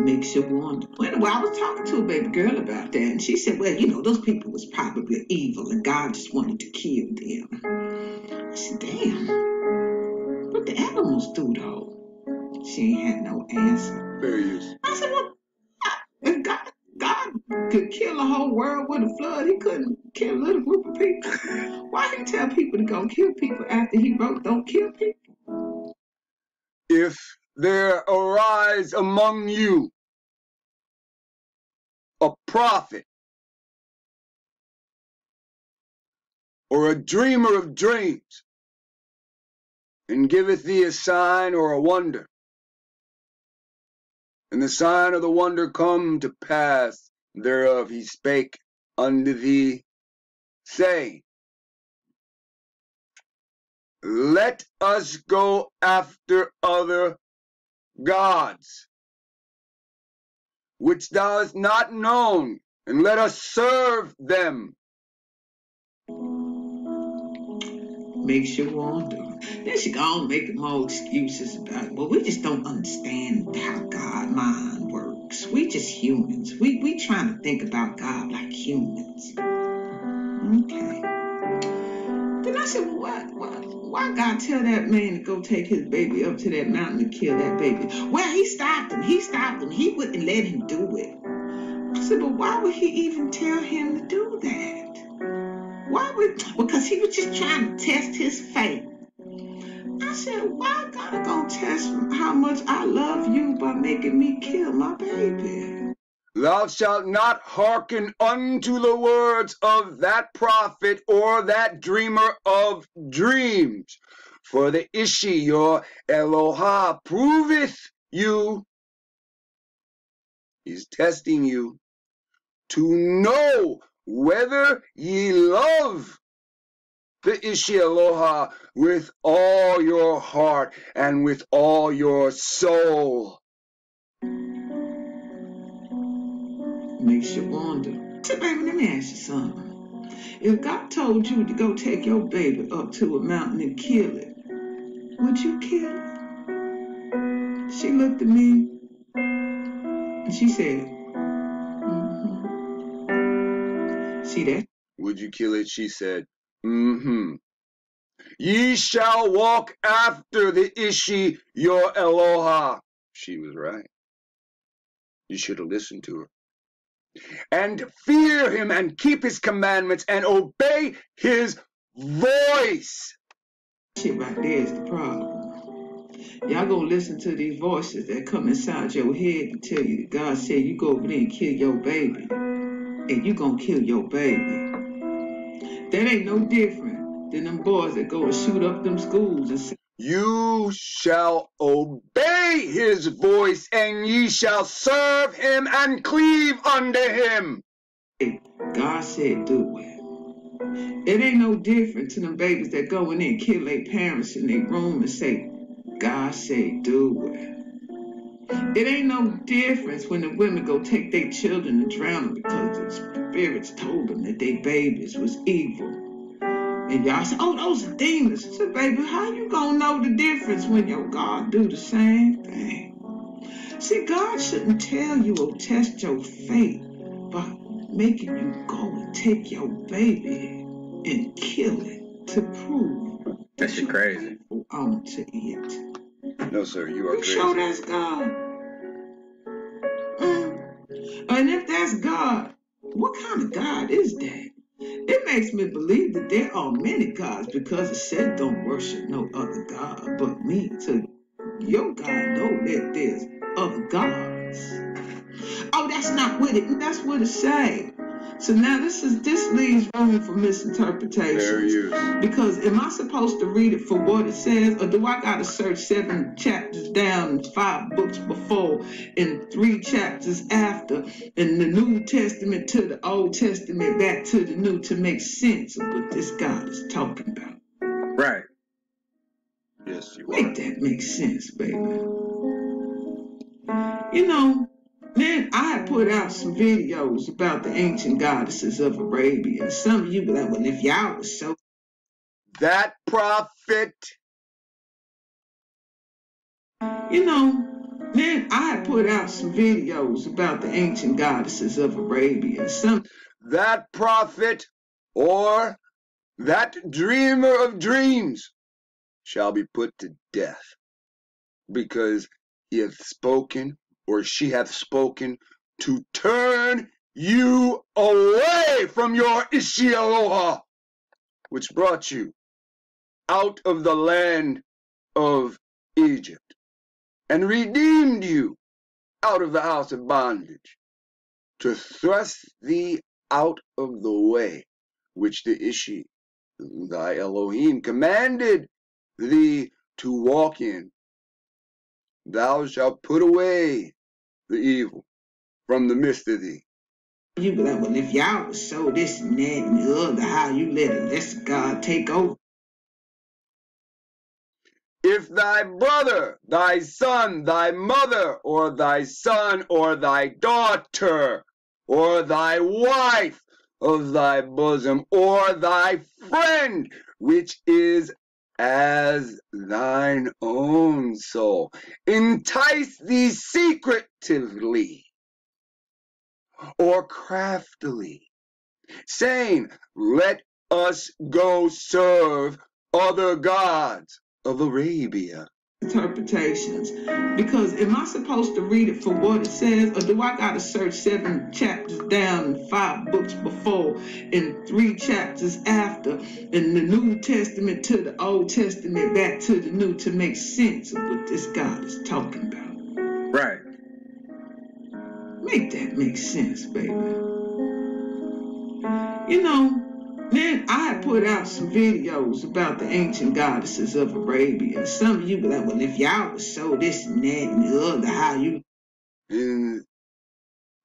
Makes you wonder. Well, anyway, I was talking to a baby girl about that, and she said, "Well, you know, those people was probably evil, and God just wanted to kill them." I said, "Damn, what the animals do though?" She ain't had no answer. I said, "Well, if God, could kill a whole world with a flood, he couldn't kill a little group of people. Why he tell people to go kill people after he wrote don't kill people? If there arise among you a prophet or a dreamer of dreams, and giveth thee a sign or a wonder, and the sign of the wonder come to pass thereof he spake unto thee, saying, Let us go after other gods, which thou hast not known, and let us serve them. Makes you wonder. Then she gonna make more excuses about it. Well, we just don't understand how God mind works. We just humans. We we trying to think about God like humans. Okay. Then I said, well, why, why, why God tell that man to go take his baby up to that mountain and kill that baby? Well, he stopped him. He stopped him. He wouldn't let him do it. I said, but why would he even tell him to do that? Why would? Because he was just trying to test his faith. I said, why God gonna test how much I love you by making me kill my baby? Thou shalt not hearken unto the words of that prophet or that dreamer of dreams. For the Ishi, your Eloha, proveth you, He's testing you, to know whether ye love the Ishi Aloha with all your heart and with all your soul. Makes you wonder. So, baby, let me ask you something. If God told you to go take your baby up to a mountain and kill it, would you kill it? She looked at me and she said, See that? Would you kill it? She said, Mm-hmm. Ye shall walk after the Ishi, your Eloha. She was right. You should have listened to her. And fear him and keep his commandments and obey his voice. Shit right there is the problem. Y'all gonna listen to these voices that come inside your head and tell you that God said you go over there and kill your baby. And you gonna kill your baby. That ain't no different than them boys that go and shoot up them schools and say, You shall obey his voice, and ye shall serve him and cleave unto him. God said do it. It ain't no different to them babies that go in there and kill their parents in their room and say, God said do it. It ain't no difference when the women go take their children and drown them because the spirits told them that their babies was evil. And y'all say, oh, those are demons. I said, baby, how you gonna know the difference when your God do the same thing? See, God shouldn't tell you or test your faith by making you go and take your baby and kill it to prove That shit crazy. onto it. No, sir, you are You sure that's God? Mm. And if that's God, what kind of God is that? It makes me believe that there are many gods because it said don't worship no other God but me. So your God know that there's other gods. Oh, that's not what it. That's what it say. So now this is this leaves room for misinterpretation. Because am I supposed to read it for what it says, or do I got to search seven chapters down, five books before, and three chapters after, in the New Testament to the Old Testament back to the New to make sense of what this God is talking about? Right. Yes, you Make are. that make sense, baby. You know, man, I put out some mm-hmm. videos about the ancient goddesses of Arabia, and some of you be like, well, if y'all was so That prophet, You know, man, I put out some videos about the ancient goddesses of Arabia. Some that prophet, or that dreamer of dreams shall be put to death, because he hath spoken, or she hath spoken, to turn you away from your Ishialoha, which brought you out of the land of Egypt, and redeemed you out of the house of bondage, to thrust thee out of the way which the Ishi, thy Elohim, commanded thee to walk in. Thou shalt put away the evil from the midst of thee. You be like, well, if y'all was so this and that and the other, how you let a lesser God take over? If thy brother, thy son, thy mother, or thy son, or thy daughter, or thy wife of thy bosom, or thy friend, which is as thine own soul, entice thee secretively or craftily, saying, Let us go serve other gods of Arabia. Interpretations because am I supposed to read it for what it says or do I gotta search seven chapters down and five books before and three chapters after and the New Testament to the Old Testament back to the New to make sense of what this God is talking about? Right. Make that make sense, baby. You know, then I put out some videos about the ancient goddesses of Arabia. Some of you be like, well, if y'all was so this and that and the other, how you And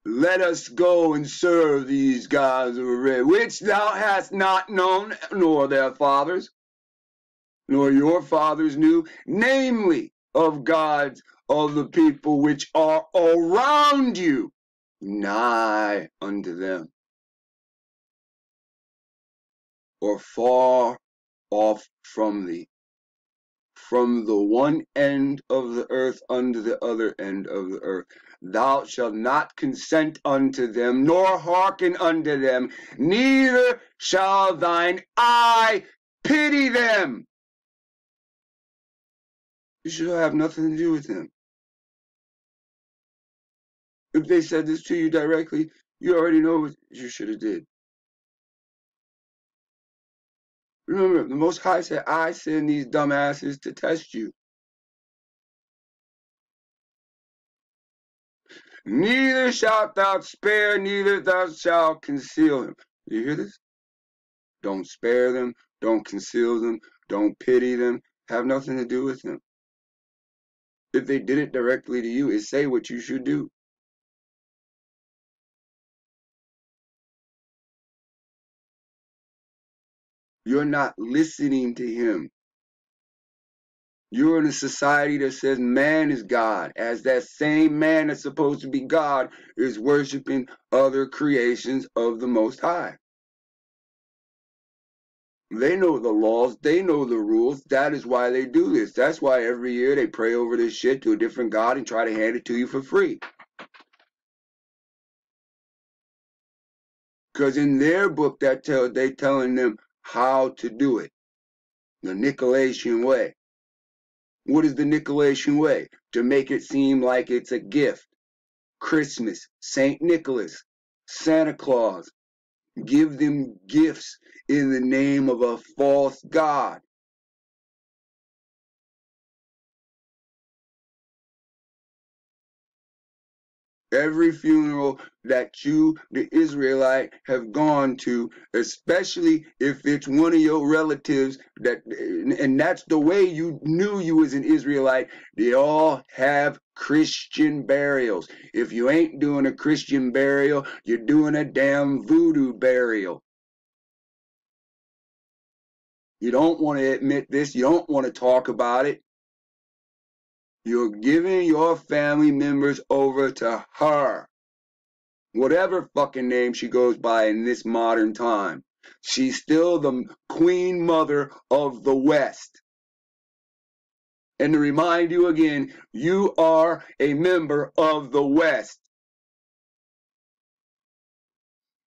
let us go and serve these gods of Arabia, which thou hast not known, nor their fathers, nor your fathers knew, namely of gods of the people which are around you, nigh unto them, or far off from thee, from the one end of the earth unto the other end of the earth. Thou shalt not consent unto them, nor hearken unto them, neither shall thine eye pity them. You shall have nothing to do with them. If they said this to you directly, you already know what you should have did. Remember, the Most High said, I send these dumbasses to test you. Neither shalt thou spare, neither thou shalt conceal him. You hear this? Don't spare them, don't conceal them, don't pity them, have nothing to do with them. If they did it directly to you, it say what you should do. You're not listening to him. You're in a society that says man is God, as that same man that's supposed to be God is worshiping other creations of the Most High. They know the laws, they know the rules. That is why they do this. That's why every year they pray over this shit to a different God and try to hand it to you for free. Because in their book, that tell they telling them how to do it, the Nicolaitan way. What is the Nicolaitan way? To make it seem like it's a gift. Christmas, St. Nicholas, Santa Claus. Give them gifts in the name of a false God. Every funeral that you, the Israelite, have gone to, especially if it's one of your relatives, that and that's the way you knew you was an Israelite, they all have Christian burials. If you ain't doing a Christian burial, you're doing a damn voodoo burial. You don't want to admit this, you don't want to talk about it. You're giving your family members over to her. Whatever fucking name she goes by in this modern time. She's still the queen mother of the West. And to remind you again, you are a member of the West.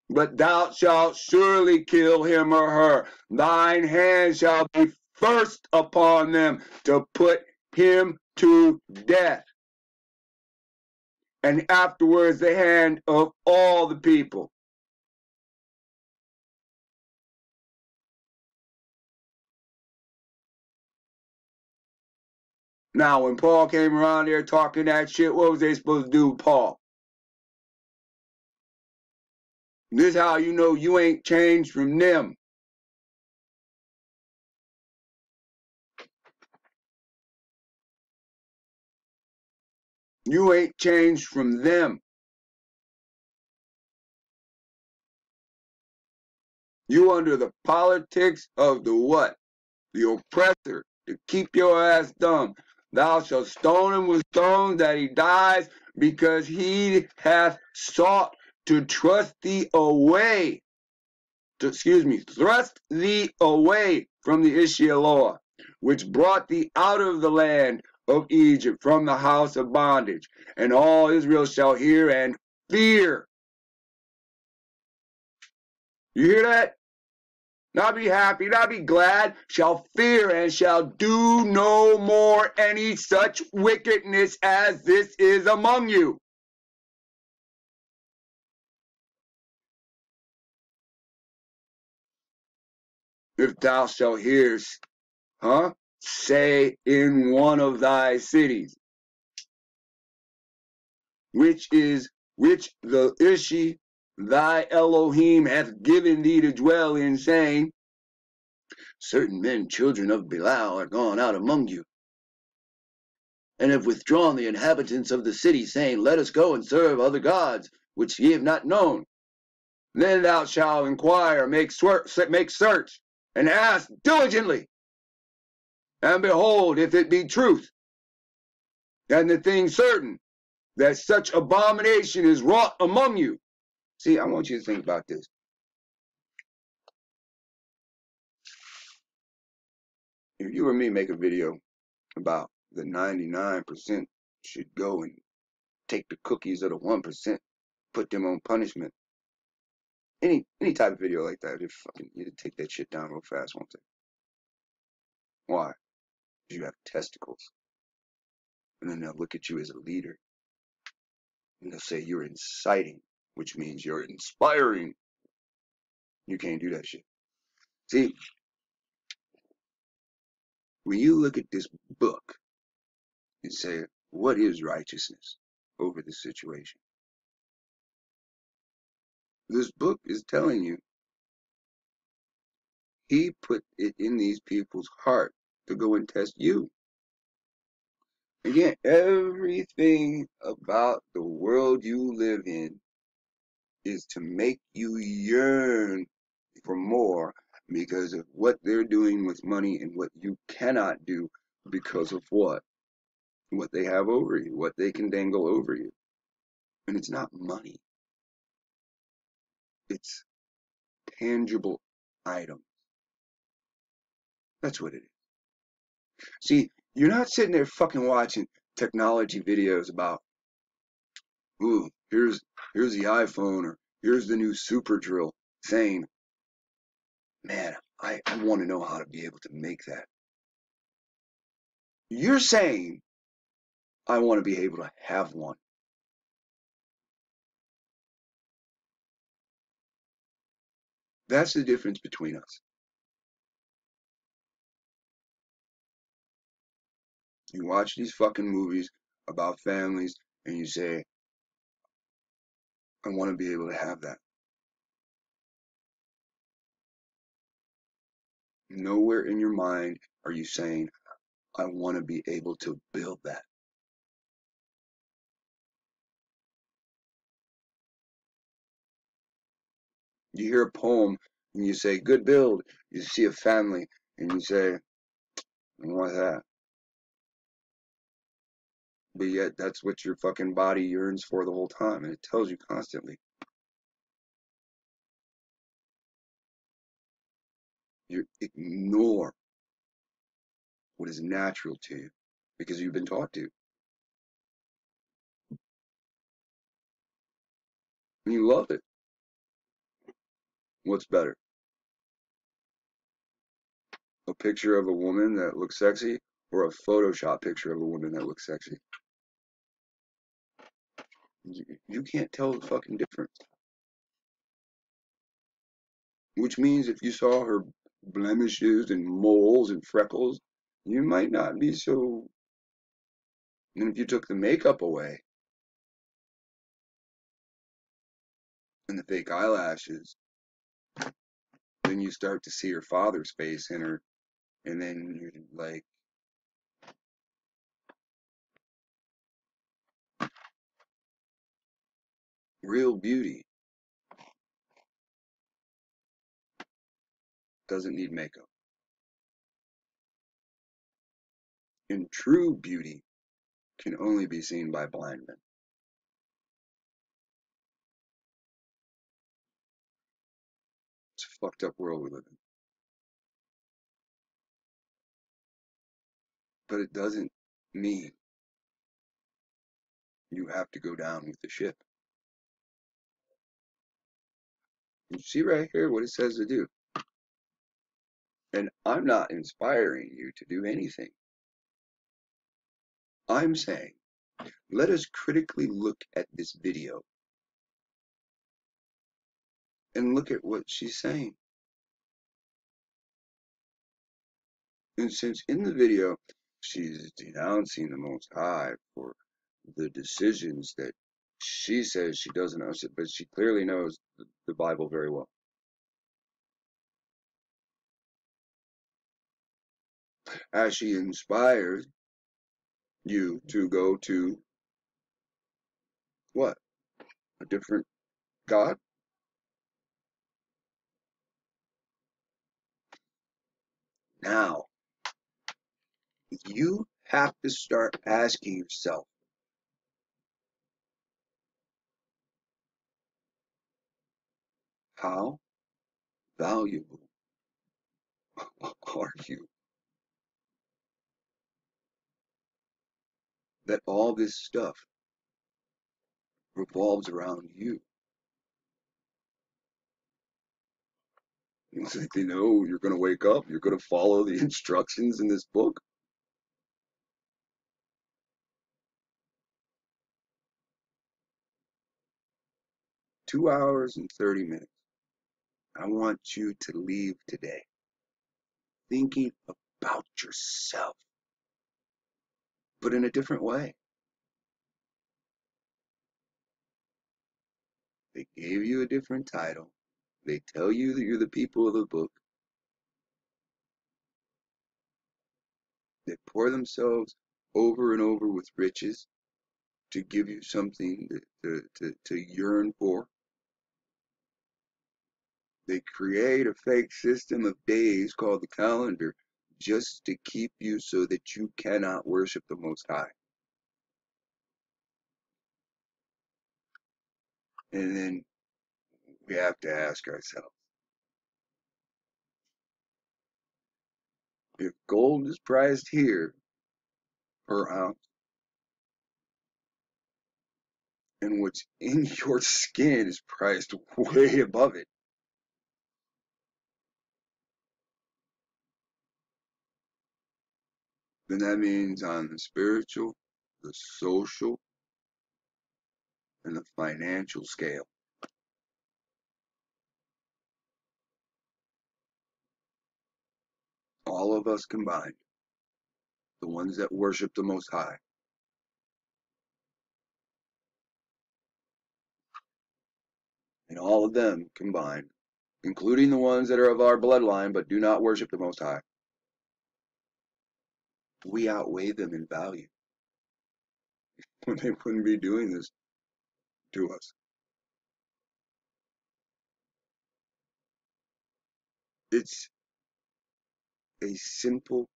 But thou shalt surely kill him or her. Thine hand shall be first upon them to put him to death. and afterwards the hand of all the people. Now, when Paul came around there talking that shit, what was they supposed to do Paul? This is how you know you ain't changed from them. You ain't changed from them. You under the politics of the what? The oppressor to keep your ass dumb. Thou shalt stone him with stones that he dies because he hath sought to trust thee away. To, excuse me, thrust thee away from the Ishialoah, which brought thee out of the land of Egypt from the house of bondage. And all Israel shall hear and fear. You hear that? Not be happy, not be glad, shall fear and shall do no more any such wickedness as this is among you. If thou shalt hear, huh? Say in one of thy cities, which is which the Ishi thy Elohim hath given thee to dwell in, saying, Certain men, children of Belial, are gone out among you, and have withdrawn the inhabitants of the city, saying, Let us go and serve other gods, which ye have not known. Then thou shalt inquire, make, make search, and ask diligently. And behold, if it be truth, and the thing certain, that such abomination is wrought among you, See, I want you to think about this. If you or me make a video about the 99% should go and take the cookies of the 1%, put them on punishment. Any any type of video like that, just fucking you take that shit down real fast, won't they? Why? You have testicles. And then they'll look at you as a leader. And they'll say you're inciting which means you're inspiring. You can't do that shit. See, when you look at this book and say, what is righteousness over the situation? This book is telling you he put it in these people's heart to go and test you. Again, everything about the world you live in is to make you yearn for more because of what they're doing with money and what you cannot do because of what? What they have over you, what they can dangle over you. And it's not money. It's tangible items. That's what it is. See, you're not sitting there fucking watching technology videos about, ooh, here's here's the iPhone or here's the new super drill saying, man, I, I want to know how to be able to make that. You're saying, I want to be able to have one. That's the difference between us. You watch these fucking movies about families and you say, I want to be able to have that. Nowhere in your mind are you saying, I want to be able to build that. You hear a poem and you say, good build. You see a family and you say, I want that. But yet that's what your fucking body yearns for the whole time. And it tells you constantly. You ignore what is natural to you because you've been taught to. And you love it. What's better? A picture of a woman that looks sexy or a Photoshop picture of a woman that looks sexy? You, can't tell the fucking difference. Which means if you saw her blemishes and moles and freckles, you might not be so. And if you took the makeup away and the fake eyelashes, then you start to see her father's face in her, and then you're like, real beauty doesn't need makeup. And true beauty can only be seen by blind men. It's a fucked up world we live in. But it doesn't mean you have to go down with the ship. You see right here what it says to do. And I'm not inspiring you to do anything. I'm saying, let us critically look at this video and look at what she's saying. And since in the video she's denouncing the Most High for the decisions that she says she doesn't know, but she clearly knows the Bible very well. As she inspires you to go to what? A different God? Now, you have to start asking yourself, how valuable are you? That all this stuff revolves around you. It's like they know you're going to wake up, you're going to follow the instructions in this book. Two hours and 30 minutes. I want you to leave today thinking about yourself, but in a different way. They gave you a different title. They tell you that you're the people of the book. They pour themselves over and over with riches to give you something to, to, to, to yearn for. They create a fake system of days called the calendar just to keep you so that you cannot worship the Most High. And then we have to ask ourselves if gold is priced here per ounce, and what's in your skin is priced way above it, then that means on the spiritual, the social, and the financial scale. All of us combined, the ones that worship the Most High, and all of them combined, including the ones that are of our bloodline but do not worship the Most High, we outweigh them in value. When they wouldn't be doing this to us. It's a simple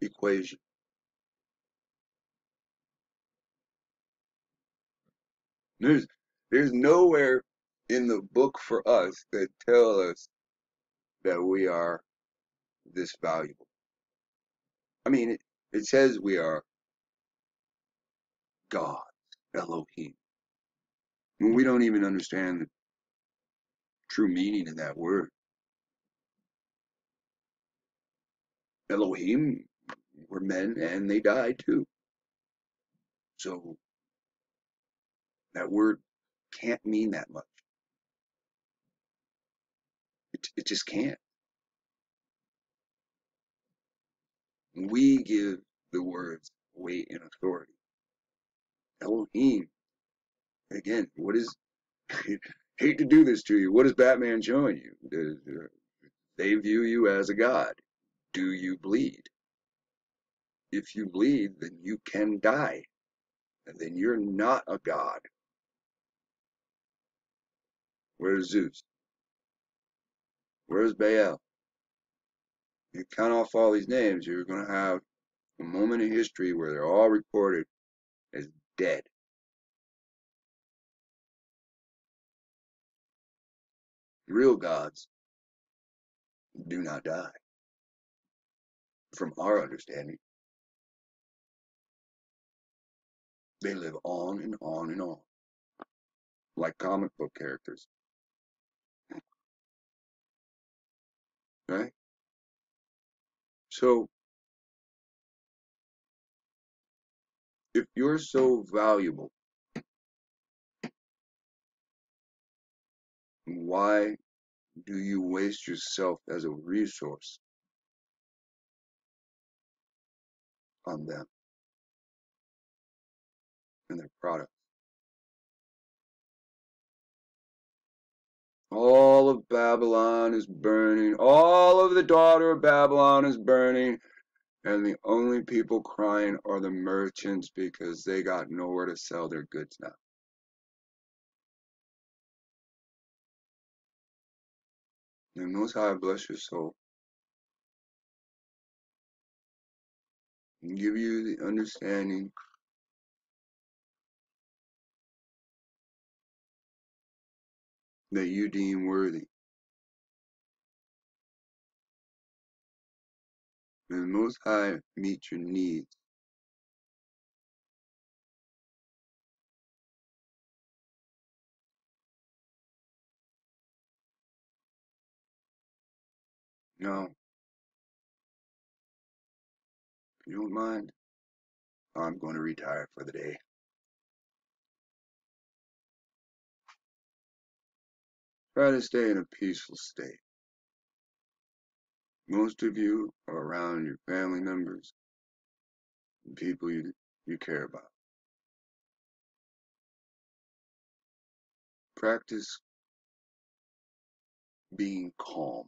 equation. There's there's nowhere in the book for us that tell us that we are this valuable. I mean, it, it says we are God, Elohim. And we don't even understand the true meaning of that word. Elohim were men and they died too. So That word can't mean that much. It, it just can't. We give the words weight and authority. Elohim, again, what is, hate to do this to you, what is Batman showing you? They view you as a god. Do you bleed? If you bleed, then you can die. And then you're not a god. Where's Zeus? Where's Baal? You count off all these names, you're going to have a moment in history where they're all recorded as dead. Real gods do not die, from our understanding. They live on and on and on, like comic book characters. Right? So, if you're so valuable, why do you waste yourself as a resource on them and their products? All of Babylon is burning. All of the daughter of Babylon is burning. And the only people crying are the merchants because they got nowhere to sell their goods now. The Most High bless your soul. And give you the understanding that you deem worthy. And the Most High meet your needs. Now, if you don't mind, I'm going to retire for the day. Try to stay in a peaceful state. Most of you are around your family members and people you, you care about. Practice being calm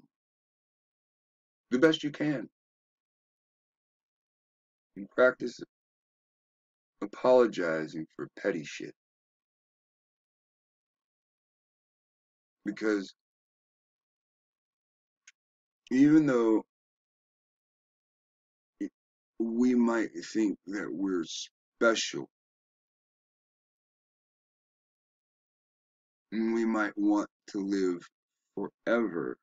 the best you can. And practice apologizing for petty shit. Because even though we might think that we're special, and we might want to live forever,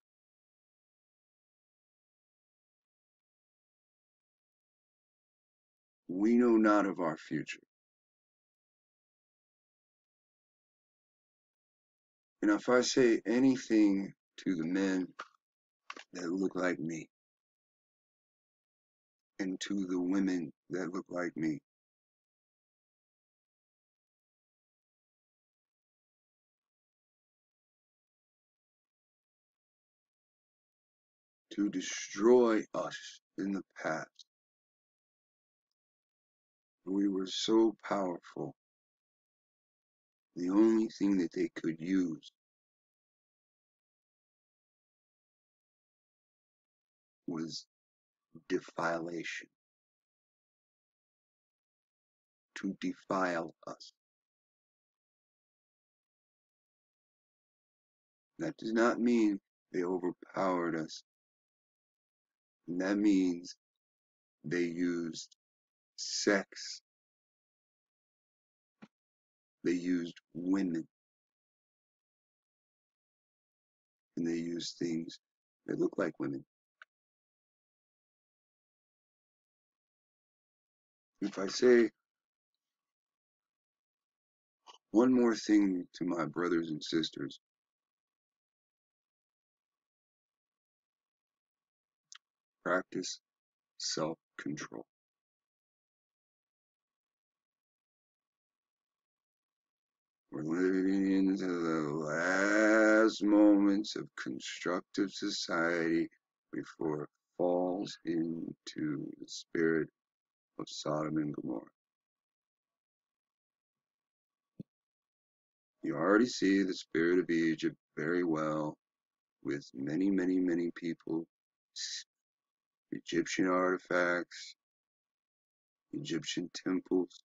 we know not of our future. And if I say anything to the men that look like me, and to the women that look like me, to destroy us in the past. We were so powerful. The only thing that they could use was defilation. To defile us. That does not mean they overpowered us. And that means they used sex. They used women. And they used things that look like women. If I say one more thing to my brothers and sisters, practice self-control. We're living into the last moments of constructive society before it falls into the spirit of Sodom and Gomorrah. You already see the spirit of Egypt very well with many, many, many people, Egyptian artifacts, Egyptian temples.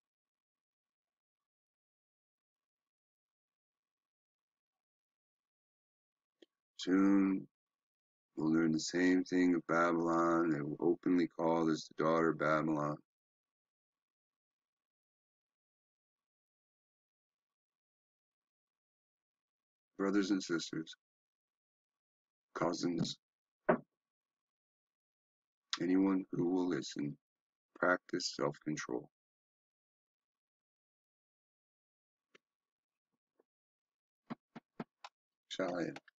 Soon we'll learn the same thing of Babylon. They will openly call this the daughter of Babylon. Brothers and sisters, cousins, anyone who will listen, practice self control. Shall I?